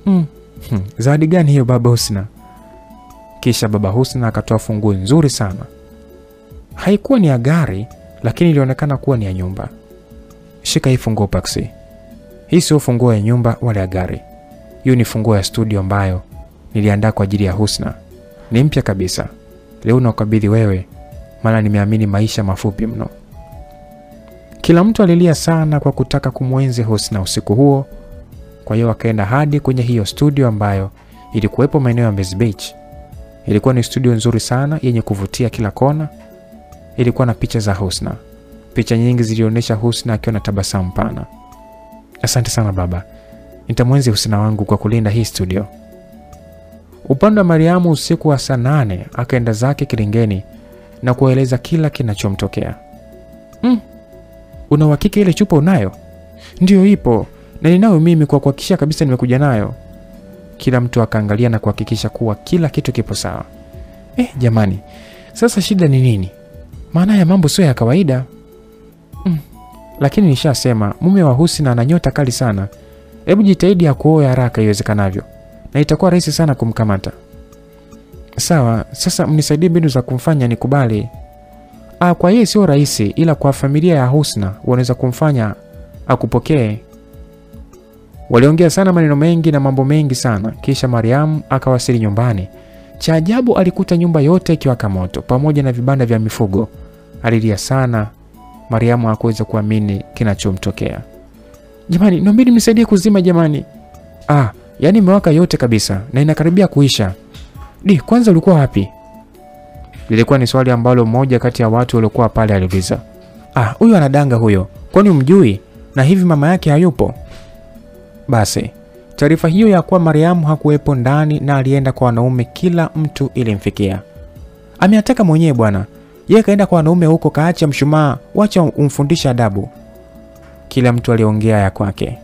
Mm. Hmm. Zawadi gani hiyo baba Husna? Kisha baba Husna akatoa funguo nzuri sana. Haikuwa ni ya gari, lakini ilionekana kuwa ni ya nyumba. Shika hii funguo Paksi. Hii sio funguo ya nyumba wala ya gari. Hiyo ni funguo ya studio ambayo niliandaa kwa ajili ya Husna. Ni mpya kabisa. Leo naukabidhi wewe, maana nimeamini maisha mafupi mno. Kila mtu alilia sana kwa kutaka kumwenzi Husna usiku huo. Kwa hiyo wakaenda hadi kwenye hiyo studio ambayo ilikuwepo maeneo ya Mbezi Beach. Ilikuwa ni studio nzuri sana yenye kuvutia kila kona. Ilikuwa na picha za Husna. Picha nyingi zilionyesha Husna akiwa na tabasamu pana. Asante sana baba, nitamwenzi Husna wangu kwa kulinda hii studio. Upande wa Mariamu, usiku wa saa nane akaenda zake kilingeni na kueleza kila kinachomtokea. Mm, una uhakika ile chupa unayo? Ndiyo, ipo na ninayo mimi kwa kuhakikisha kabisa nimekuja nayo. Kila mtu akaangalia na kuhakikisha kuwa kila kitu kipo sawa. Eh, jamani, sasa shida ni nini? Maana ya mambo sio ya kawaida. Mm, lakini nishasema mume wa Husna ana nyota kali sana. Hebu jitahidi ya kuoa haraka iwezekanavyo, na itakuwa rahisi sana kumkamata. Sawa, sasa mnisaidie mbinu za kumfanya nikubali. Ah, kwa yeye sio rahisi, ila kwa familia ya Husna wanaweza kumfanya akupokee. Waliongea sana maneno mengi na mambo mengi sana, kisha Mariam akawasili nyumbani Cha ajabu alikuta nyumba yote ikiwaka moto pamoja na vibanda vya mifugo. Alilia sana. Mariamu hakuweza kuamini kinachomtokea. Jamani, naombeni mnisaidie kuzima jamani. Ah, yani imewaka yote kabisa na inakaribia kuisha. Di, kwanza ulikuwa wapi? Lilikuwa ni swali ambalo mmoja kati ya watu waliokuwa pale aliuliza. Ah, huyu anadanga huyo, kwani umjui? Na hivi mama yake hayupo? Basi taarifa hiyo ya kuwa Mariamu hakuwepo ndani na alienda kwa wanaume, kila mtu ilimfikia. Ameataka mwenyewe bwana, yeye kaenda kwa wanaume huko, kaacha mshumaa, wacha umfundisha adabu. Kila mtu aliongea ya kwake.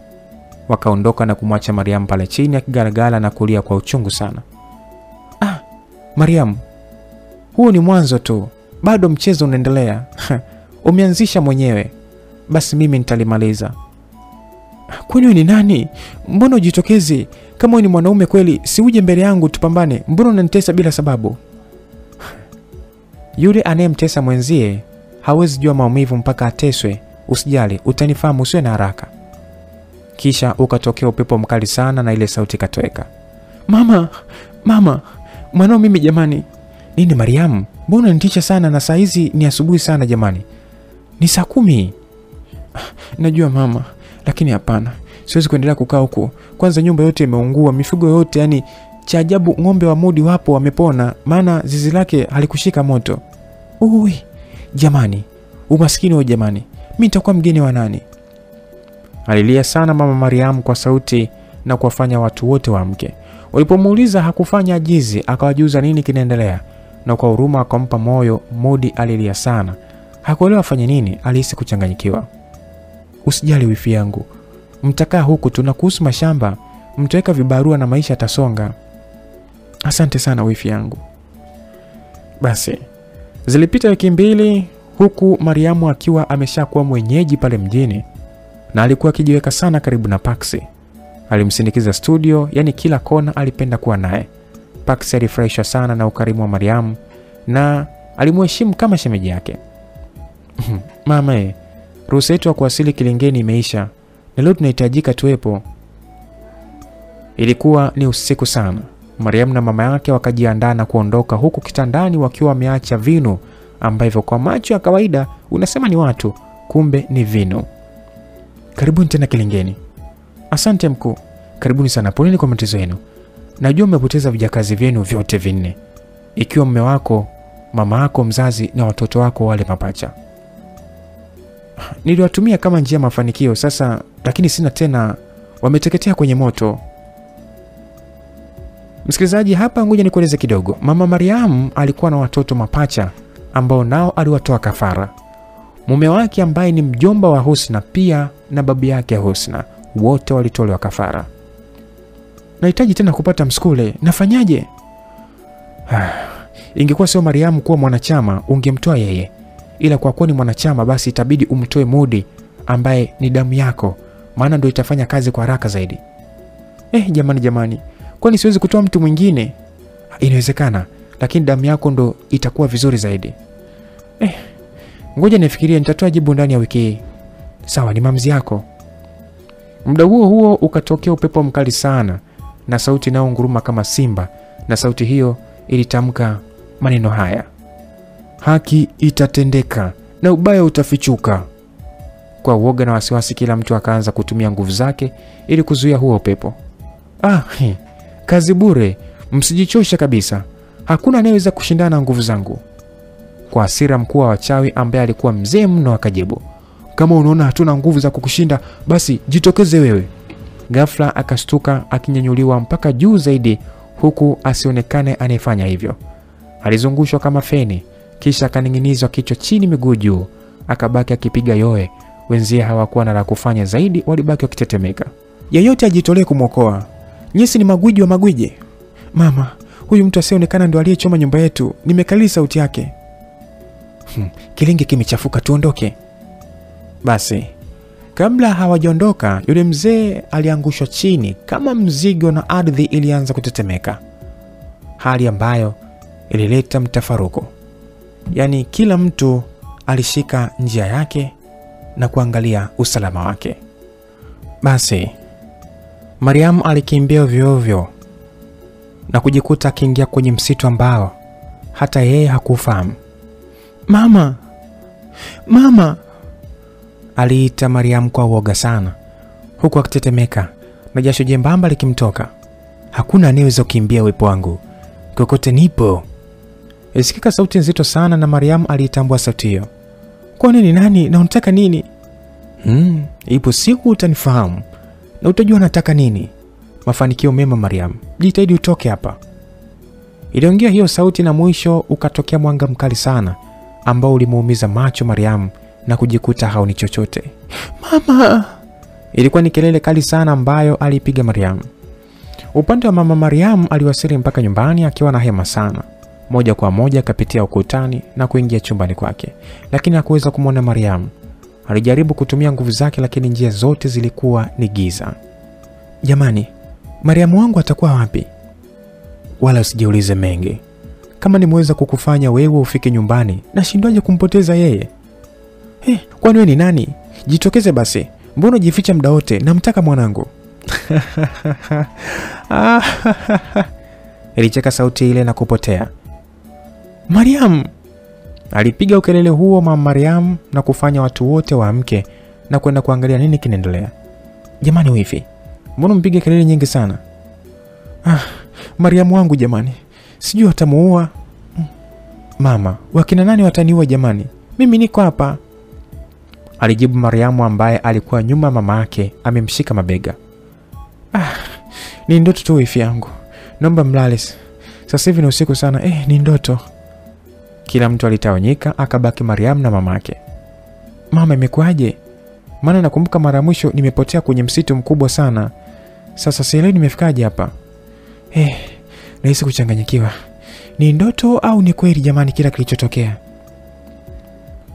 Wakaondoka na kumwacha Mariamu pale chini akigaragala na kulia kwa uchungu sana. Ah, Mariamu, huu ni mwanzo tu, bado mchezo unaendelea. Umeanzisha mwenyewe, basi mimi nitalimaliza. Kwani ni nani? Mbona ujitokezi? Kama ni mwanaume kweli, si uje mbele yangu tupambane? Mbona unanitesa bila sababu? Yule anayemtesa mwenzie hawezi jua maumivu mpaka ateswe. Usijali, utanifahamu, usiwe na haraka. Kisha ukatokea upepo mkali sana na ile sauti ikatoweka. Mama, mama, mwanao mimi jamani. Nini Mariamu? Mbona nitisha sana na saa hizi ni asubuhi sana jamani? Ni saa kumi. Najua mama, lakini hapana, siwezi kuendelea kukaa huku. Kwanza nyumba yote imeungua, mifugo yote, yani cha ajabu ng'ombe wa Mudi wapo wamepona, maana zizi lake halikushika moto. Uwi, jamani, umaskini wa jamani, mi nitakuwa mgeni wa nani? Alilia sana mama Mariamu kwa sauti na kuwafanya watu wote waamke. Walipomuuliza hakufanya ajizi, akawajuza nini kinaendelea, na kwa huruma akampa moyo. Modi alilia sana, hakuelewa afanye nini, alihisi kuchanganyikiwa. Usijali wifi yangu, mtakaa huku, tuna kuhusu mashamba, mtaweka vibarua na maisha atasonga Asante sana wifi yangu. Basi zilipita wiki mbili, huku Mariamu akiwa ameshakuwa mwenyeji pale mjini, na alikuwa akijiweka sana karibu na Paksi. Alimsindikiza studio, yani kila kona alipenda kuwa naye. Paksi alifurahishwa sana na ukarimu wa Mariamu na alimheshimu kama shemeji yake. Mama e, ruhusa yetu ya kuwasili Kilingeni imeisha na leo tunahitajika tuwepo. Ilikuwa ni usiku sana. Mariamu na mama yake wakajiandaa na kuondoka, huku kitandani wakiwa wameacha vinu ambavyo kwa macho ya kawaida unasema ni watu, kumbe ni vinu. Karibuni tena Kilingeni. Asante mkuu. Karibuni sana, poleni kwa matatizo yenu. Najua mmepoteza vijakazi vyenu vyote vinne, ikiwa mme wako, mama yako mzazi na watoto wako wale mapacha. Niliwatumia kama njia mafanikio sasa, lakini sina tena, wameteketea kwenye moto. Msikilizaji, hapa ngoja nikueleze kidogo. Mama Mariamu alikuwa na watoto mapacha ambao nao aliwatoa kafara. Mume wake ambaye ni mjomba wa Husna pia na babu yake Husna wote walitolewa kafara. Nahitaji tena kupata mskule, nafanyaje? Ingekuwa sio Mariamu kuwa mwanachama, ungemtoa yeye, ila kwa kuwa ni mwanachama, basi itabidi umtoe Mudi ambaye ni damu yako, maana ndio itafanya kazi kwa haraka zaidi. Eh, jamani jamani, kwani siwezi kutoa mtu mwingine? Inawezekana, lakini damu yako ndo itakuwa vizuri zaidi. Eh, ngoja nifikirie, nitatoa jibu ndani ya wiki hii. Sawa, ni mamzi yako. Muda huo huo ukatokea upepo mkali sana na sauti nao nguruma kama simba, na sauti hiyo ilitamka maneno haya: haki itatendeka na ubaya utafichuka. Kwa uoga na wasiwasi, kila mtu akaanza kutumia nguvu zake ili kuzuia huo upepo. Ah, he, kazi bure, msijichosha kabisa, hakuna anayeweza kushindana na nguvu zangu. Kwa hasira, mkuu wa wachawi ambaye alikuwa mzee mno akajibu, kama unaona hatuna nguvu za kukushinda basi jitokeze wewe. Ghafla akastuka akinyanyuliwa mpaka juu zaidi, huku asionekane anayefanya hivyo. Alizungushwa kama feni, kisha akaning'inizwa kichwa chini, miguu juu, akabaki akipiga yoe. Wenzie hawakuwa na la kufanya zaidi, walibaki wakitetemeka. Yeyote ajitolee kumwokoa, nyesi ni magwiji wa magwiji. Mama, huyu mtu asionekana ndo aliyechoma nyumba yetu, nimekalili sauti yake. Hmm, kilingi kimechafuka, tuondoke. Basi kabla hawajaondoka, yule mzee aliangushwa chini kama mzigo na ardhi ilianza kutetemeka, hali ambayo ilileta mtafaruko. Yaani kila mtu alishika njia yake na kuangalia usalama wake. Basi Mariamu alikimbia ovyoovyo na kujikuta akiingia kwenye msitu ambao hata yeye hakufahamu. Mama, mama! Aliita Mariamu kwa uoga sana, huku akitetemeka na jasho jembamba likimtoka. Hakuna anayeweza kukimbia uwepo wangu, kokote nipo. Isikika sauti nzito sana, na Mariamu aliitambua sauti hiyo. Kwa nini? Nani na unataka nini? Hmm, ipo siku utanifahamu na utajua nataka nini. Mafanikio mema, Mariam, jitahidi utoke hapa. Iliongea hiyo sauti, na mwisho ukatokea mwanga mkali sana ambao ulimuumiza macho Mariam na kujikuta haoni chochote. Mama! Ilikuwa ni kelele kali sana ambayo alipiga Mariam. Upande wa mama Mariam aliwasili mpaka nyumbani akiwa na hema sana. Moja kwa moja akapitia ukutani na kuingia chumbani kwake, lakini hakuweza kumwona Mariam. Alijaribu kutumia nguvu zake, lakini njia zote zilikuwa ni giza. Jamani, Mariamu wangu atakuwa wapi? Wala usijiulize mengi. Kama nimeweza kukufanya wewe ufike nyumbani, nashindwaje kumpoteza yeye? Hey, kwani wewe ni nani? Jitokeze basi, mbona jificha muda wote? Namtaka mwanangu. Ilicheka sauti ile na kupotea. Mariam! Alipiga ukelele huo mama Mariam na kufanya watu wote waamke na kwenda kuangalia nini kinaendelea. Jamani, wifi, mbona mpige kelele nyingi sana? Ah, Mariamu wangu jamani, sijui watamuua. Mama, wakina nani wataniua jamani? Mimi niko hapa, alijibu Mariamu ambaye alikuwa nyuma mama yake amemshika mabega. Ah, ni ndoto tu wifi yangu, naomba mlale sasa hivi, ni usiku sana. Eh, ni ndoto. Kila mtu alitawanyika, akabaki Mariamu na mamake. Mama, imekuwaje? Maana nakumbuka mara mwisho nimepotea kwenye msitu mkubwa sana. Sasa sielewi nimefikaje hapa. Eh, nahisi kuchanganyikiwa. Ni ndoto au ni kweli jamani kila kilichotokea?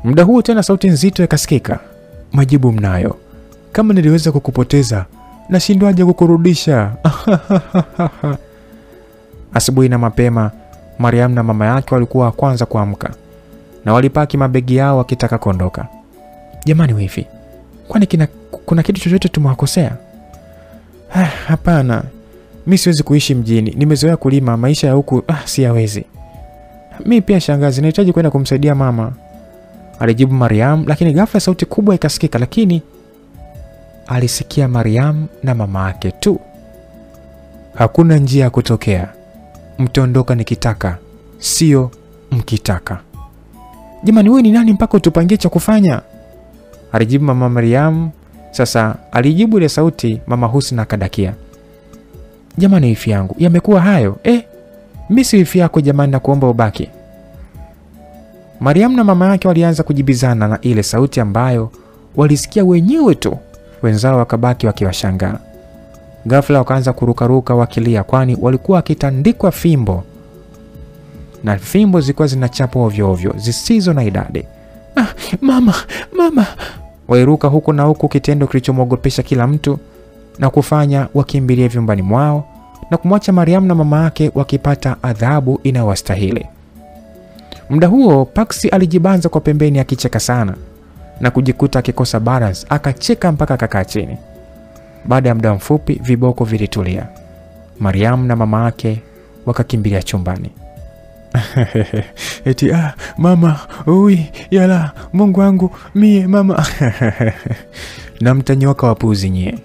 Muda huo tena sauti nzito ikasikika. Majibu mnayo. Kama niliweza kukupoteza, nashindwaje kukurudisha? Asubuhi na mapema, Mariam na mama yake walikuwa wa kwanza kuamka na walipaki mabegi yao wakitaka kuondoka. Jamani wifi, kwani kuna kitu chochote tumewakosea? Ah, hapana, mi siwezi kuishi mjini, nimezoea kulima. Maisha ya huku ah, siyawezi. Mi pia shangazi, nahitaji kwenda kumsaidia mama, alijibu Mariam, lakini ghafla sauti kubwa ikasikika, lakini alisikia Mariam na mama yake tu. Hakuna njia ya kutokea, mtaondoka nikitaka, sio mkitaka. Jamani, wewe ni nani mpaka utupangie cha kufanya? alijibu mama Mariam. Sasa alijibu ile sauti, mama Husna akadakia. Jamani wifi yangu, yamekuwa hayo eh? Mimi si wifi yako jamani, na kuomba ubaki. Mariam na mama yake walianza kujibizana na ile sauti ambayo walisikia wenyewe tu, wenzao wakabaki wakiwashangaa. Ghafla wakaanza kurukaruka wakilia, kwani walikuwa wakitandikwa fimbo na fimbo zilikuwa zinachapwa ovyo ovyo zisizo na idadi. Ah, mama, mama! Wairuka huku na huku, kitendo kilichomwogopesha kila mtu na kufanya wakimbilie vyumbani mwao na kumwacha Mariamu na mama yake wakipata adhabu inayowastahili. Muda huo Paksi alijibanza kwa pembeni akicheka sana na kujikuta akikosa balance, akacheka mpaka akakaa chini. Baada ya muda mfupi, viboko vilitulia. Mariamu na mama yake wakakimbilia chumbani. Eti ah, mama ui yala Mungu wangu mie mama na mtanyoka wapuzi nyie.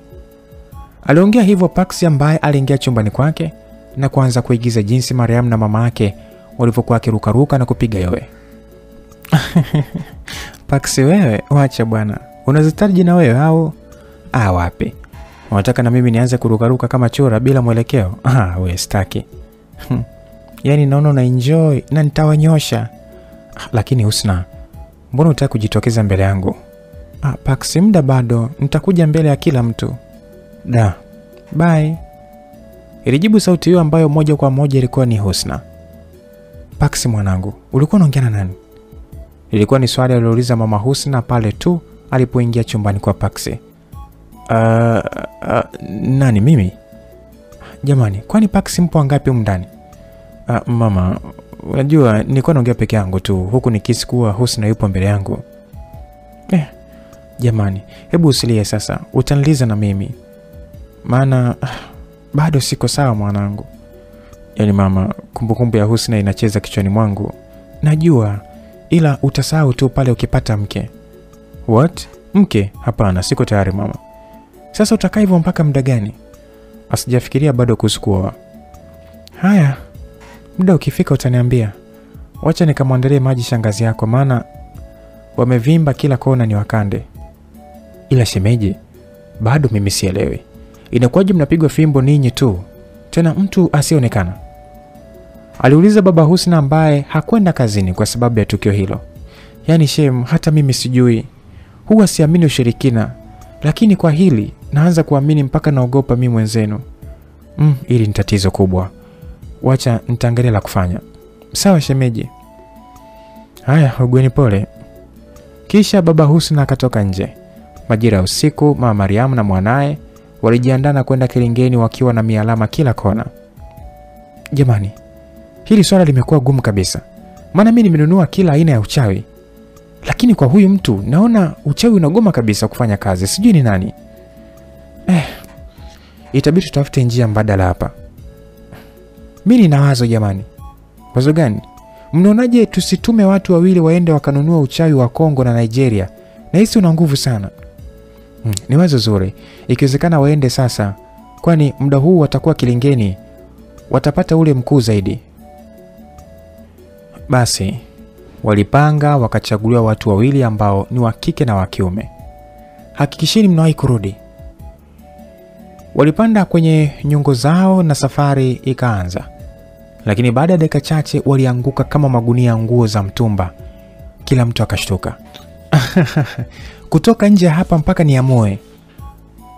Aliongea hivyo Paksi ambaye aliingia chumbani kwake na kuanza kuigiza jinsi Mariamu na mama yake walivyokuwa akirukaruka na kupiga yowe. Paksi wewe, wacha bwana, unazitaji na wewe au? Ah, wapi, unataka na mimi nianze kurukaruka kama chura bila mwelekeo? Ah, we staki. Yaani naona unaenjoy na nitawanyosha. Lakini Husna, mbona utaki kujitokeza mbele yangu? Ah, Paksi, muda bado, nitakuja mbele ya kila mtu. Da, bye. Ilijibu sauti hiyo ambayo moja kwa moja ilikuwa ni Husna. Paksi mwanangu, ulikuwa unaongea na nani? Ilikuwa ni swali alilouliza mama Husna pale tu alipoingia chumbani kwa Paksi. Uh, uh, nani mimi? Jamani, kwani Paksi mpo wangapi humu ndani? Uh, mama, unajua nilikuwa naongea peke yangu tu huku nikisi kuwa Husna yupo mbele yangu. Eh, jamani, hebu usilie sasa, utaniliza na mimi maana bado siko sawa mwanangu. Yaani mama, kumbukumbu ya Husna inacheza kichwani mwangu. Najua, ila utasahau tu pale ukipata mke. What? Mke? Hapana, siko tayari mama. Sasa utakaa hivyo mpaka muda gani? Asijafikiria bado kuhusu kuoa. Haya, muda ukifika utaniambia. Wacha nikamwandalie maji shangazi yako, maana wamevimba kila kona ni wakande. Ila shemeji, bado mimi sielewi, inakuwaje mnapigwa fimbo ninyi tu, tena mtu asiyeonekana? Aliuliza baba Husna ambaye hakwenda kazini kwa sababu ya tukio hilo. Yaani shem, hata mimi sijui, huwa siamini ushirikina, lakini kwa hili naanza kuamini mpaka naogopa mimi mwenzenu. Mm, hili ni tatizo kubwa, wacha nitaangalia la kufanya. Sawa shemeji. Haya, ugweni pole. Kisha baba Husna akatoka nje. Majira ya usiku, mama Mariamu na mwanaye walijiandaa na kwenda kilingeni wakiwa na mialama kila kona. Jamani, hili swala limekuwa gumu kabisa, maana mi nimenunua kila aina ya uchawi, lakini kwa huyu mtu naona uchawi unagoma kabisa kufanya kazi. Sijui ni nani. Eh, itabidi tutafute njia mbadala hapa. Mi nina wazo jamani. Wazo gani? Mnaonaje tusitume watu wawili waende wakanunua uchawi wa Kongo na Nigeria? Nahisi una nguvu sana. Hmm, ni wazo zuri. Ikiwezekana waende sasa, kwani muda huu watakuwa kilingeni, watapata ule mkuu zaidi. Basi walipanga wakachaguliwa watu wawili ambao ni wa kike na wa kiume. Hakikishini mnawahi kurudi. Walipanda kwenye nyungo zao na safari ikaanza, lakini baada ya dakika chache walianguka kama magunia ya nguo za mtumba. Kila mtu akashtuka. Kutoka nje hapa mpaka ni niamue,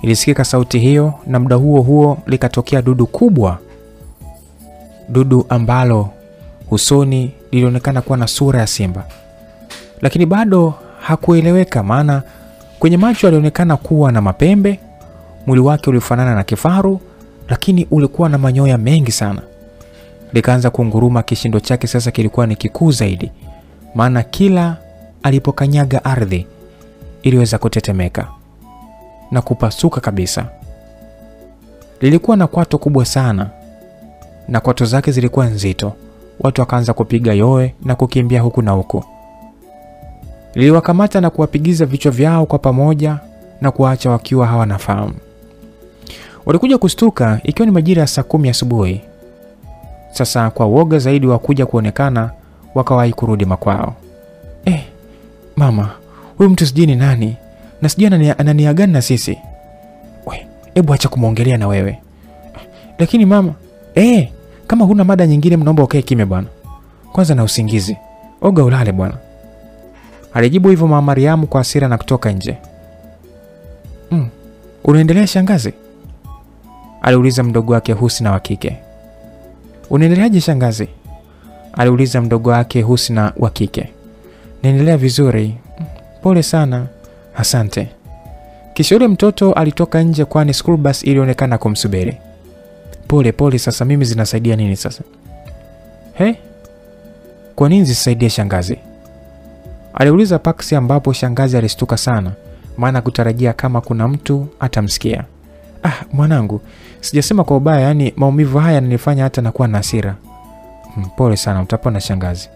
ilisikika sauti hiyo, na muda huo huo likatokea dudu kubwa, dudu ambalo usoni lilionekana kuwa na sura ya simba, lakini bado hakueleweka, maana kwenye macho alionekana kuwa na mapembe. Mwili wake ulifanana na kifaru, lakini ulikuwa na manyoya mengi sana. Likaanza kunguruma. Kishindo chake sasa kilikuwa ni kikuu zaidi, maana kila alipokanyaga ardhi iliweza kutetemeka na kupasuka kabisa. Lilikuwa na kwato kubwa sana, na kwato zake zilikuwa nzito. Watu wakaanza kupiga yowe na kukimbia huku na huku. Liliwakamata na kuwapigiza vichwa vyao kwa pamoja na kuwaacha wakiwa hawana fahamu. Walikuja kustuka ikiwa ni majira ya saa kumi asubuhi. Sasa kwa woga zaidi wa kuja kuonekana, wakawahi kurudi makwao. Eh, mama, huyu mtu sijui ni nani na sijui anani- anania gani na sisi. Hebu acha kumwongelea na wewe. Lakini mama, eh, kama huna mada nyingine, mnaomba ukae kime bwana, kwanza na usingizi, oga ulale bwana. Alijibu hivyo mama Mariamu kwa hasira na kutoka nje. Mm, unaendelea shangazi? aliuliza mdogo wake Husna wa kike. Unaendeleaje shangazi? aliuliza mdogo wake Husna wa kike. Naendelea vizuri. "Mm, Pole sana. Asante. Kisha yule mtoto alitoka nje, kwani school bus ilionekana kumsubiri. Pole pole. Sasa mimi zinasaidia nini sasa? He, kwa nini zisaidie shangazi? aliuliza Paksi, ambapo shangazi alistuka sana, maana kutarajia kama kuna mtu atamsikia. Ah, mwanangu, sijasema kwa ubaya, yaani maumivu haya yananifanya hata nakuwa na hasira. "Hmm, Pole sana, utapona shangazi.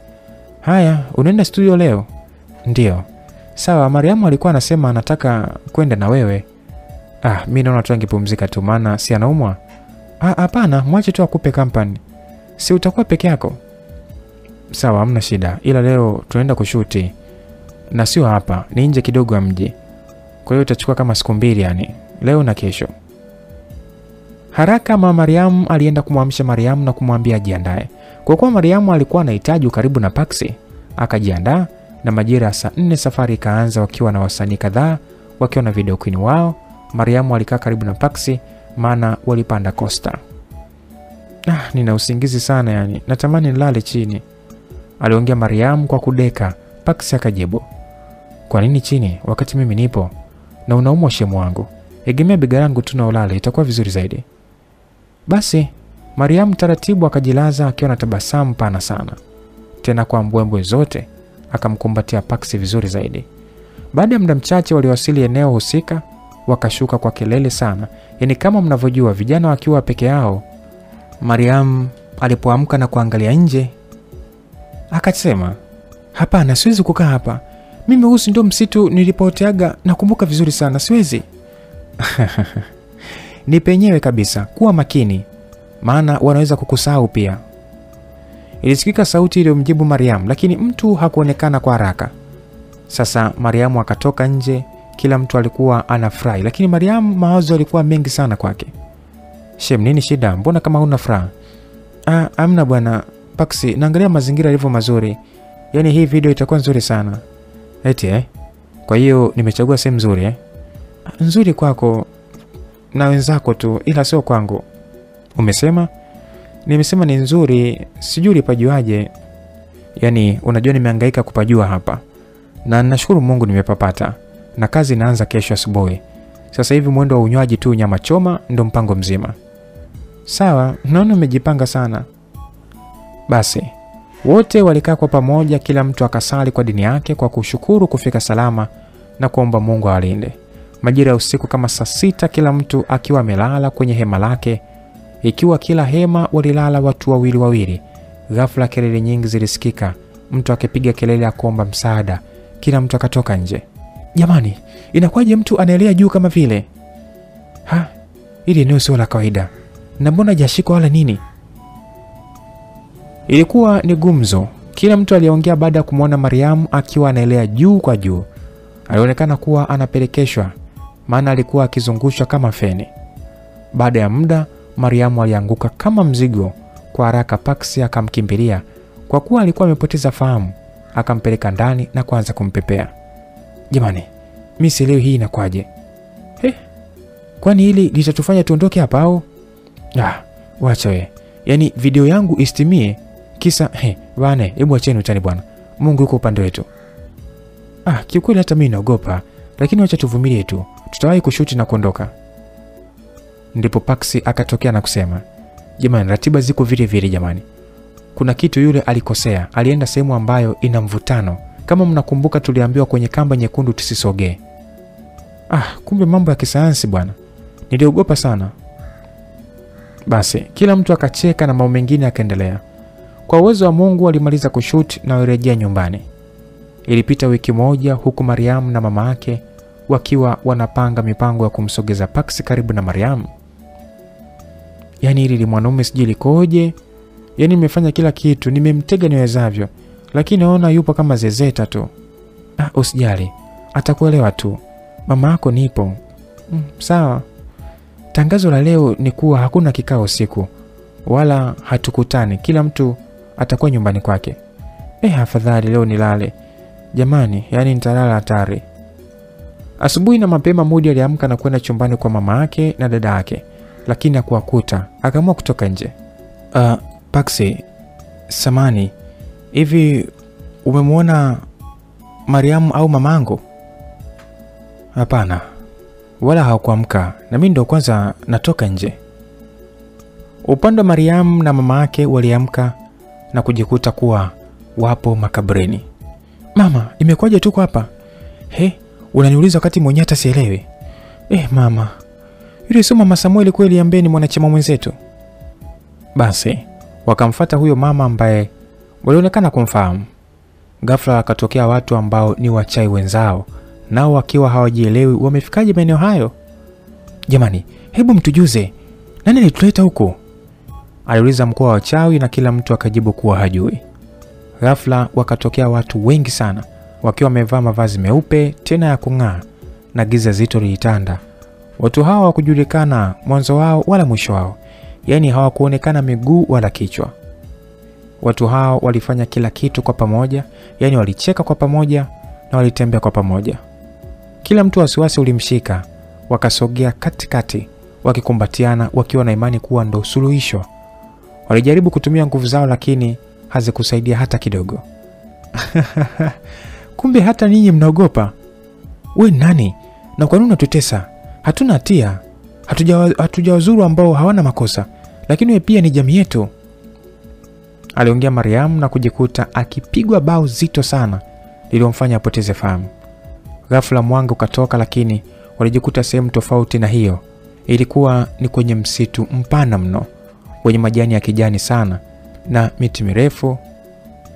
Haya, unaenda studio leo? Ndiyo. Sawa, Mariamu alikuwa anasema anataka kwenda na wewe. Ah, mi naona tu angepumzika tu, maana si anaumwa. Ah, Hapana, mwache tu akupe kampani, si utakuwa peke yako? Sawa, hamna shida, ila leo tunaenda kushuti na sio hapa, ni nje kidogo ya mji, kwa hiyo itachukua kama siku mbili, yani leo na kesho. Haraka mama Mariamu alienda kumwamsha Mariamu na kumwambia ajiandae. Kwa kuwa Mariamu alikuwa anahitaji ukaribu na Paksi, akajiandaa na majira ya saa nne safari ikaanza, wakiwa na wasanii kadhaa wakiwa na video queen wao. Mariamu alikaa karibu na Paksi maana walipanda costa. Ah, nina usingizi sana yani, natamani nilale chini, aliongea Mariamu kwa kudeka. Paksi akajibu, kwa nini chini wakati mimi nipo na unaumwa shemu wangu? Egemea bega langu tu na ulale, itakuwa vizuri zaidi. Basi Mariamu taratibu akajilaza akiwa na tabasamu pana sana, tena kwa mbwembwe zote, akamkumbatia Paksi vizuri zaidi. Baada ya muda mchache waliwasili eneo husika, wakashuka kwa kelele sana, yaani kama mnavyojua vijana wakiwa peke yao. Mariamu alipoamka na kuangalia nje, akasema Hapana, siwezi kukaa hapa. Mimi huu ndio msitu nilipoteaga, nakumbuka vizuri sana, siwezi. ni penyewe kabisa, kuwa makini, maana wanaweza kukusahau pia. Ilisikika sauti iliyomjibu Mariamu, lakini mtu hakuonekana kwa haraka. Sasa Mariamu akatoka nje, kila mtu alikuwa anafurahi, lakini Mariamu mawazo yalikuwa mengi sana kwake. Shem, nini shida? Mbona kama huna furaha? Ah, amna bwana Paksi, naangalia mazingira yalivyo mazuri. Yaani hii video itakuwa nzuri sana. Eti eh? Kwa hiyo nimechagua sehemu nzuri eh? Nzuri kwako na wenzako tu, ila sio kwangu. Umesema? Nimesema ni nzuri, sijui ulipajuaje. Yaani unajua nimehangaika kupajua hapa, na nashukuru Mungu nimepapata, na kazi inaanza kesho asubuhi. Sasa hivi mwendo wa unywaji tu nyama choma ndo mpango mzima. Sawa, naona umejipanga sana. Basi wote walikaa kwa pamoja, kila mtu akasali kwa dini yake kwa kushukuru kufika salama na kuomba Mungu awalinde. Majira ya usiku kama saa sita, kila mtu akiwa amelala kwenye hema lake, ikiwa kila hema walilala watu wawili wawili. Ghafla kelele nyingi zilisikika, mtu akipiga kelele ya kuomba msaada. Kila mtu akatoka nje. Jamani, inakuwaje mtu anaelea juu kama vile? Ha, ili eneo sio la kawaida. Na mbona jashikwa wala nini? Ilikuwa ni gumzo. Kila mtu aliongea baada ya kumwona Mariamu akiwa anaelea juu kwa juu. Alionekana kuwa anapelekeshwa, maana alikuwa akizungushwa kama feni. Baada ya muda, Mariamu alianguka kama mzigo. Kwa haraka Paksi akamkimbilia, kwa kuwa alikuwa amepoteza fahamu, akampeleka ndani na kuanza kumpepea. Jamani, mi sielewi hii inakwaje. Eh, kwani hili litatufanya tuondoke hapa au? Ah, wacha we. Yaani video yangu istimie kisa he, bwana, hebu acheni utani bwana. Mungu yuko upande wetu. Ah, kiukweli hata mimi naogopa, lakini wacha tuvumilie tu. Tutawahi kushuti na kuondoka. Ndipo Paksi akatokea na kusema, jamani, ratiba ziko vile vile jamani. Kuna kitu yule alikosea, alienda sehemu ambayo ina mvutano. Kama mnakumbuka, tuliambiwa kwenye kamba nyekundu tusisogee. Ah, kumbe mambo ya kisayansi bwana. Niliogopa sana. Basi kila mtu akacheka na mambo mengine akaendelea Kwa uwezo wa Mungu alimaliza kushuti na walirejea nyumbani. Ilipita wiki moja huku Mariamu na mama yake wakiwa wanapanga mipango ya kumsogeza Pax karibu na Mariam. Yaani hili li mwanaume sijui likoje. Yaani nimefanya kila kitu, nimemtega niwezavyo, lakini naona yupo kama zezeta tu. Ah, usijali, atakuelewa tu. Mama yako nipo. Mm, sawa. Tangazo la leo ni kuwa hakuna kikao usiku, wala hatukutani. Kila mtu atakuwa nyumbani kwake. Eh, afadhali leo nilale jamani, yani nitalala hatari. Asubuhi na mapema Mudi aliamka na kwenda chumbani kwa mama yake na dada yake, lakini hakuwakuta. Akaamua kutoka nje. Uh, Paxi, samani, hivi umemwona Mariamu au mamangu? Hapana, wala hawakuamka, na mimi ndo kwanza natoka nje. Upande wa Mariamu na mama yake waliamka na kujikuta kuwa wapo makaburini. Mama, imekuwaje tuko hapa? He, unaniuliza wakati mwenye hata sielewi. Eh, mama, yule sio mama Samueli kweli ambaye ni mwanachama mwenzetu? Basi wakamfata huyo mama ambaye walionekana kumfahamu. Ghafla wakatokea watu ambao ni wachai wenzao, nao wakiwa hawajielewi wamefikaje maeneo hayo. Jamani, hebu mtujuze, nani alituleta huku? aliuliza mkuu wa wachawi, na kila mtu akajibu kuwa hajui. Ghafla wakatokea watu wengi sana wakiwa wamevaa mavazi meupe tena ya kung'aa, na giza zito lilitanda. Watu hawa hawakujulikana mwanzo wao wala mwisho wao, yaani hawakuonekana miguu wala kichwa. Watu hao walifanya kila kitu kwa pamoja, yaani walicheka kwa pamoja na walitembea kwa pamoja. Kila mtu wasiwasi ulimshika, wakasogea katikati wakikumbatiana, wakiwa na imani kuwa ndo suluhisho. Walijaribu kutumia nguvu zao, lakini hazikusaidia hata kidogo. Kumbe hata ninyi mnaogopa. We nani na kwa nini unatutesa? Hatuna hatia, hatujawazuru ambao hawana makosa, lakini we pia ni jamii yetu, aliongea Mariamu na kujikuta akipigwa bao zito sana lililomfanya apoteze fahamu. Ghafula mwanga ukatoka, lakini walijikuta sehemu tofauti na hiyo. Ilikuwa ni kwenye msitu mpana mno wenye majani ya kijani sana, na miti mirefu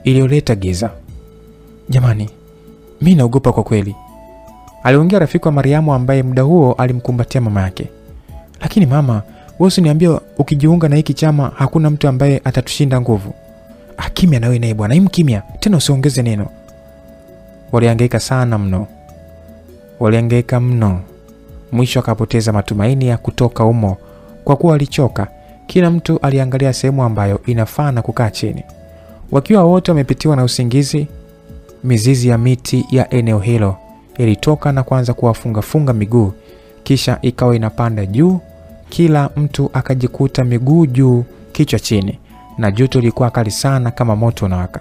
iliyoleta giza. Jamani, mi naogopa kwa kweli, Aliongea rafiki wa Mariamu ambaye muda huo alimkumbatia mama yake. lakini mama, wewe usiniambie ukijiunga na hiki chama hakuna mtu ambaye atatushinda nguvu. Akimya kimya na wewe naye bwana, im kimya tena, usiongeze neno. waliangaika sana mno, waliangaika mno. Mwisho akapoteza matumaini ya kutoka umo kwa kuwa alichoka. Kila mtu aliangalia sehemu ambayo inafaa na kukaa chini. Wakiwa wote wamepitiwa na usingizi, mizizi ya miti ya eneo hilo ilitoka na kuanza kuwafungafunga miguu, kisha ikawa inapanda juu. Kila mtu akajikuta miguu juu, kichwa chini, na joto lilikuwa kali sana kama moto unawaka.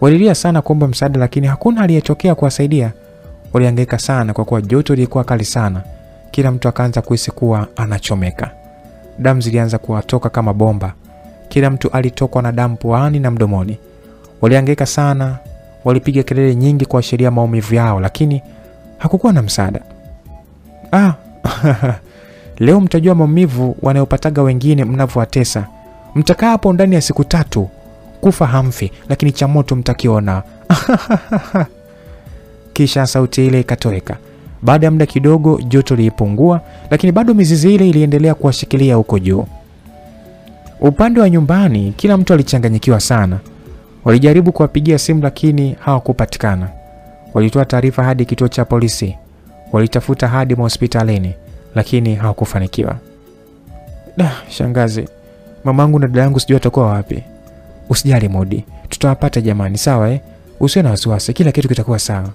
Walilia sana kuomba msaada, lakini hakuna aliyetokea kuwasaidia. Walihangaika sana kwa kuwa joto lilikuwa kali sana. Kila mtu akaanza kuhisi kuwa anachomeka. Damu zilianza kuwatoka kama bomba. Kila mtu alitokwa na damu puani na mdomoni. Walihangaika sana, walipiga kelele nyingi kuashiria maumivu yao, lakini hakukuwa na msaada. Ah, leo mtajua maumivu wanayopataga wengine mnavyowatesa. Mtakaa hapo ndani ya siku tatu, kufa hamfi, lakini cha moto mtakiona. Kisha sauti ile ikatoweka. Baada ya muda kidogo, joto lilipungua, lakini bado mizizi ile iliendelea kuwashikilia huko juu. Upande wa nyumbani, kila mtu alichanganyikiwa sana. Walijaribu kuwapigia simu, lakini hawakupatikana. Walitoa taarifa hadi kituo cha polisi, walitafuta hadi mahospitalini, lakini hawakufanikiwa. Da, shangazi, mamangu na dada yangu sijui atakuwa wapi. Usijali Modi, tutawapata jamani, sawa eh? Usiwe na wasiwasi, kila kitu kitakuwa sawa.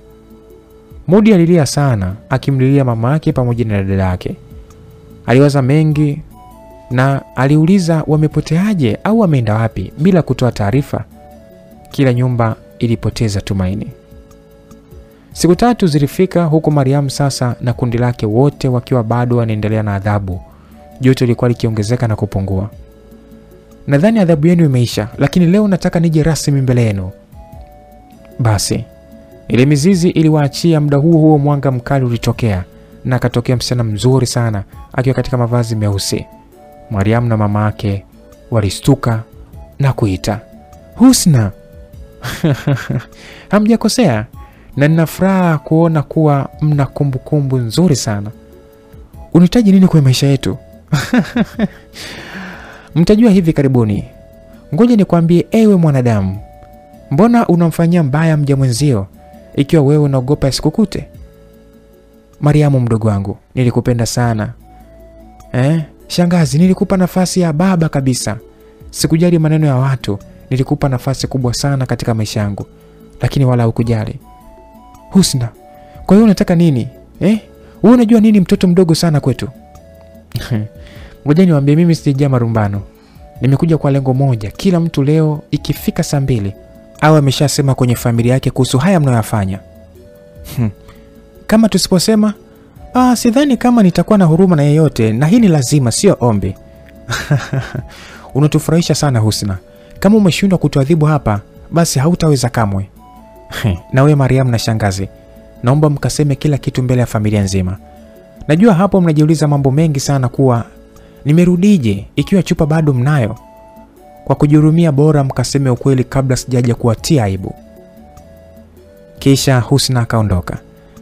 Mudi alilia sana, akimlilia mama yake pamoja na dada yake. Aliwaza mengi na aliuliza wamepoteaje au wameenda wapi bila kutoa taarifa. Kila nyumba ilipoteza tumaini. Siku tatu zilifika huku Mariamu sasa na kundi lake wote wakiwa bado wanaendelea na adhabu. Joto lilikuwa likiongezeka na kupungua. Nadhani adhabu yenu imeisha, lakini leo nataka nije rasmi mbele yenu. Basi ile mizizi iliwaachia. Muda huo huo mwanga mkali ulitokea na akatokea msichana mzuri sana akiwa katika mavazi meusi. Mariamu na mama yake walistuka na kuita Husna. Hamjakosea, na nina furaha kuona kuwa mna kumbukumbu nzuri sana. Unahitaji nini kwenye maisha yetu? Mtajua hivi karibuni. Ngoja nikwambie, ewe mwanadamu, mbona unamfanyia mbaya mja mwenzio ikiwa wewe unaogopa asikukute? Mariamu mdogo wangu, nilikupenda sana eh? Shangazi, nilikupa nafasi ya baba kabisa, sikujali maneno ya watu. Nilikupa nafasi kubwa sana katika maisha yangu, lakini wala hukujali. Husna, kwa hiyo unataka nini eh? Wewe unajua nini, mtoto mdogo sana kwetu. Ngoja niwaambie, mimi sijajaa marumbano. Nimekuja kwa lengo moja. Kila mtu leo ikifika saa mbili au ameshasema kwenye familia yake kuhusu haya mnayoyafanya. Hmm. Kama tusiposema, ah, sidhani kama nitakuwa na huruma na yeyote, na hii ni lazima, sio ombi. Unatufurahisha sana Husna. Kama umeshindwa kutuadhibu hapa, basi hautaweza kamwe. na wewe Mariamu na shangazi, naomba mkaseme kila kitu mbele ya familia nzima. Najua hapo mnajiuliza mambo mengi sana, kuwa nimerudije ikiwa chupa bado mnayo. Kwa kujihurumia, bora mkaseme ukweli kabla sijaja kuwatia aibu. Kisha Husna akaondoka,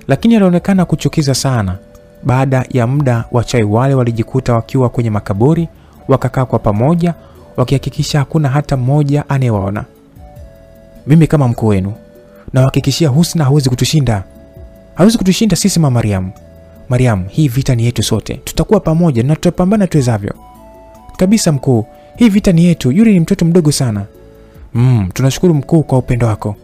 lakini alionekana kuchukiza sana. Baada ya muda, wachawi wale walijikuta wakiwa kwenye makaburi, wakakaa kwa pamoja, wakihakikisha hakuna hata mmoja anayewaona. Mimi kama mkuu wenu nawahakikishia Husna hawezi kutushinda, hawezi kutushinda sisi. Mama Mariam. Mariam, hii vita ni yetu sote, tutakuwa pamoja na tutapambana tuwezavyo. Kabisa mkuu, hii vita ni yetu. Yule ni mtoto mdogo sana. Mm, tunashukuru mkuu kwa upendo wako.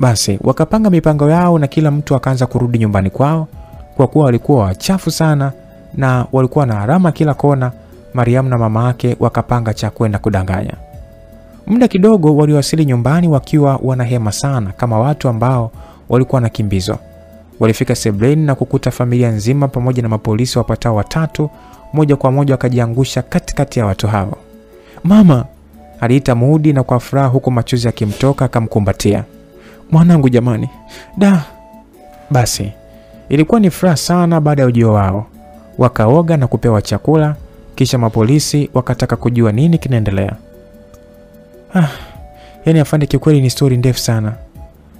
Basi wakapanga mipango yao na kila mtu akaanza kurudi nyumbani kwao, kwa kuwa walikuwa wachafu sana na walikuwa na harama kila kona. Mariamu na mama yake wakapanga cha kwenda kudanganya. Muda kidogo waliwasili nyumbani wakiwa wanahema sana, kama watu ambao walikuwa na wanakimbizwa. Walifika sebleni na kukuta familia nzima pamoja na mapolisi wapatao watatu. Moja kwa moja wakajiangusha katikati ya watu hao. Mama, aliita Mudi na kwa furaha, huku machozi yakimtoka akamkumbatia. Mwanangu jamani, da. Basi ilikuwa ni furaha sana. Baada ya ujio wao, wakaoga na kupewa chakula, kisha mapolisi wakataka kujua nini kinaendelea. Ah, yani afande, kiukweli ni stori ndefu sana.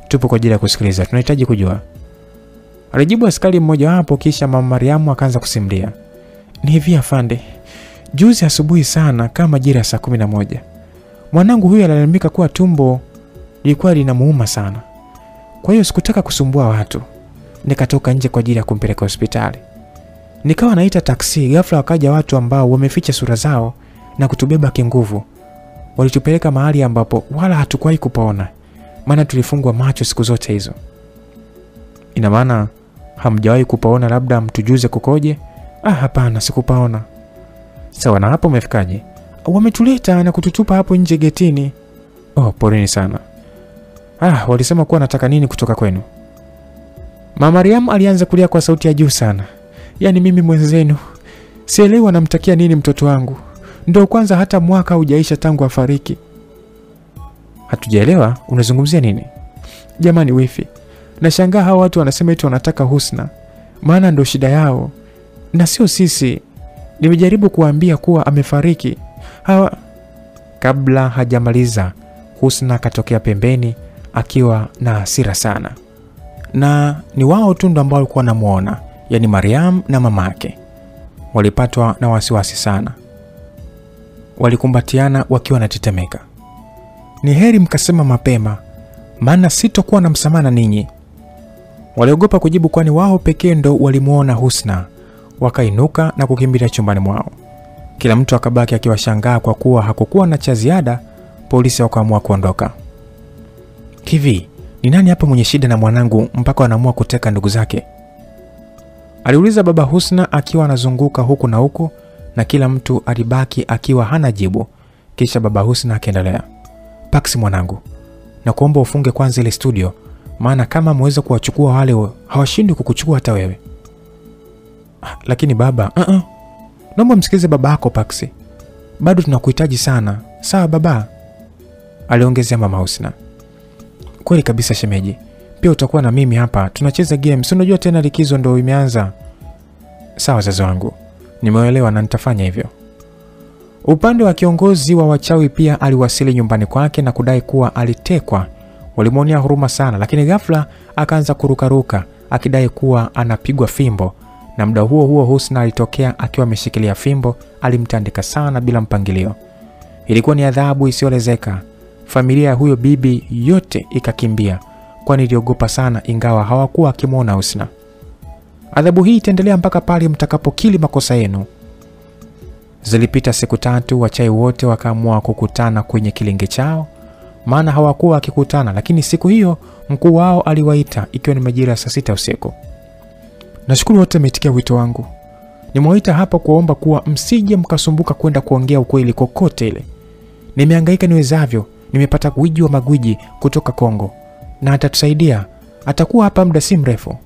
Tupo kwa ajili ya kusikiliza, tunahitaji kujua, alijibu askari mmoja mmojawapo. Kisha mama Mariamu akaanza kusimulia. Ni hivi afande, juzi asubuhi sana kama majira ya saa kumi na moja mwanangu huyu alilalamika kuwa tumbo lilikuwa linamuuma sana. Kwa hiyo sikutaka kusumbua watu, nikatoka nje kwa ajili ya kumpeleka hospitali. Nikawa naita taksi, ghafla wakaja watu ambao wameficha sura zao na kutubeba kinguvu. Walitupeleka mahali ambapo wala hatukuwahi kupaona, maana tulifungwa macho siku zote hizo. Ina maana hamjawahi kupaona? Labda mtujuze kukoje? Ah, hapana, sikupaona. Sawa, na hapo umefikaje? Wametuleta na kututupa hapo nje getini. Oh, poleni sana. Ah, walisema kuwa nataka nini kutoka kwenu? Mama Mariam alianza kulia kwa sauti ya juu sana. Yaani mimi mwenzenu sielewi wanamtakia nini mtoto wangu, ndo kwanza hata mwaka haujaisha tangu afariki. Hatujaelewa unazungumzia nini? Jamani wifi, nashangaa hawa watu wanasema eti wanataka Husna, maana ndo shida yao na sio sisi. Nimejaribu kuwaambia kuwa amefariki hawa. Kabla hajamaliza, Husna akatokea pembeni akiwa na hasira sana, na ni wao tu ndo ambao walikuwa wanamwona, yaani Mariam na mamake. Walipatwa na wasiwasi sana, walikumbatiana wakiwa natetemeka Ni heri mkasema mapema, maana sitokuwa na msamana na ninyi. Waliogopa kujibu, kwani wao pekee ndo walimwona Husna. Wakainuka na kukimbilia chumbani mwao. Kila mtu akabaki akiwashangaa kwa kuwa hakukuwa na cha ziada. Polisi wakaamua kuondoka. Hivi ni nani hapa mwenye shida na mwanangu mpaka wanaamua kuteka ndugu zake? Aliuliza baba Husna akiwa anazunguka huku na huku, na kila mtu alibaki akiwa hana jibu. Kisha baba Husna akaendelea, Paksi mwanangu, na kuomba ufunge kwanza ile studio, maana kama ameweza kuwachukua wale, hawashindi kukuchukua hata wewe. "Ah, Lakini baba, uh -uh. naomba msikilize baba yako Paksi, bado tunakuhitaji sana. Sawa baba, aliongezea mama Husna. Kweli kabisa shemeji, pia utakuwa na mimi hapa, tunacheza game, si unajua tena likizo ndo imeanza. Sawa wazazi wangu, nimeelewa na nitafanya hivyo. Upande wa kiongozi wa wachawi pia aliwasili nyumbani kwake na kudai kuwa alitekwa. Walimwonea huruma sana, lakini ghafla akaanza kurukaruka akidai kuwa anapigwa fimbo, na muda huo huo Husna alitokea akiwa ameshikilia fimbo, alimtandika sana bila mpangilio. Ilikuwa ni adhabu isiyoelezeka. Familia ya huyo bibi yote ikakimbia, kwani iliogopa sana, ingawa hawakuwa akimwona Husna. Adhabu hii itaendelea mpaka pale mtakapokili makosa yenu. Zilipita siku tatu, wachai wote wakaamua kukutana kwenye kilinge chao, maana hawakuwa wakikutana, lakini siku hiyo mkuu wao aliwaita ikiwa ni majira ya saa sita usiku. Nashukuru wote ameitikia wito wangu. Nimewaita hapa kuwaomba kuwa msije mkasumbuka kwenda kuongea ukweli kokote ile. Nimehangaika niwezavyo, nimepata gwiji wa magwiji kutoka Kongo na atatusaidia, atakuwa hapa muda si mrefu.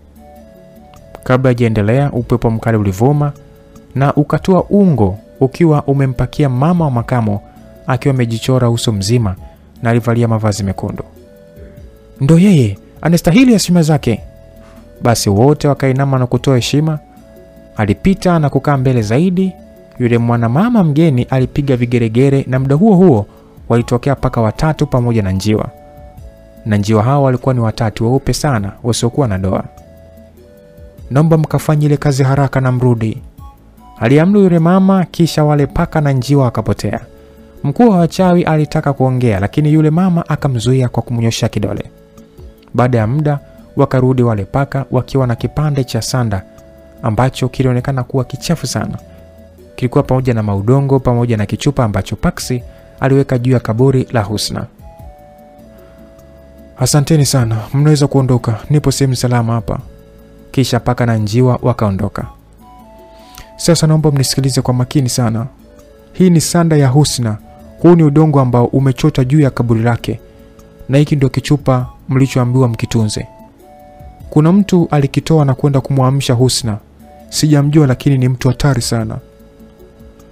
Kabla hajaendelea, upepo mkali ulivuma na ukatua ungo ukiwa umempakia mama wa makamo akiwa amejichora uso mzima na alivalia mavazi mekundu. Ndo yeye anastahili heshima zake. Basi wote wakainama na kutoa heshima. Alipita na kukaa mbele zaidi. Yule mwanamama mgeni alipiga vigeregere, na muda huo huo walitokea paka watatu pamoja na njiwa, na njiwa hao walikuwa ni watatu weupe sana wasiokuwa na doa. Naomba mkafanye ile kazi haraka na mrudi, aliamuru yule mama. Kisha wale paka na njiwa wakapotea. Mkuu wa wachawi alitaka kuongea, lakini yule mama akamzuia kwa kumnyosha kidole. Baada ya muda wakarudi wale paka wakiwa na kipande cha sanda ambacho kilionekana kuwa kichafu sana. Kilikuwa pamoja na maudongo pamoja na kichupa ambacho Paksi aliweka juu ya kaburi la Husna. Asanteni sana, mnaweza kuondoka, nipo sehemu salama hapa. Kisha paka na njiwa wakaondoka. Sasa naomba mnisikilize kwa makini sana. Hii ni sanda ya Husna. Huu ni udongo ambao umechota juu ya kaburi lake, na hiki ndio kichupa mlichoambiwa mkitunze. Kuna mtu alikitoa na kwenda kumwamsha Husna, sijamjua, lakini ni mtu hatari sana.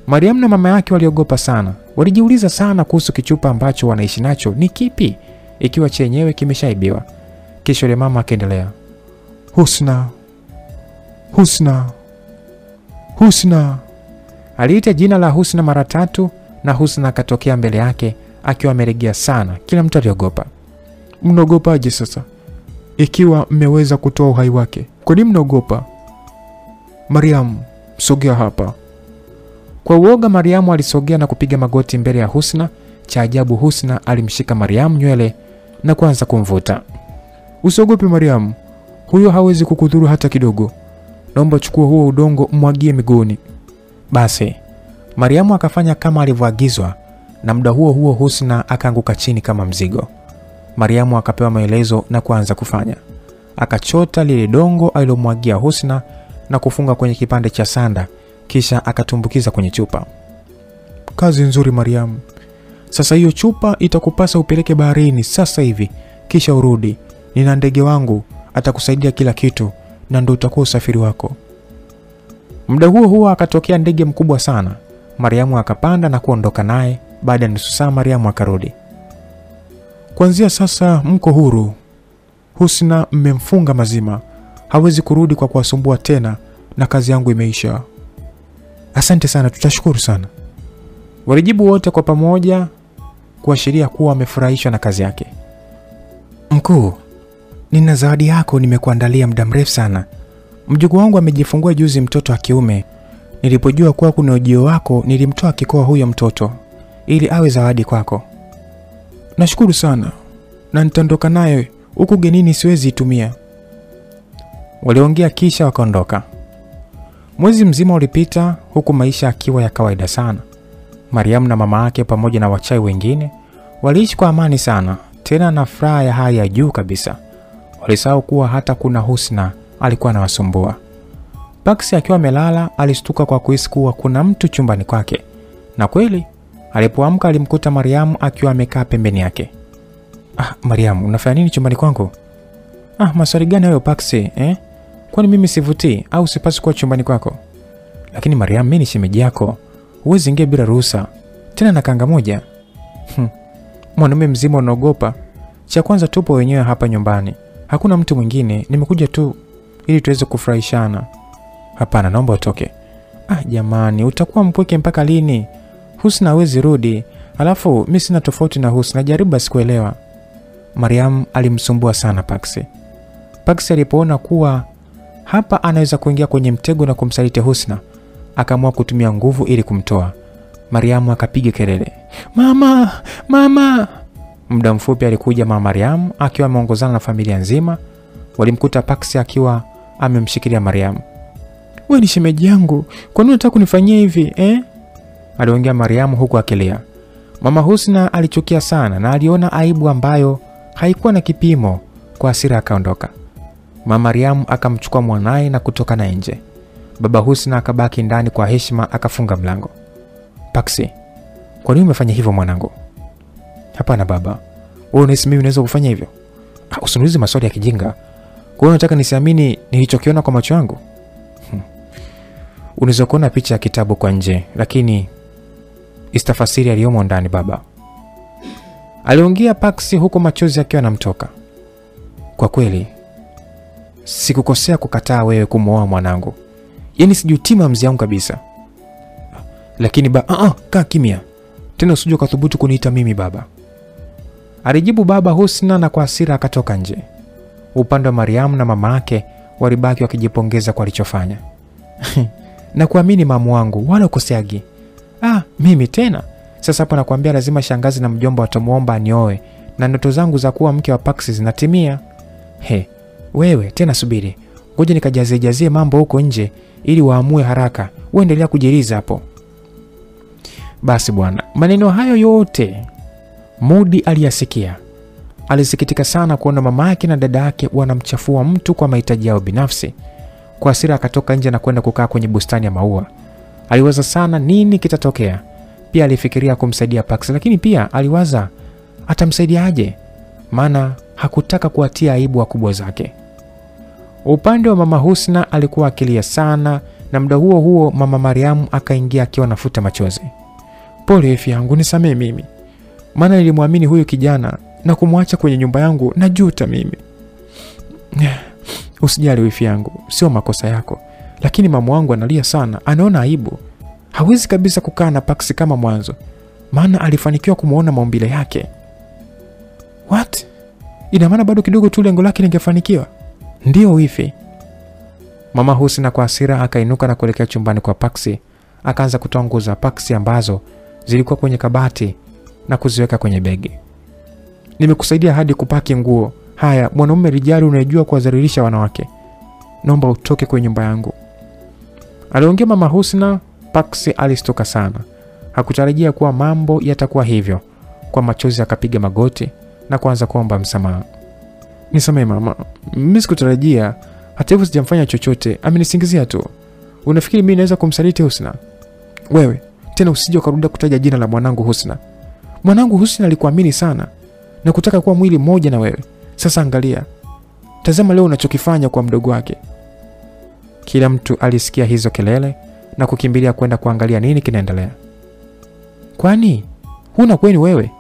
Mariam na mama yake waliogopa sana, walijiuliza sana kuhusu kichupa ambacho wanaishi nacho ni kipi, ikiwa chenyewe kimeshaibiwa. Kisha yule mama akaendelea, Husna, Husna, Husna. Aliita jina la Husna mara tatu na Husna akatokea mbele yake akiwa ameregea sana. Kila mtu aliogopa. Mnaogopaje sasa ikiwa mmeweza kutoa uhai wake? Kwa nini mnaogopa? Mariamu, sogea hapa. Kwa uoga, Mariamu alisogea na kupiga magoti mbele ya Husna. Cha ajabu, Husna alimshika Mariamu nywele na kuanza kumvuta. Usiogope Mariamu, huyo hawezi kukudhuru hata kidogo. Naomba chukua huo udongo mwagie miguuni. Basi Mariamu akafanya kama alivyoagizwa, na muda huo huo Husna akaanguka chini kama mzigo. Mariamu akapewa maelezo na kuanza kufanya. Akachota lile dongo alilomwagia Husna na kufunga kwenye kipande cha sanda, kisha akatumbukiza kwenye chupa. Kazi nzuri Mariam. Sasa hiyo chupa itakupasa upeleke baharini sasa hivi, kisha urudi. Nina ndege wangu atakusaidia kila kitu, na ndo utakuwa usafiri wako. Muda huo huo akatokea ndege mkubwa sana. Mariamu akapanda na kuondoka naye. Baada ya nusu saa, Mariamu akarudi. Kuanzia sasa mko huru. Husna mmemfunga mazima, hawezi kurudi kwa kuwasumbua tena, na kazi yangu imeisha. Asante sana, tutashukuru sana. Walijibu wote kwa pamoja kuashiria kuwa wamefurahishwa na kazi yake. Mkuu, nina zawadi yako nimekuandalia muda mrefu sana. Mjukuu wangu amejifungua juzi mtoto wa kiume. Nilipojua kuwa kuna ujio wako, nilimtoa kikoa huyo mtoto ili awe zawadi kwako. Nashukuru sana, na nitaondoka naye huku genini, siwezi itumia. Waliongea kisha wakaondoka. Mwezi mzima ulipita huku maisha akiwa ya kawaida sana. Mariamu na mama yake pamoja na wachawi wengine waliishi kwa amani sana, tena na furaha ya hali ya juu kabisa. Walisahau kuwa hata kuna Husna alikuwa anawasumbua. Paksi akiwa amelala alishtuka kwa kuhisi kuwa kuna mtu chumbani kwake, na kweli alipoamka alimkuta Mariamu akiwa amekaa pembeni yake. Ah, Mariamu, unafanya nini chumbani kwangu? Ah, maswali gani hayo Paksi eh? Kwani mimi sivutii au sipasi kuwa chumbani kwako? Lakini Mariamu, mimi ni shemeji yako, huwezi ingia bila ruhusa, tena na kanga moja. Hmm. Mwanaume mzima unaogopa? Cha kwanza tupo wenyewe hapa nyumbani, hakuna mtu mwingine, nimekuja tu ili tuweze kufurahishana. Hapana, naomba utoke. Ah, jamani, utakuwa mpweke mpaka lini? Husna hawezi rudi, alafu mi sina tofauti na Husna, jaribu basi kuelewa. Mariam alimsumbua sana Paksi. Paksi alipoona kuwa hapa anaweza kuingia kwenye mtego na kumsaliti Husna, akaamua kutumia nguvu ili kumtoa. Mariamu akapiga kelele, mama, mama! Muda mfupi alikuja mama Mariamu akiwa ameongozana na familia nzima. Walimkuta Paksi akiwa amemshikilia Mariamu. We ni shemeji yangu, kwa nini unataka kunifanyia hivi eh? aliongea Mariamu huku akilia. Mama Husna alichukia sana na aliona aibu ambayo haikuwa na kipimo. Kwa hasira akaondoka. Mama Mariamu akamchukua mwanaye na kutoka na nje. Baba Husna akabaki ndani kwa heshima, akafunga mlango. Paksi, kwa nini umefanya hivyo mwanangu? Hapana baba, wewe unahisi mimi naweza kufanya hivyo? Ah, maswali ya kijinga. Kwa hiyo unataka nisiamini nilichokiona kwa macho yangu? Hmm. Unaweza kuona picha ya kitabu kwa nje, lakini istafasiri aliyomo ndani baba, aliongea Paksi huku machozi akiwa anamtoka. Kwa kweli sikukosea kukataa wewe kumwoa mwanangu, yaani sijutii maamuzi yangu kabisa. Lakini ba uh -uh, kaa kimya tena, usije ukathubutu kuniita mimi baba, alijibu baba Husna, na kwa asira akatoka nje. Upande wa Mariamu na mama yake walibaki wakijipongeza kwa alichofanya. na kuamini mamu wangu wala ukoseagi. Ah, mimi tena sasa hapo nakwambia, lazima shangazi na mjomba watamwomba anioe na ndoto zangu za kuwa mke wa Paksi zinatimia. He, wewe tena subiri, ngoja nikajazejazie mambo huko nje ili waamue haraka. Uendelea kujiliza hapo. Basi bwana, maneno hayo yote Mudi aliyasikia. Alisikitika sana kuona mama yake na dada yake wanamchafua mtu kwa mahitaji yao binafsi. Kwa hasira akatoka nje na kwenda kukaa kwenye bustani ya maua. Aliwaza sana nini kitatokea. Pia alifikiria kumsaidia Pax, lakini pia aliwaza atamsaidiaje, maana hakutaka kuwatia aibu wakubwa zake. Upande wa mama Husna alikuwa akilia sana, na muda huo huo mama Mariamu akaingia akiwa nafuta machozi. Pole efi yangu, nisamee mimi, maana nilimwamini huyu kijana na kumwacha kwenye nyumba yangu. Najuta mimi. Usijali wifi yangu, sio makosa yako, lakini mama wangu analia sana, anaona aibu, hawezi kabisa kukaa na Paksi kama mwanzo. maana alifanikiwa kumwona maumbile yake. What? Ina maana bado kidogo tu lengo lake lingefanikiwa? Ndiyo wifi. Mama Husna kwa asira akainuka na kuelekea chumbani kwa Paksi, akaanza kutoa nguo za Paksi ambazo zilikuwa kwenye kabati na kuziweka kwenye begi. Nimekusaidia hadi kupaki nguo. Haya, mwanaume rijali unayejua kuwadhalilisha wanawake, naomba utoke kwenye nyumba yangu. Aliongea mama Husna. Paksi alistuka sana, hakutarajia kuwa mambo yatakuwa hivyo. Kwa machozi akapiga magoti na kuanza kuomba msamaha. Nisamehe mama, mimi sikutarajia. Hata hivyo sijamfanya chochote, amenisingizia tu. Unafikiri mimi naweza kumsaliti Husna? Wewe tena usije ukarudia kutaja jina la mwanangu Husna. Mwanangu Husna alikuamini sana na kutaka kuwa mwili mmoja na wewe. Sasa angalia, tazama leo unachokifanya kwa mdogo wake. Kila mtu alisikia hizo kelele na kukimbilia kwenda kuangalia nini kinaendelea. Kwani huna kweni wewe?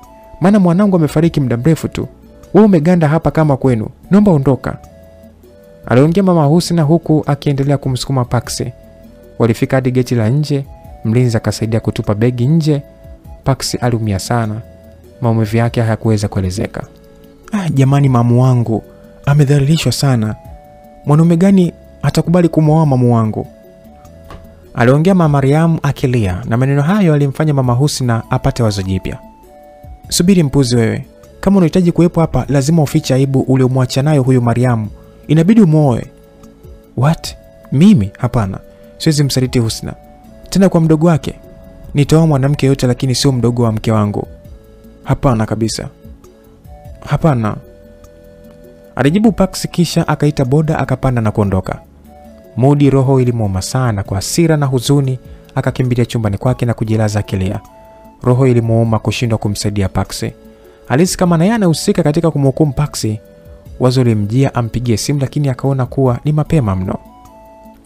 Maana mwanangu amefariki muda mrefu tu, wewe umeganda hapa kama kwenu. Naomba ondoka, aliongea mama Husna huku akiendelea kumsukuma Paksi. Walifika hadi geti la nje, mlinzi akasaidia kutupa begi nje. Paksi aliumia sana, maumivu yake hayakuweza kuelezeka. Ah, jamani, mamu wangu amedhalilishwa sana. Mwanaume gani atakubali kumwoa mamu wangu? aliongea mama Mariamu akilia, na maneno hayo alimfanya mama Husna apate wazo jipya. Subiri mpuzi wewe, kama unahitaji kuwepo hapa lazima ufiche aibu uliomwacha nayo huyu Mariamu, inabidi umwoe. What? Mimi? Hapana, siwezi msaliti Husna tena kwa mdogo wake. Nitaoa mwanamke yote, lakini sio mdogo wa mke wangu. Hapana kabisa, hapana, alijibu Paksi, kisha akaita boda akapanda na kuondoka. Mudi roho ilimuuma sana kwa hasira na huzuni, akakimbilia chumbani kwake na kujilaza akilia. Roho ilimuuma kushindwa kumsaidia Paksi. Alisi kama naye anahusika katika kumhukumu Paksi. Wazo limjia ampigie simu, lakini akaona kuwa ni mapema mno.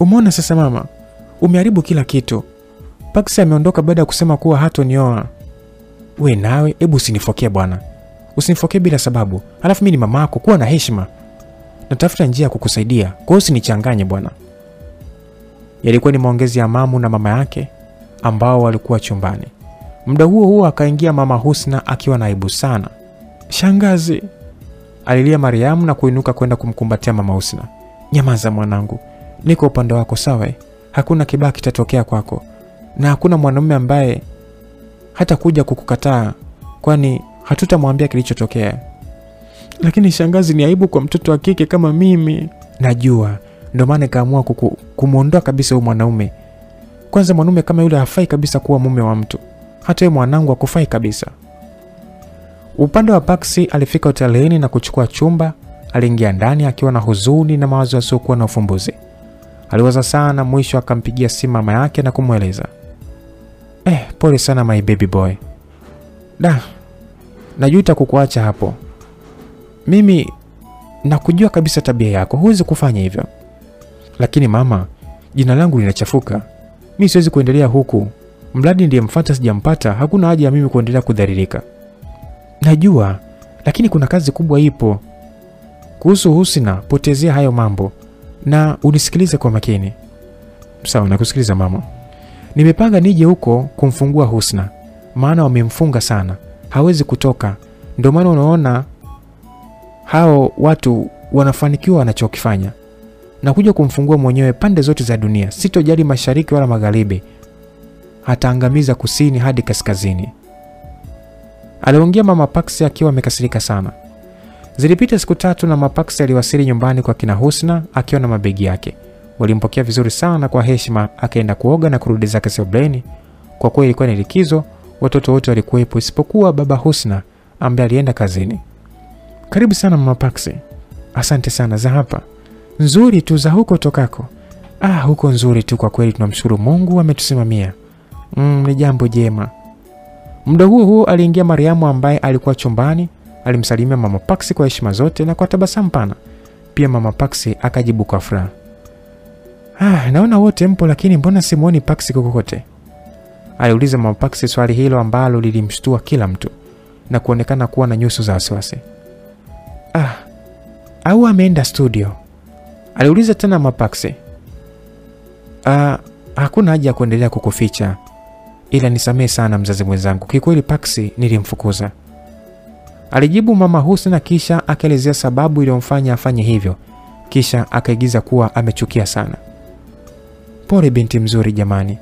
Umeona sasa mama, umeharibu kila kitu. Paksi ameondoka baada ya kusema kuwa hatonioa. We nawe, hebu usinifokee bwana, usinifokee bila sababu, alafu mi ni mama yako. Kuwa na heshima, natafuta njia ya kukusaidia, kwa hiyo usinichanganye bwana. Yalikuwa ni maongezi ya mamu na mama yake ambao walikuwa chumbani. Muda huo huo akaingia mama Husna akiwa na aibu sana. Shangazi, alilia Mariamu na kuinuka kwenda kumkumbatia mama Husna. Nyamaza mwanangu, niko upande wako sawa. Hakuna kibaya kitatokea kwako, na hakuna mwanaume ambaye hata kuja kukukataa, kwani hatutamwambia kilichotokea. Lakini shangazi, ni aibu kwa mtoto wa kike kama mimi. Najua, ndio maana nikaamua kumwondoa kabisa huyu mwanaume. Kwanza mwanaume kama yule hafai kabisa kuwa mume wa mtu, hata mwanangu akufai kabisa. Upande wa Paksi alifika hotelini na kuchukua chumba. Aliingia ndani akiwa na huzuni na mawazo yasiokuwa na ufumbuzi. Aliwaza sana, mwisho akampigia simu mama yake na kumweleza eh, pole sana my baby boy, da najuta kukuacha hapo. Mimi nakujua kabisa tabia yako, huwezi kufanya hivyo. Lakini mama, jina langu linachafuka, mi siwezi kuendelea huku. Mradi mfata sijampata, hakuna haja ya mimi kuendelea kudharirika Najua, lakini kuna kazi kubwa ipo. Kuhusu Husna, potezea hayo mambo na unisikilize kwa makini. Sawa, nakusikiliza mama. Nimepanga nije huko kumfungua Husna, maana wamemfunga sana, hawezi kutoka. Ndio maana unaona hao watu wanafanikiwa wanachokifanya. Nakuja kumfungua mwenyewe pande zote za dunia, sitojali mashariki wala magharibi, ataangamiza kusini hadi kaskazini. Aliongea mama Paksi akiwa amekasirika sana. Zilipita siku tatu na Mapaksi aliwasili nyumbani kwa kina Husna akiwa na mabegi yake. Walimpokea vizuri sana kwa heshima, akaenda kuoga na kurudi zake sebuleni. Kwa kuwa ilikuwa ni likizo, watoto wote walikuwepo isipokuwa baba Husna ambaye alienda kazini. Karibu sana mama Paksi. Asante sana. Za hapa nzuri tu, za huko tokako? Ah, huko nzuri tu kwa kweli, tunamshukuru Mungu ametusimamia. Mm, ni jambo jema. Muda huo huo aliingia Mariamu ambaye alikuwa chumbani. Alimsalimia mama Paksi kwa heshima zote na kwa tabasamu pana. Pia mama Paksi akajibu kwa furaha, ah, naona wote mpo, lakini mbona simuoni Paksi kokote? Aliuliza mama Paksi swali hilo ambalo lilimshtua kila mtu na kuonekana kuwa na nyuso za wasiwasi. Ah, au ameenda studio? Aliuliza tena mama Paksi. Ah, hakuna haja ya kuendelea kukuficha, ila nisamehe sana mzazi mwenzangu, kikweli Paksi nilimfukuza, alijibu mama Husna, kisha akaelezea sababu iliyomfanya afanye hivyo, kisha akaigiza kuwa amechukia sana. Pole binti mzuri jamani,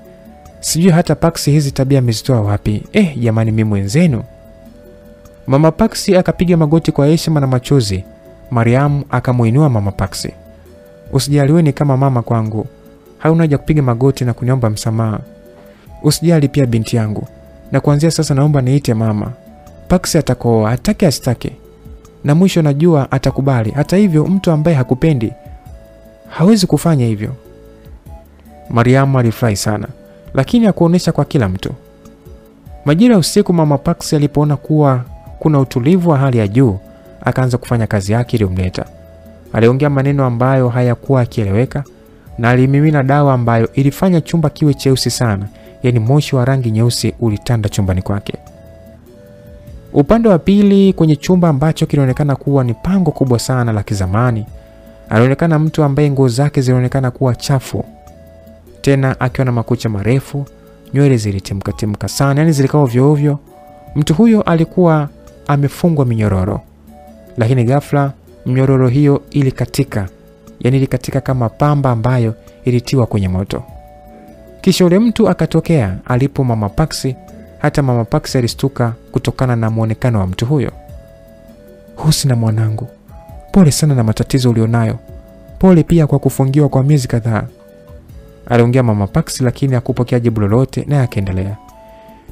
sijui hata Paksi hizi tabia amezitoa wapi. Eh jamani, mi mwenzenu. Mama Paksi akapiga magoti kwa heshima na machozi. Mariamu akamuinua mama Paksi. Usijaliwe, ni kama mama kwangu, hauna haja kupiga magoti na kuniomba msamaha. Usijali pia binti yangu, na kuanzia sasa naomba niite mama. Paksi atakooa atake asitake, na mwisho najua atakubali. Hata hivyo, mtu ambaye hakupendi hawezi kufanya hivyo. Mariamu alifurahi sana, lakini akuonyesha kwa kila mtu. Majira ya usiku, mama Paksi alipoona kuwa kuna utulivu wa hali ya juu, akaanza kufanya kazi yake iliyomleta. Aliongea maneno ambayo hayakuwa akieleweka na alimimina dawa ambayo ilifanya chumba kiwe cheusi sana, yaani moshi wa rangi nyeusi ulitanda chumbani kwake. Upande wa pili, kwenye chumba ambacho kilionekana kuwa ni pango kubwa sana la kizamani, alionekana mtu ambaye nguo zake zilionekana kuwa chafu, tena akiwa na makucha marefu, nywele zilitimkatimka sana, yani zilikaa ovyo ovyo. Mtu huyo alikuwa amefungwa minyororo, lakini ghafla mnyororo hiyo ilikatika, yaani ilikatika kama pamba ambayo ilitiwa kwenye moto. Kisha ule mtu akatokea alipo mama Paksi. Hata mama Paksi alistuka kutokana na mwonekano wa mtu huyo. Husna mwanangu, pole sana na matatizo ulionayo, pole pia kwa kufungiwa kwa miezi kadhaa, aliongea mama Paksi, lakini hakupokea jibu lolote, naye akaendelea,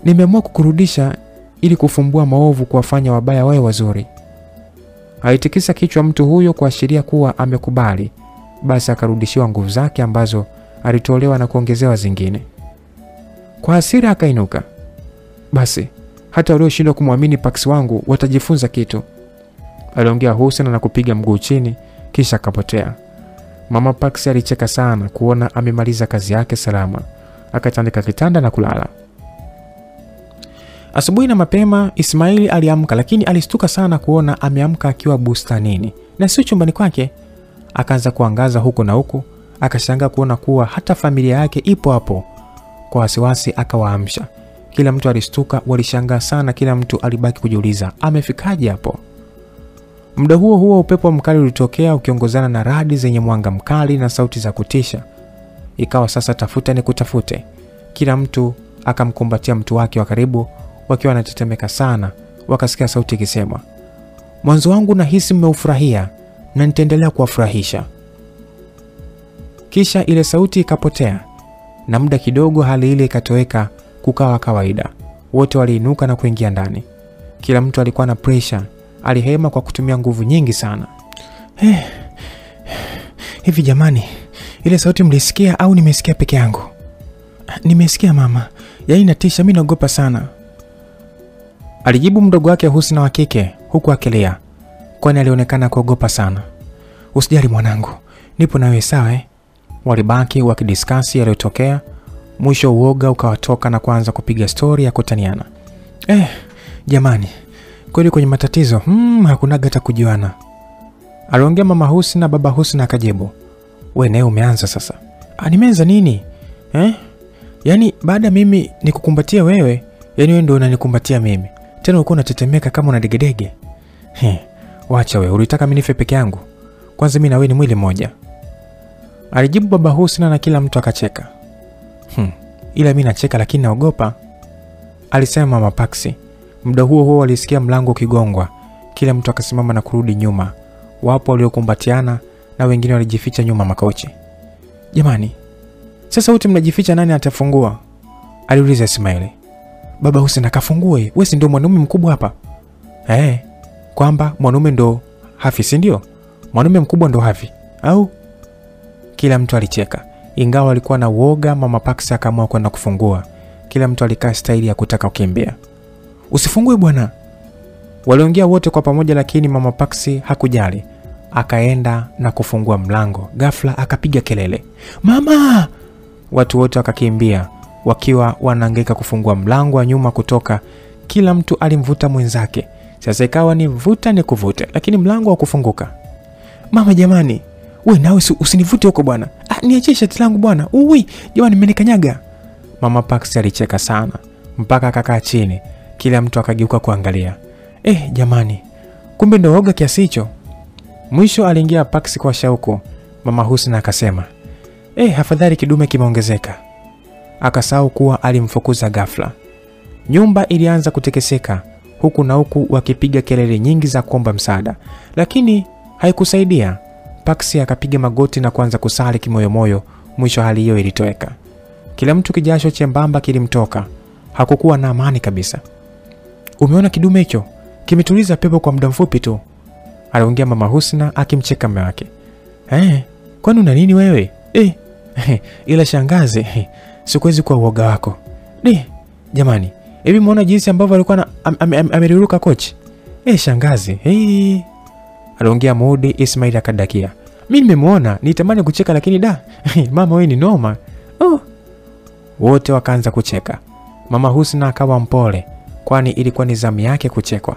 nimeamua kukurudisha ili kufumbua maovu, kuwafanya wabaya wawe wazuri. Alitikisa kichwa mtu huyo kuashiria kuwa amekubali. Basi akarudishiwa nguvu zake ambazo alitolewa na kuongezewa zingine. Kwa hasira akainuka. Basi hata walioshindwa kumwamini Paksi wangu watajifunza kitu, aliongea Hussein na kupiga mguu chini, kisha akapotea. Mama Paksi alicheka sana kuona amemaliza kazi yake salama, akatandika kitanda na kulala. Asubuhi na mapema Ismaili aliamka, lakini alistuka sana kuona ameamka akiwa bustanini na sio chumbani kwake. Akaanza kuangaza huku na huku, akashangaa kuona kuwa hata familia yake ipo hapo. Kwa wasiwasi akawaamsha. Kila mtu alishtuka, walishangaa sana. Kila mtu alibaki kujiuliza amefikaje hapo. Muda huo huo upepo mkali ulitokea ukiongozana na radi zenye mwanga mkali na sauti za kutisha. Ikawa sasa tafuta ni kutafute. Kila mtu akamkumbatia mtu wake wa karibu, wakiwa wanatetemeka sana. Wakasikia sauti ikisema, mwanzo wangu nahisi mmeufurahia na nitaendelea kuwafurahisha. Kisha ile sauti ikapotea na muda kidogo hali ile ikatoweka, kukawa kawaida. Wote waliinuka na kuingia ndani. Kila mtu alikuwa na presha, alihema kwa kutumia nguvu nyingi sana. Hey, hivi jamani, ile sauti mlisikia au nimesikia peke yangu? Nimesikia mama, yaani natisha, mi naogopa sana, alijibu mdogo wake Husna wa kike huku akilia, kwani alionekana kuogopa sana. Usijali mwanangu, nipo nawe sawa eh? Walibaki wakidiskasi yaliyotokea. Mwisho uoga ukawatoka na kuanza kupiga stori ya kutaniana. Eh, jamani, kweli kwenye matatizo hmm, hakunaga hata kujuana, aliongea mama Husna. Baba Husna akajibu, we naye umeanza sasa. Ah, nimeanza nini eh? Yaani baada mimi nikukumbatia wewe, yaani wewe ndio unanikumbatia mimi tena, ulikuwa unatetemeka kama una degedege. Wacha we, ulitaka mimi nife peke yangu? Kwanza mimi na wewe ni mwili mmoja, alijibu baba Husna na kila mtu akacheka. Hmm, ila mi nacheka lakini naogopa, alisema mama Paksi. Muda huo huo walisikia mlango ukigongwa, kila mtu akasimama na kurudi nyuma. Wapo waliokumbatiana na wengine walijificha nyuma makochi. Jamani, sasa wote mnajificha, nani atafungua? aliuliza Ismaili. Baba Hussein akafungue, wewe si ndio mwanaume mkubwa hapa eh? Kwamba mwanaume ndo hafi, si ndio? Mwanaume mkubwa ndo hafi au? Kila mtu alicheka, ingawa walikuwa na uoga. Mama Pax akaamua kwenda kufungua. Kila mtu alikaa staili ya kutaka kukimbia. Usifungue bwana, waliongea wote kwa pamoja, lakini mama Pax hakujali, akaenda na kufungua mlango. Ghafla akapiga kelele, mama! Watu wote wakakimbia wakiwa wanaangaika kufungua mlango wa nyuma kutoka. Kila mtu alimvuta mwenzake, sasa ikawa ni vuta ni kuvute, lakini mlango haukufunguka. Mama jamani, we nawe usinivute huko bwana. Ah, niachie shati langu bwana. Uwi jamani, mmenikanyaga. Mama Pax alicheka sana, mpaka akakaa chini, kila mtu akageuka kuangalia. Eh, jamani, kumbe ndo oga kiasi hicho. Mwisho aliingia Pax kwa shauku. Mama Husna akasema, eh, afadhali kidume kimeongezeka. Akasahau kuwa alimfukuza ghafla. Nyumba ilianza kutekeseka huku na huku wakipiga kelele nyingi za kuomba msaada, lakini haikusaidia. Paksi akapiga magoti na kuanza kusali kimoyomoyo. Mwisho hali hiyo ilitoweka. Kila mtu kijasho chembamba kilimtoka, hakukuwa na amani kabisa. Umeona kidume hicho kimetuliza pepo kwa muda mfupi tu, aliongea mama Husna akimcheka mume wake. Eh, kwani una nini wewe? Eh, ila shangazi, sikuwezi kuwa uoga wako. De, jamani, hivi muona jinsi ambavyo alikuwa am, am, am, kochi? Eh, shangazi, hey. Aliongea Mudi. Ismail akadakia, mi nimemwona, nitamani kucheka lakini da mama wewe ni noma. Oh. Wote wakaanza kucheka. Mama Husna akawa mpole, kwani ilikuwa ni zamu yake kuchekwa.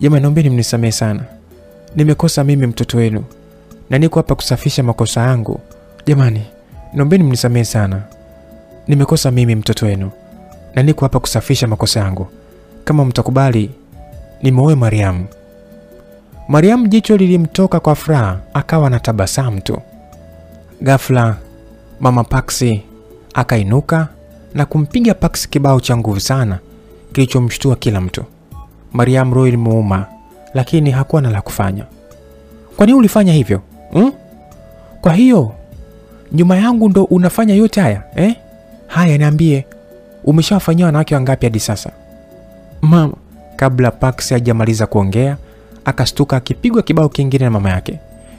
Jamani, naombeni mnisamehe sana, nimekosa mimi mtoto wenu na niko hapa kusafisha makosa yangu. Jamani, naombeni mnisamehe sana, nimekosa mimi mtoto wenu na niko hapa kusafisha makosa yangu. Kama mtakubali, nimeoe Mariamu. Mariamu jicho lilimtoka kwa furaha, akawa na tabasamu tu. Ghafla mama Paksi akainuka na kumpiga Paksi kibao cha nguvu sana kilichomshtua kila mtu. Mariamu roho ilimuuma, lakini hakuwa na la kufanya. Kwa nini ulifanya hivyo hmm? Kwa hiyo nyuma yangu ndo unafanya yote haya eh? Haya, niambie, umeshawafanyia wanawake wangapi hadi sasa? Mama, kabla Paksi hajamaliza kuongea akastuka akipigwa kibao kingine na mama yake.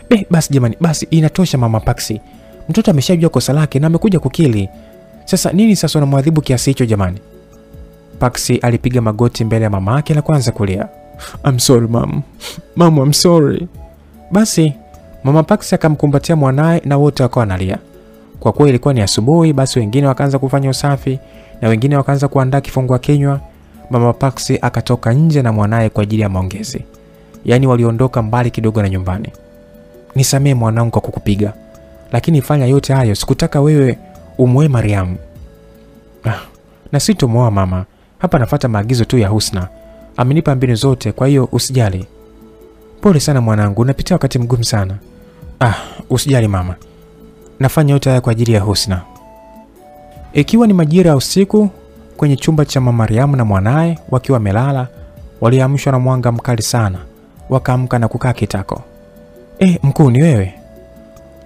Eh, basi jamani, basi inatosha mama Paksi, mtoto ameshajua kosa lake na amekuja kukili. Sasa nini sasa unamwadhibu kiasi hicho jamani? Paksi alipiga magoti mbele ya mama yake na kuanza kulia. I'm sorry mom. Mama, I'm sorry. Basi mama Paksi akamkumbatia mwanaye na wote wakawa wanalia. Kwa kuwa ilikuwa ni asubuhi, basi wengine wakaanza kufanya usafi na wengine wakaanza kuandaa kifungua kinywa. Mama Paksi akatoka nje na mwanaye kwa ajili ya maongezi, yaani waliondoka mbali kidogo na nyumbani. Nisamee mwanangu kwa kukupiga, lakini fanya yote hayo, sikutaka wewe umwoe Mariam. Ah, na sitomwoa mama, hapa nafata maagizo tu ya Husna, amenipa mbinu zote, kwa hiyo usijali. Pole sana mwanangu, unapitia wakati mgumu sana. Ah, usijali mama, nafanya yote haya kwa ajili ya Husna. Ikiwa ni majira ya usiku, kwenye chumba cha mama Mariamu na mwanaye wakiwa wamelala, waliamshwa na mwanga mkali sana, wakaamka na kukaa kitako. Eh, mkuu ni wewe?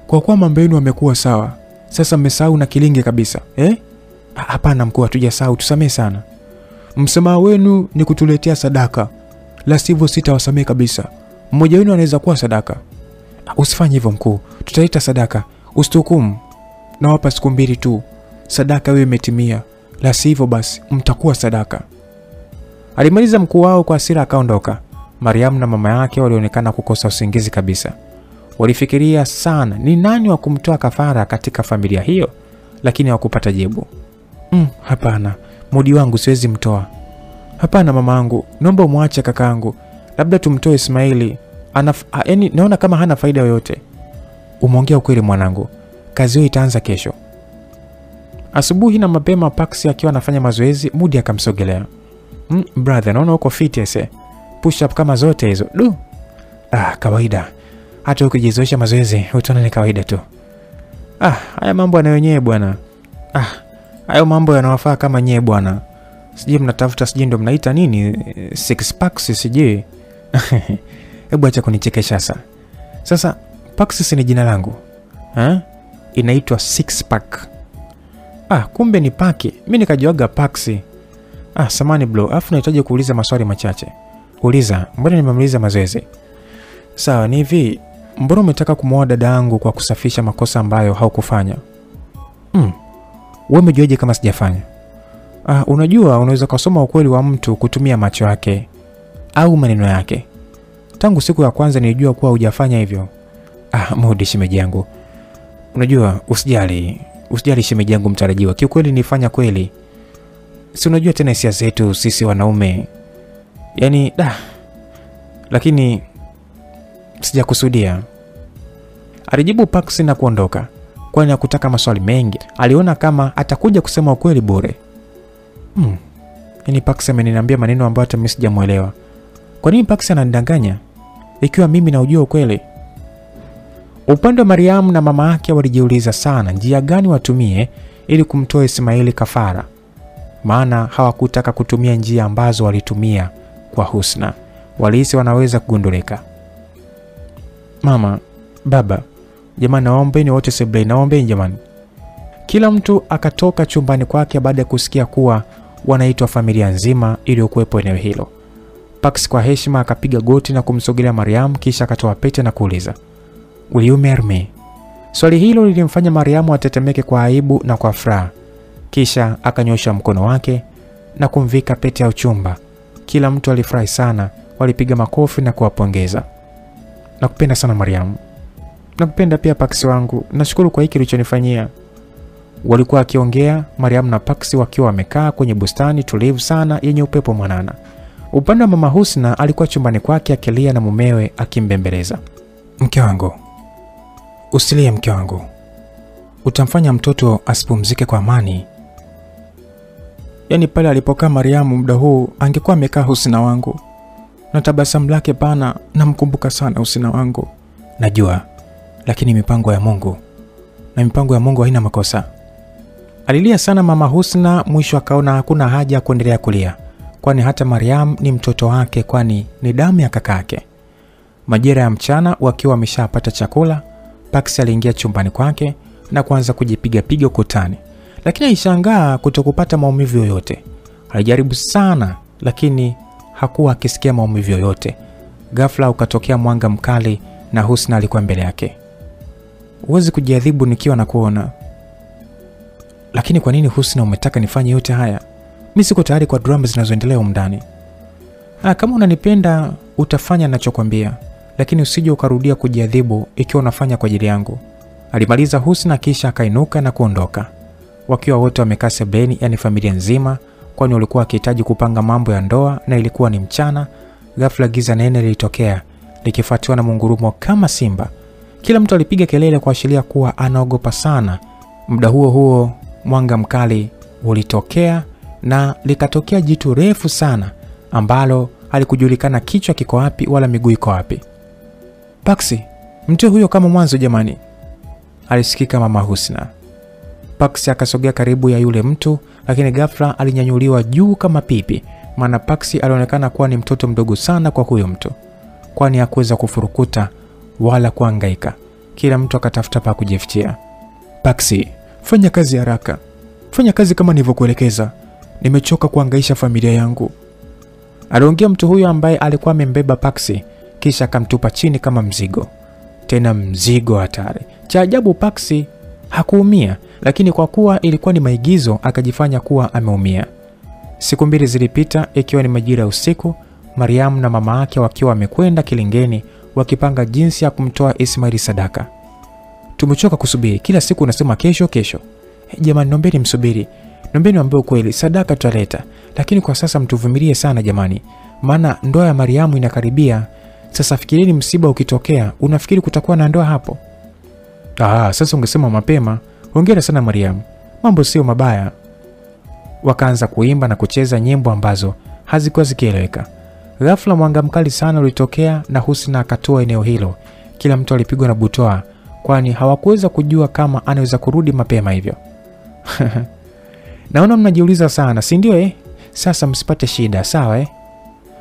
Kwa kuwa mambo yenu amekuwa sawa, sasa mmesahau na kilinge kabisa eh? Hapana mkuu, hatujasahau, tusamee sana. Msamaha wenu ni kutuletea sadaka, la sivyo sitawasamehe kabisa. Mmoja wenu anaweza kuwa sadaka. Usifanye hivyo mkuu, tutaleta sadaka, usituhukumu. Nawapa siku mbili tu, sadaka hiyo imetimia, la sivyo basi mtakuwa sadaka. Alimaliza mkuu wao kwa hasira akaondoka. Mariamu na mama yake walionekana kukosa usingizi kabisa. Walifikiria sana ni nani wa kumtoa kafara katika familia hiyo, lakini hawakupata jibu. Mm, hapana, Mudi wangu siwezi mtoa. Hapana mamaangu, naomba umwache kakaangu, labda tumtoe Ismaili. Yaani, naona kama hana faida yoyote. Umeongea ukweli mwanangu, kazi hiyo itaanza kesho asubuhi na mapema. Paksi akiwa anafanya mazoezi, Mudi akamsogelea. Mm, brother, naona uko fit ese, push up kama zote hizo. Du, ah, kawaida hata ukijizoesha mazoezi utaona ni kawaida tu. Ah, haya mambo yana wenyewe bwana. Ah, hayo mambo yanawafaa kama nyie bwana. Sijui mnatafuta sijui ndo mnaita nini six packs sijui. Hebu acha kunichekesha sasa. Sasa packs ni jina langu. Ha? Inaitwa six pack. Ah, kumbe ni paki. Mimi nikajuaga packs. Ah, samani bro. Afu nahitaji kuuliza maswali machache. Uliza, mbona nimemaliza mazoezi? Sawa, ni hivi, mbona umetaka kumwoa dada yangu kwa kusafisha makosa ambayo haukufanya? Mm. Wewe umejuaje kama sijafanya? Ah, unajua unaweza kusoma ukweli wa mtu kutumia macho yake au maneno yake. Tangu siku ya kwanza nilijua kuwa hujafanya hivyo. Ah, Mudi shemeji yangu. Unajua usijali, usijali shemeji yangu mtarajiwa. Kiukweli nifanya kweli. Si unajua tena hisia zetu sisi wanaume. Yaani da. Lakini sijakusudia, alijibu Paksi na kuondoka, kwani hakutaka maswali mengi. Aliona kama atakuja kusema ukweli bure. Hmm, yani paksi ameniambia maneno ambayo hata mimi sijamwelewa. Kwa nini paksi ananidanganya ikiwa mimi naujua ukweli? Upande wa Mariamu na mama yake walijiuliza sana njia gani watumie ili kumtoa Ismaili kafara, maana hawakutaka kutumia njia ambazo walitumia kwa Husna. Walihisi wanaweza kugundulika. Mama, baba, jamani, naombeni wote sebuleni, naombeni jamani. Kila mtu akatoka chumbani kwake baada ya kusikia kuwa wanaitwa familia nzima iliyokuwepo eneo hilo. Pax kwa heshima akapiga goti na kumsogelea Mariamu, kisha akatoa pete na kuuliza Will you marry me? Swali hilo lilimfanya Mariamu atetemeke kwa aibu na kwa furaha, kisha akanyosha mkono wake na kumvika pete ya uchumba. Kila mtu alifurahi sana, walipiga makofi na kuwapongeza. Nakupenda sana Mariamu. Nakupenda pia Paksi wangu, nashukuru kwa hiki ulichonifanyia. Walikuwa akiongea Mariamu na Paksi wakiwa wamekaa kwenye bustani tulivu sana yenye upepo mwanana. Upande wa mama Husna alikuwa chumbani kwake akilia na mumewe akimbembeleza. Mke wangu, usilie mke wangu, utamfanya mtoto asipumzike kwa amani. Yaani pale alipokaa Mariamu muda huu angekuwa amekaa Husna wangu, na tabasamu lake pana, namkumbuka sana Husna wangu. Najua, lakini mipango ya Mungu na mipango ya Mungu haina makosa. Alilia sana mama Husna, mwisho akaona hakuna haja ya kuendelea kulia, kwani hata Mariam ni mtoto wake, kwani ni damu ya kakake. Majira ya mchana wakiwa wameshapata chakula, Pax aliingia chumbani kwake na kuanza kujipiga kujipigapiga ukutani, lakini alishangaa kutokupata maumivu yoyote. Alijaribu sana, lakini hakuwa akisikia maumivu yoyote. Ghafla ukatokea mwanga mkali na Husna alikuwa mbele yake. Huwezi kujiadhibu nikiwa na kuona. Lakini kwa nini Husna umetaka nifanye yote haya? Mi siko tayari kwa drama zinazoendelea humu ndani. Ah, kama unanipenda utafanya ninachokwambia, lakini usije ukarudia kujiadhibu ikiwa unafanya kwa ajili yangu. Alimaliza Husna kisha akainuka na kuondoka, wakiwa wote wamekaa sebleni, yani familia nzima, kwani walikuwa wakihitaji kupanga mambo ya ndoa na ilikuwa ni mchana. Ghafla giza nene lilitokea likifuatiwa na mungurumo kama simba. Kila mtu alipiga kelele kuashiria kuwa anaogopa sana. Muda huo huo mwanga mkali ulitokea na likatokea jitu refu sana ambalo halikujulikana kichwa kiko wapi wala miguu iko wapi. Paksi, mtu huyo kama mwanzo jamani, alisikika mama Husna. Paksi akasogea karibu ya yule mtu, lakini ghafla alinyanyuliwa juu kama pipi, maana Paksi alionekana kuwa ni mtoto mdogo sana kwa huyo mtu, kwani hakuweza kufurukuta wala kuangaika. Kila mtu akatafuta pa kujifichia. Paksi, fanya kazi haraka, fanya kazi kama nilivyokuelekeza. Nimechoka kuangaisha familia yangu, aliongea mtu huyo ambaye alikuwa amembeba Paksi, kisha akamtupa chini kama mzigo, tena mzigo hatari. Cha ajabu, Paksi hakuumia, lakini kwa kuwa ilikuwa ni maigizo, akajifanya kuwa ameumia. Siku mbili zilipita, ikiwa ni majira ya usiku, Mariamu na mama yake wakiwa wamekwenda kilingeni wakipanga jinsi ya kumtoa Ismaili sadaka. Tumechoka kusubiri, kila siku unasema kesho kesho. Jamani, nombeni msubiri, nombeni wambie ukweli, sadaka tutaleta, lakini kwa sasa mtuvumilie sana jamani, maana ndoa ya Mariamu inakaribia. Sasa fikirini, msiba ukitokea, unafikiri kutakuwa na ndoa hapo? Ah, sasa ungesema mapema. Hongera sana Mariamu, mambo sio mabaya. Wakaanza kuimba na kucheza nyimbo ambazo hazikuwa zikieleweka. Ghafla mwanga mkali sana ulitokea na Husna akatoa eneo hilo. Kila mtu alipigwa na butoa, kwani hawakuweza kujua kama anaweza kurudi mapema hivyo. Naona mnajiuliza sana, si ndio? Eh, sasa msipate shida, sawa eh?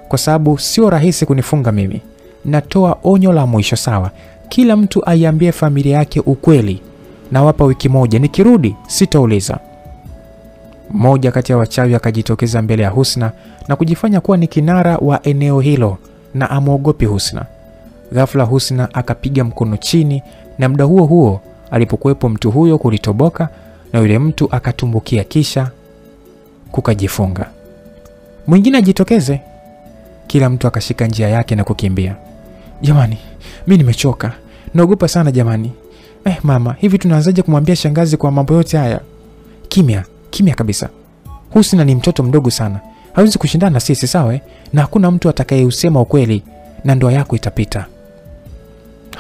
Kwa sababu sio rahisi kunifunga mimi. Natoa onyo la mwisho, sawa? Kila mtu aiambie familia yake ukweli. Nawapa wiki moja, nikirudi sitauliza. Mmoja kati ya wachawi akajitokeza mbele ya Husna na kujifanya kuwa ni kinara wa eneo hilo na amwogopi Husna. Ghafla Husna akapiga mkono chini, na muda huo huo alipokuwepo mtu huyo kulitoboka na yule mtu akatumbukia, kisha kukajifunga. Mwingine ajitokeze. Kila mtu akashika njia yake na kukimbia. Jamani, mi nimechoka, naogopa sana jamani. Eh mama, hivi tunaanzaje kumwambia shangazi kwa mambo yote haya? Kimya kimya kabisa. Husna ni mtoto mdogo sana, hawezi kushindana na sisi, sawa eh? Na hakuna mtu atakayeusema ukweli na ndoa yako itapita.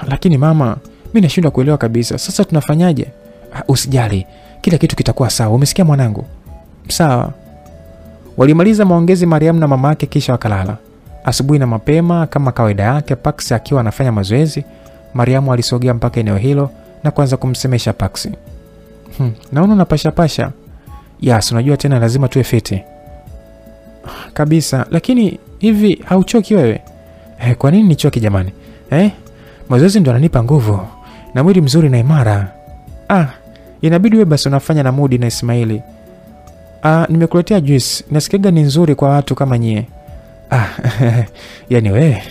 Lakini mama, mi nashindwa kuelewa kabisa. Sasa tunafanyaje? Ah, Usijali, kila kitu kitakuwa sawa. Umesikia mwanangu? Sawa. Walimaliza maongezi mariamu na mama yake kisha wakalala. Asubuhi na mapema kama kawaida yake, Pax akiwa anafanya mazoezi, Mariamu alisogea mpaka eneo hilo na kuanza kumsemesha Pax. Hmm, naona unapashapasha. Yas, unajua tena lazima tuwe fiti kabisa, lakini hivi hauchoki wewe? Eh, kwa nini nichoki jamani? Eh, mazoezi ndo ananipa nguvu na mwili mzuri na imara. Ah, inabidi wewe basi unafanya na Mudi na Ismaili. Ah, nimekuletea juice. Nasikiaga ni nzuri kwa watu kama nyie. Ah, yani wewe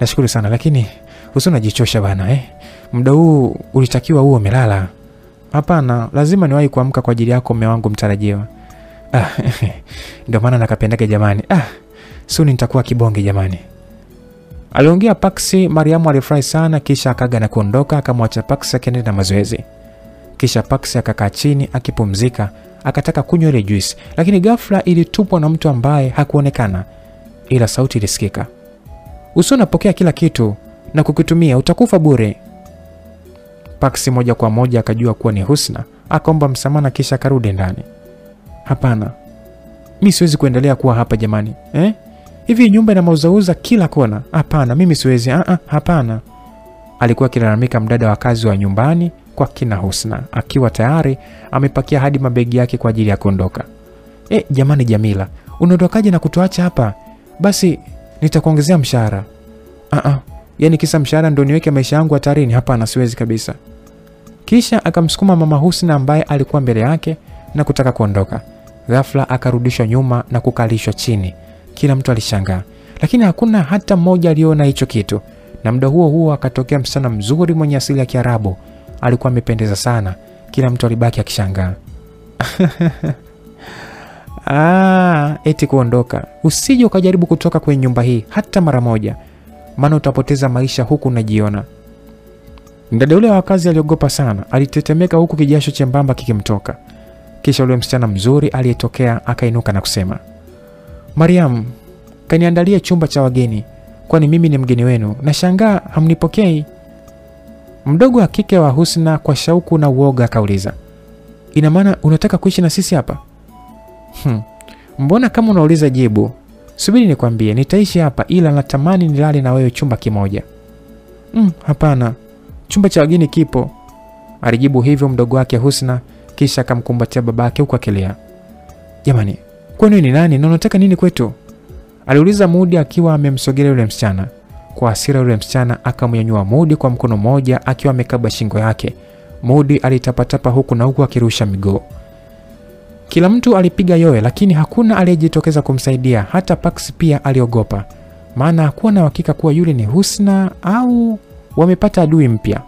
nashukuru sana lakini usi unajichosha bana eh. Muda huu ulitakiwa huo umelala. Hapana, lazima niwahi kuamka kwa ajili yako mume wangu mtarajiwa. Ah, ndio maana nakapendake jamani. Ah, suni nitakuwa kibonge jamani. Aliongea Paksi. Mariamu alifurahi sana, kisha akaga na kuondoka, akamwacha Paksi akiendelea na mazoezi. Kisha Paksi akakaa chini akipumzika, akataka kunywa ile juice, lakini ghafla ilitupwa na mtu ambaye hakuonekana, ila sauti ilisikika: usio napokea kila kitu na kukitumia, utakufa bure. Paksi moja kwa moja akajua kuwa ni Husna, akaomba msamana kisha akarudi ndani. Hapana, mi siwezi kuendelea kuwa hapa jamani, eh? Hivi nyumba ina mauzauza kila kona. Hapana, mimi siwezi. Ah, ah, hapana. Alikuwa akilalamika mdada wa kazi wa nyumbani kwa kina Husna, akiwa tayari amepakia hadi mabegi yake kwa ajili ya kuondoka. E, jamani Jamila, unaondokaje na kutuacha hapa? Basi nitakuongezea mshahara. Ah, yani yaani kisa mshahara ndo niweke maisha yangu hatarini? Hapana, siwezi kabisa. Kisha akamsukuma mama Husna ambaye alikuwa mbele yake na kutaka kuondoka. Ghafla akarudishwa nyuma na kukalishwa chini. Kila mtu alishangaa, lakini hakuna hata mmoja aliyoona hicho kitu. Na muda huo huo akatokea msichana mzuri mwenye asili ya Kiarabu. Alikuwa amependeza sana, kila mtu alibaki akishangaa. Ah, eti kuondoka. Usije ukajaribu kutoka kwenye nyumba hii hata mara moja, maana utapoteza maisha huku unajiona. Mdada ule wa kazi aliogopa sana, alitetemeka huku kijasho chembamba kikimtoka. Kisha ule msichana mzuri aliyetokea akainuka na kusema Mariam, kaniandalie chumba cha wageni, kwani mimi ni mgeni wenu. Nashangaa hamnipokei. Mdogo wa kike wa Husna kwa shauku na uoga akauliza, ina maana unataka kuishi na sisi hapa? Hmm. Mbona kama unauliza jibu? Subiri nikwambie, nitaishi hapa, ila natamani nilale na wewe chumba kimoja. Hmm, hapana, chumba cha wageni kipo, alijibu hivyo mdogo wake Husna, kisha akamkumbatia babake huku akilia. Jamani, kwani ni nani na unataka nini kwetu? aliuliza Mudi akiwa amemsogelea yule msichana. Kwa hasira, yule msichana akamnyanyua Mudi kwa mkono mmoja akiwa amekaba shingo yake. Mudi alitapatapa huku na huku akirusha miguu. Kila mtu alipiga yowe, lakini hakuna aliyejitokeza kumsaidia. Hata Pax pia aliogopa, maana hakuwa na uhakika kuwa yule ni Husna au wamepata adui mpya.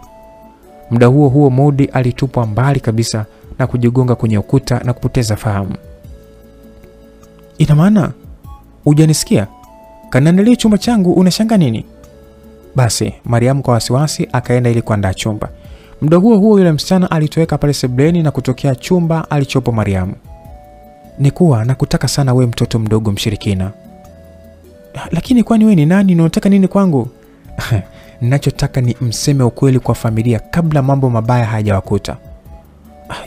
Muda huo huo, Modi alitupwa mbali kabisa na kujigonga kwenye ukuta na kupoteza fahamu. Ina maana hujanisikia? Kaniandalie chumba changu, unashanga nini? Basi Mariamu kwa wasiwasi akaenda ili kuandaa chumba. Muda huo huo, yule msichana alitoweka pale sebleni na kutokea chumba alichopo Mariamu. Ni kuwa nakutaka sana we mtoto mdogo mshirikina. Lakini kwani we ni nani na unataka nini kwangu? Nachotaka ni mseme ukweli kwa familia kabla mambo mabaya hayajawakuta.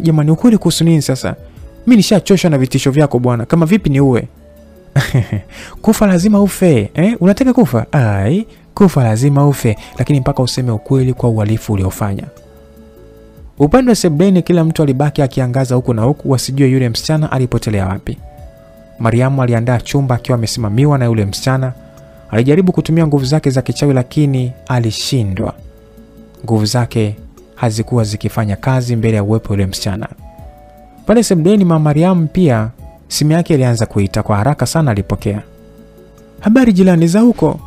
Jamani, ukweli kuhusu nini sasa? Mi nishachoshwa na vitisho vyako bwana. Kama vipi ni uwe kufa lazima ufe eh? Unataka kufa? Ai, kufa lazima ufe, lakini mpaka useme ukweli kwa uhalifu uliofanya. Upande wa sebleni, kila mtu alibaki akiangaza huku na huku, wasijue yule msichana alipotelea wapi. Mariamu aliandaa chumba akiwa amesimamiwa na yule msichana. Alijaribu kutumia nguvu zake za kichawi, lakini alishindwa. Nguvu zake hazikuwa zikifanya kazi mbele ya uwepo yule msichana. Pale sebleni, mama Mariamu pia simu yake ilianza kuita kwa haraka sana. Alipokea. habari jirani za huko,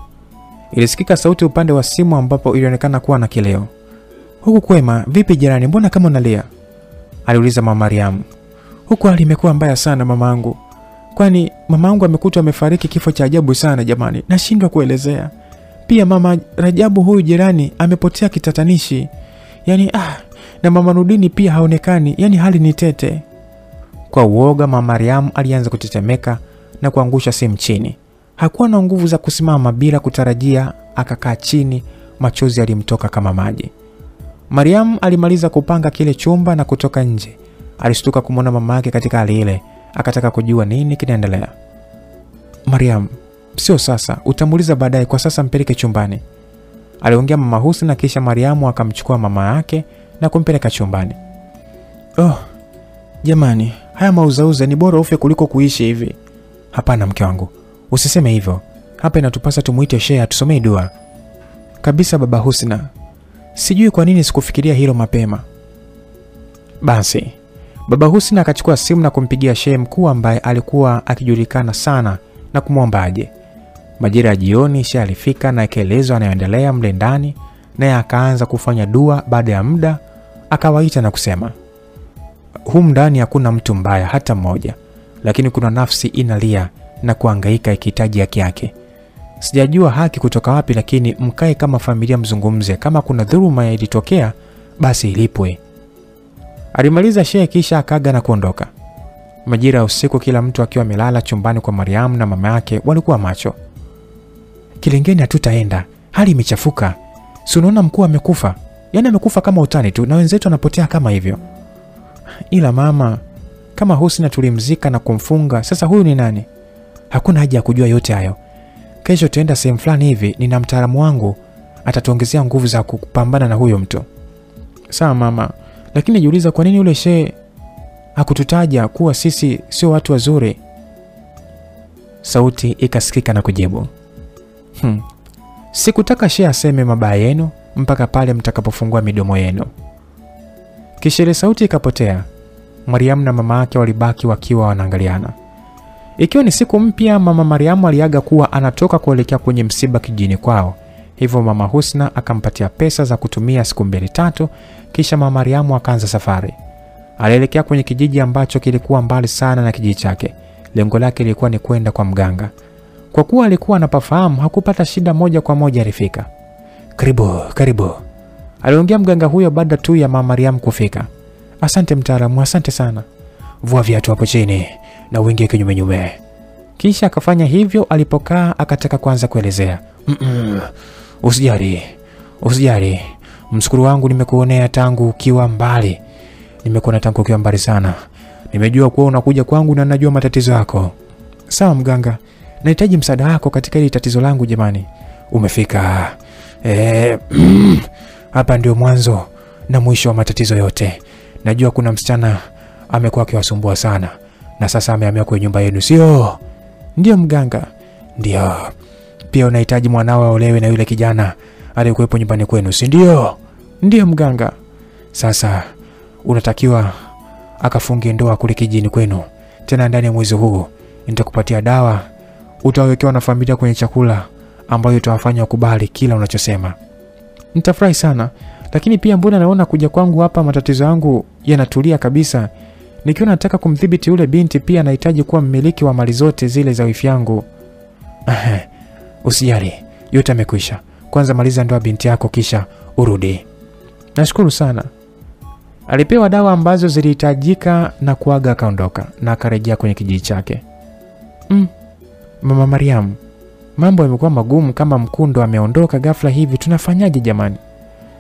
ilisikika sauti upande wa simu, ambapo ilionekana kuwa na kileo. Huku kwema, vipi jirani, mbona kama unalia? aliuliza mama Mariamu. huku hali imekuwa mbaya sana mamaangu, kwani mamaangu amekutwa amefariki kifo cha ajabu sana jamani, nashindwa kuelezea. Pia mama Rajabu huyu jirani amepotea kitatanishi, yaani ah, na mama Nudini pia haonekani, yaani hali ni tete. Kwa uoga mama Mariamu alianza kutetemeka na kuangusha simu chini. Hakuwa na nguvu za kusimama, bila kutarajia akakaa chini, machozi yalimtoka kama maji. Mariamu alimaliza kupanga kile chumba na kutoka nje. Alishtuka kumwona mama yake katika hali ile, akataka kujua nini kinaendelea. Mariam, sio sasa, utamuuliza baadaye. Kwa sasa mpeleke chumbani, aliongea mama Husna. Kisha Mariamu akamchukua mama yake na kumpeleka chumbani. Oh, jamani, haya mauzauza ni bora ufe kuliko kuishi hivi. Hapana mke wangu, usiseme hivyo. Hapa inatupasa tumuite shehe atusomee dua. Kabisa baba Husna, sijui kwa nini sikufikiria hilo mapema. Basi baba Husna akachukua simu na kumpigia shehe mkuu ambaye alikuwa akijulikana sana na kumwomba aje. Majira ya jioni, shehe alifika na akaelezwa anayoendelea mle ndani, naye akaanza kufanya dua. Baada ya muda akawaita na kusema, humu ndani hakuna mtu mbaya hata mmoja, lakini kuna nafsi inalia na kuangaika ikihitaji haki yake. Sijajua haki kutoka wapi, lakini mkae kama familia, mzungumze. Kama kuna dhuluma ilitokea, basi ilipwe. Alimaliza shehe, kisha akaga na kuondoka. Majira ya usiku, kila mtu akiwa amelala chumbani kwa Mariamu na mama yake walikuwa macho. Kilingeni hatutaenda, hali imechafuka. Si unaona mkuu amekufa? Yaani amekufa kama utani tu, na wenzetu wanapotea kama hivyo. Ila mama, kama Husna tulimzika na kumfunga, sasa huyu ni nani? Hakuna haja ya kujua yote hayo. Kesho tuenda sehemu fulani hivi, nina mtaalamu wangu atatuongezea nguvu za kupambana na huyo mtu. Sawa mama, lakini najiuliza kwa nini yule shee hakututaja kuwa sisi sio watu wazuri? Sauti ikasikika na kujibu, hmm. Sikutaka shee aseme mabaya yenu mpaka pale mtakapofungua midomo yenu. Kisha ile sauti ikapotea. Mariamu na mama yake walibaki wakiwa wanaangaliana. Ikiwa ni siku mpya, mama Mariamu aliaga kuwa anatoka kuelekea kwenye msiba kijijini kwao, hivyo mama Husna akampatia pesa za kutumia siku mbili tatu, kisha mama Mariamu akaanza safari. Alielekea kwenye kijiji ambacho kilikuwa mbali sana na kijiji chake. Lengo lake lilikuwa ni kwenda kwa mganga. Kwa kuwa alikuwa anapafahamu, hakupata shida, moja kwa moja alifika. Karibu, karibu, aliongea mganga huyo baada tu ya mama Mariamu kufika. Asante mtaalamu, asante sana. Vua viatu hapo chini na uingie kinyumenyume. Kisha akafanya hivyo. Alipokaa akataka kwanza kuelezea. mm -mm, usijali, usijali msukuru wangu, nimekuonea tangu ukiwa mbali, nimekuona tangu ukiwa mbali sana. Nimejua kuwa unakuja kwangu na najua matatizo yako. Sawa mganga, nahitaji msaada wako katika hili tatizo langu. Jamani, umefika e, hapa ndio mwanzo na mwisho wa matatizo yote. Najua kuna msichana amekuwa akiwasumbua sana na sasa amehamia kwenye nyumba yenu, sio ndio mganga? Ndio. Pia unahitaji mwanao aolewe na yule kijana aliyekuwepo nyumbani kwenu, si ndio? Ndio mganga. Sasa unatakiwa akafunge ndoa kule kijini kwenu, tena ndani ya mwezi huu. Nitakupatia dawa, utawekewa na familia kwenye chakula ambayo itawafanya wakubali kila unachosema. Nitafurahi sana, lakini pia mbona naona kuja kwangu hapa matatizo yangu yanatulia kabisa nikiwa nataka kumdhibiti yule binti, pia anahitaji kuwa mmiliki wa mali zote zile za wifi yangu. Usijali, yote amekwisha. Kwanza maliza ndoa binti yako, kisha urudi. Nashukuru sana. Alipewa dawa ambazo zilihitajika na kuaga, akaondoka na akarejea kwenye kijiji chake. Mm, mama Mariamu, mambo yamekuwa magumu. Kama mkundo ameondoka ghafla hivi, tunafanyaje jamani?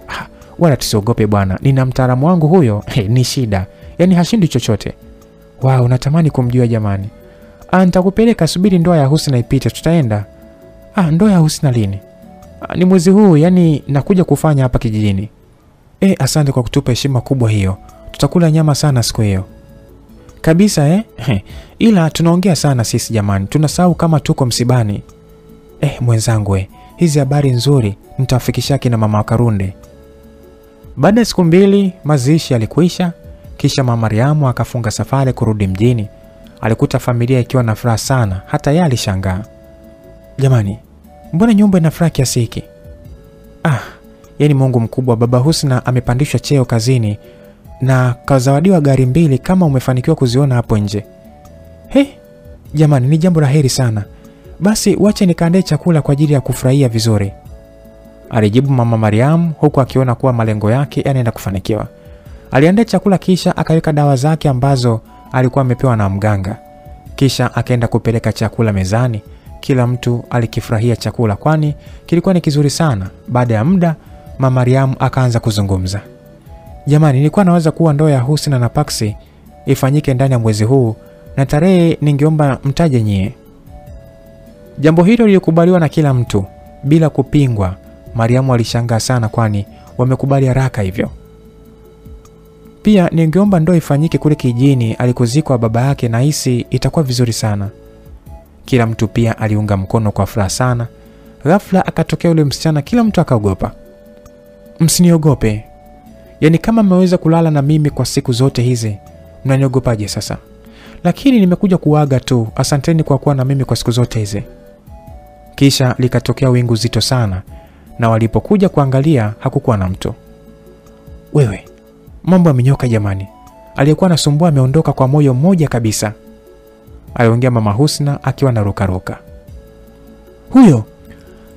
Ah, wala tusiogope bwana, nina mtaalamu wangu huyo. Ni shida yaani hashindi chochote. Wow, unatamani kumjua jamani. Ah, nitakupeleka, subiri ndoa ya Husna ipite, tutaenda. Ah, ndoa ya Husna lini? Ah, ni mwezi huu, yani nakuja kufanya hapa kijijini. Eh, asante kwa kutupa heshima kubwa hiyo. Tutakula nyama sana siku hiyo. Kabisa eh? Ila tunaongea sana sisi jamani, tunasahau kama tuko msibani. Eh, mwenzangu eh, hizi habari nzuri nitawafikishia kina mama wa Karunde. Baada ya siku mbili mazishi yalikwisha. Kisha mama Mariamu akafunga safari kurudi mjini. Alikuta familia ikiwa na furaha sana, hata yeye alishangaa. Jamani, mbona nyumba ina furaha kiasi hiki? Ah, yani Mungu mkubwa, baba Husna amepandishwa cheo kazini na kazawadiwa gari mbili kama umefanikiwa kuziona hapo nje. He, jamani, ni jambo la heri sana. Basi wache nikaandae chakula kwa ajili ya kufurahia vizuri, alijibu mama Mariamu huku akiona kuwa malengo yake yanaenda kufanikiwa. Aliandaa chakula kisha akaweka dawa zake ambazo alikuwa amepewa na mganga. Kisha akaenda kupeleka chakula mezani. Kila mtu alikifurahia chakula kwani kilikuwa ni kizuri sana. Baada ya muda, mama Mariamu akaanza kuzungumza. Jamani, nilikuwa naweza kuwa ndoa ya Husna na Paksi ifanyike ndani ya mwezi huu na tarehe ningeomba mtaje nyie. Jambo hilo lilikubaliwa na kila mtu bila kupingwa. Mariamu alishangaa sana, kwani wamekubali haraka hivyo. Pia ningeomba ndoa ifanyike kule kijini alikozikwa baba yake, na hisi itakuwa vizuri sana. Kila mtu pia aliunga mkono kwa furaha sana. Ghafla akatokea yule msichana, kila mtu akaogopa. Msiniogope, yaani kama mmeweza kulala na mimi kwa siku zote hizi, mnaniogopaje sasa? Lakini nimekuja kuaga tu, asanteni kwa kuwa na mimi kwa siku zote hizi. Kisha likatokea wingu zito sana, na walipokuja kuangalia hakukuwa na mtu. Wewe, mambo amenyoka jamani, aliyekuwa anasumbua ameondoka kwa moyo mmoja kabisa, aliongea mama Husna akiwa na rukaruka. Huyo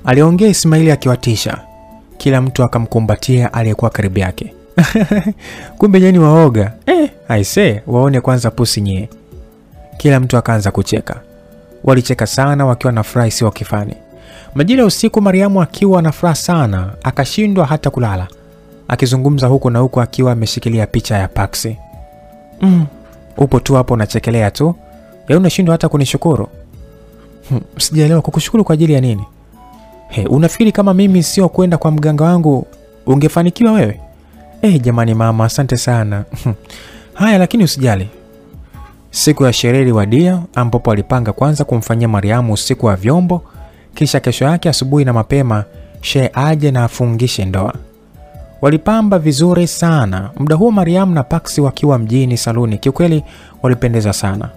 aliongea Ismaili akiwatisha. Kila mtu akamkumbatia aliyekuwa karibu yake. Kumbe nyeni waoga eh, aise, waone kwanza pusi nyie. Kila mtu akaanza kucheka. Walicheka sana wakiwa na furaha isiyo kifani. Majira ya usiku, Mariamu akiwa na furaha sana, akashindwa hata kulala, akizungumza huku na huku akiwa ameshikilia picha ya Paxi. Mm, upo tu hapo unachekelea tu, ya unashindwa hata kunishukuru. Hmm, sijaelewa kukushukuru kwa ajili ya nini? He, unafikiri kama mimi sio kwenda kwa mganga wangu ungefanikiwa wewe? Eh, jamani mama, asante sana. Haya, lakini usijali. Siku ya sherehe iliwadia, ambapo alipanga kwanza kumfanyia Mariamu usiku wa vyombo, kisha kesho yake asubuhi na mapema shehe aje na afungishe ndoa. Walipamba vizuri sana. Muda huo Mariamu na Paksi wakiwa mjini saluni, kiukweli walipendeza sana,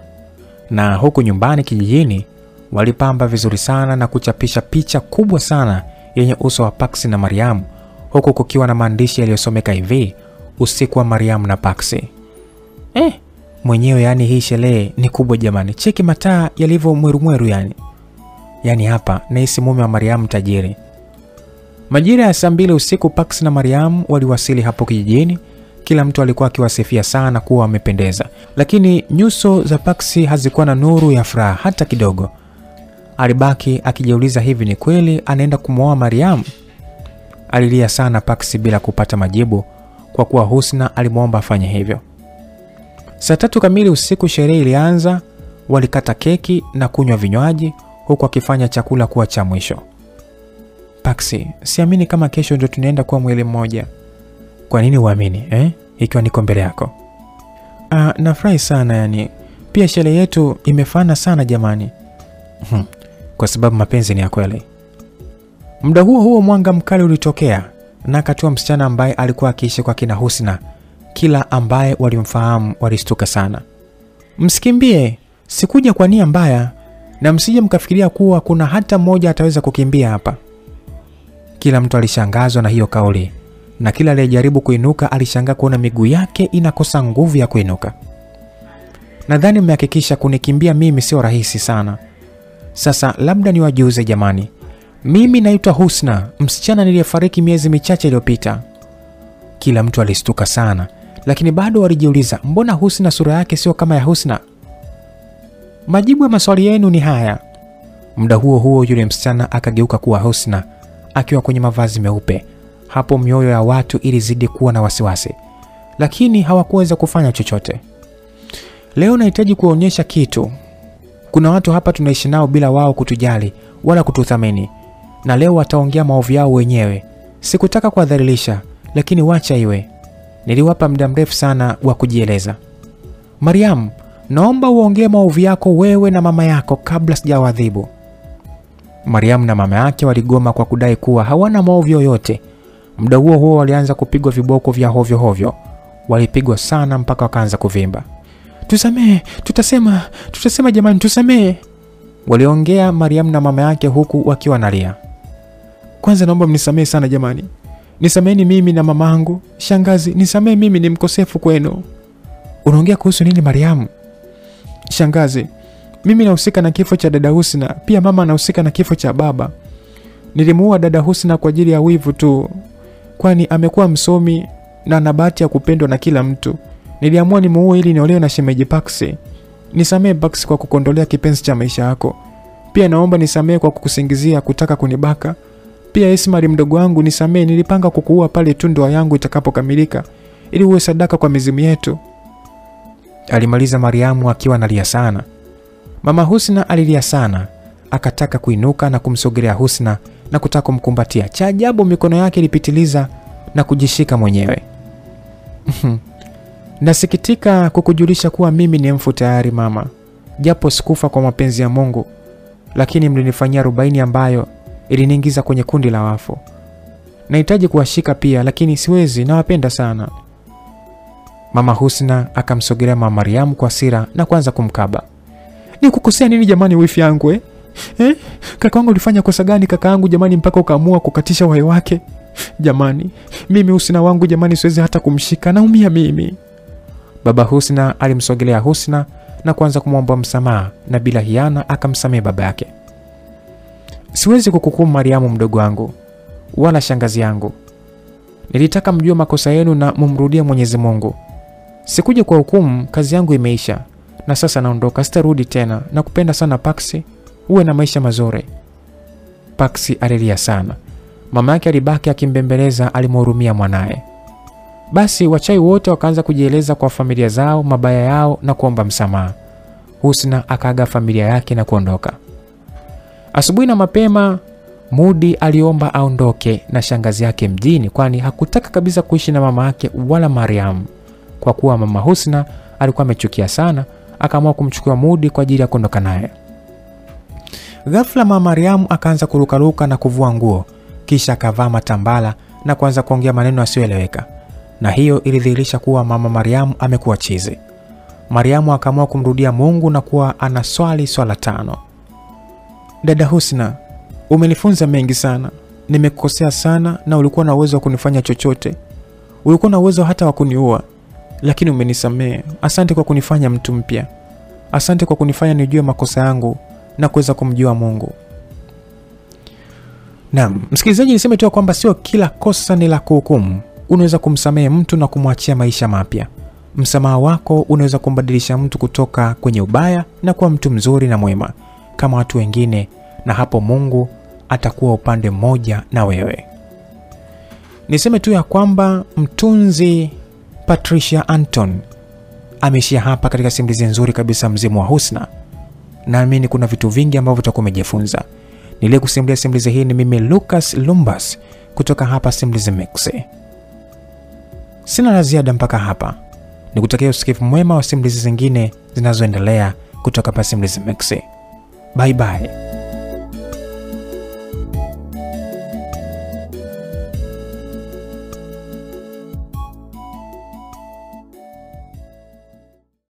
na huku nyumbani kijijini walipamba vizuri sana na kuchapisha picha kubwa sana yenye uso wa Paksi na Mariamu, huku kukiwa na maandishi yaliyosomeka hivi: usiku wa Mariamu na Paksi. Eh, mwenyewe yani, hii sherehe ni kubwa jamani, cheki mataa yalivyo mwerumweru yani. Yani hapa nahisi mume wa Mariamu tajiri. Majira ya saa mbili usiku Pax na Mariam waliwasili hapo kijijini. Kila mtu alikuwa akiwasifia sana kuwa wamependeza, lakini nyuso za Paksi hazikuwa na nuru ya furaha hata kidogo. Alibaki akijiuliza, hivi ni kweli anaenda kumwoa Mariam? Alilia sana Paksi bila kupata majibu, kwa kuwa Husna alimwomba afanye hivyo. Saa tatu kamili usiku sherehe ilianza. Walikata keki na kunywa vinywaji, huku akifanya chakula kuwa cha mwisho. Paksi, siamini kama kesho ndio tunaenda kuwa mwili mmoja. Kwa nini uamini eh? Ikiwa niko mbele yako. Ah, nafurahi sana yani, pia sherehe yetu imefana sana jamani. Hmm, kwa sababu mapenzi ni ya kweli. Muda huo huo mwanga mkali ulitokea na akatua msichana ambaye alikuwa akiishi kwa kina Husna. Kila ambaye walimfahamu walistuka sana. Msikimbie, sikuja kwa nia mbaya, na msije mkafikiria kuwa kuna hata mmoja ataweza kukimbia hapa. Kila mtu alishangazwa na hiyo kauli, na kila aliyejaribu kuinuka alishangaa kuona miguu yake inakosa nguvu ya kuinuka. Nadhani mmehakikisha kunikimbia mimi sio rahisi sana. Sasa labda niwajuze jamani, mimi naitwa Husna, msichana niliyefariki miezi michache iliyopita. Kila mtu alistuka sana, lakini bado walijiuliza, mbona Husna sura yake sio kama ya Husna? Majibu ya maswali yenu ni haya. Muda huo huo, yule msichana akageuka kuwa Husna akiwa kwenye mavazi meupe. Hapo mioyo ya watu ilizidi kuwa na wasiwasi, lakini hawakuweza kufanya chochote. Leo nahitaji kuonyesha kitu. Kuna watu hapa tunaishi nao bila wao kutujali wala kututhamini, na leo wataongea maovu yao wenyewe. Sikutaka kuwadhalilisha, lakini wacha iwe. Niliwapa muda mrefu sana wa kujieleza. Mariam, naomba uongee maovu yako wewe na mama yako kabla sijawadhibu. Mariam na mama yake waligoma kwa kudai kuwa hawana maovu yoyote. Muda huo huo walianza kupigwa viboko vya hovyo hovyo. Walipigwa sana mpaka wakaanza kuvimba. tusamee tutasema, tutasema jamani, tusamee waliongea mariamu na mama yake huku wakiwa nalia. Kwanza naomba mnisamee sana jamani, nisameeni mimi na mamangu. Shangazi, nisamee mimi ni mkosefu kwenu. Unaongea kuhusu nini Mariamu? Shangazi, mimi nahusika na kifo cha dada Husna, pia mama anahusika na kifo cha baba. Nilimuua dada Husna kwa ajili ya wivu tu, kwani amekuwa msomi na ana bahati ya kupendwa na kila mtu. Niliamua nimuue ili niolewe na shemeji Paksi. Nisamee Paksi kwa kukondolea kipenzi cha maisha yako. Pia naomba nisamee kwa kukusingizia kutaka kunibaka. Pia Ismail mdogo wangu, nisamee, nilipanga kukuua pale tu ndoa yangu itakapokamilika ili uwe sadaka kwa mizimu yetu. Alimaliza Mariamu akiwa analia sana. Mama Husna alilia sana, akataka kuinuka na kumsogelea Husna na kutaka kumkumbatia. Cha ajabu, mikono yake ilipitiliza na kujishika mwenyewe. Nasikitika kukujulisha kuwa mimi ni mfu tayari mama, japo sikufa kwa mapenzi ya Mungu, lakini mlinifanyia arobaini ambayo iliniingiza kwenye kundi la wafu. Nahitaji kuwashika pia, lakini siwezi, nawapenda sana. Mama Husna akamsogelea mama Mariamu kwa sira na kuanza kumkaba. Ni kukosea nini jamani, wifi yangu eh? Eh? Kaka wangu ulifanya kosa gani kaka yangu jamani, mpaka ukaamua kukatisha uhai wake? Jamani, mimi Husna wangu jamani, siwezi hata kumshika, naumia mimi. Baba Husna alimsogelea Husna na kuanza kumwomba msamaha, na bila hiana akamsamehe baba yake. Siwezi kukukumu Mariamu mdogo wangu, wala shangazi yangu. Nilitaka mjue makosa yenu na mumrudie Mwenyezi Mungu. Sikuja kwa hukumu, kazi yangu imeisha na sasa naondoka, sitarudi tena. na kupenda sana Paksi, uwe na maisha mazuri. Paksi alilia sana. Mama yake alibaki akimbembeleza, alimhurumia mwanaye. Basi wachai wote wakaanza kujieleza kwa familia zao mabaya yao na kuomba msamaha. Husna akaaga familia yake na kuondoka. Asubuhi na mapema, Mudi aliomba aondoke na shangazi yake mjini, kwani hakutaka kabisa kuishi na mama yake wala mariamu Kwa kuwa mama Husna alikuwa amechukia sana, akaamua kumchukua Mudi kwa ajili ya kuondoka naye. Ghafla mama Mariamu akaanza kurukaruka na kuvua nguo, kisha akavaa matambala na kuanza kuongea maneno yasiyoeleweka, na hiyo ilidhihirisha kuwa mama Mariamu amekuwa chizi. Mariamu akaamua kumrudia Mungu na kuwa ana swali swala tano. Dada Husna, umenifunza mengi sana, nimekukosea sana, na ulikuwa na uwezo wa kunifanya chochote, ulikuwa na uwezo hata wa kuniua, lakini umenisamehe. Asante kwa kunifanya mtu mpya, asante kwa kunifanya nijue makosa yangu na kuweza kumjua Mungu. Naam, msikilizaji, niseme tu kwamba sio kila kosa ni la kuhukumu. Unaweza kumsamehe mtu na kumwachia maisha mapya. Msamaha wako unaweza kumbadilisha mtu kutoka kwenye ubaya na kuwa mtu mzuri na mwema kama watu wengine, na hapo Mungu atakuwa upande mmoja na wewe. Niseme tu ya kwamba mtunzi Patricia Anton ameishia hapa katika simulizi nzuri kabisa Mzimu wa Husna. Naamini kuna vitu vingi ambavyo utakuwa umejifunza. Niliyekusimulia simulizi hii ni mimi Lucas Lumbas kutoka hapa Simulizi Mix. Sina la ziada mpaka hapa, nikutakia usikivu mwema wa simulizi zingine zinazoendelea kutoka hapa Simulizi Mix. Bye bye.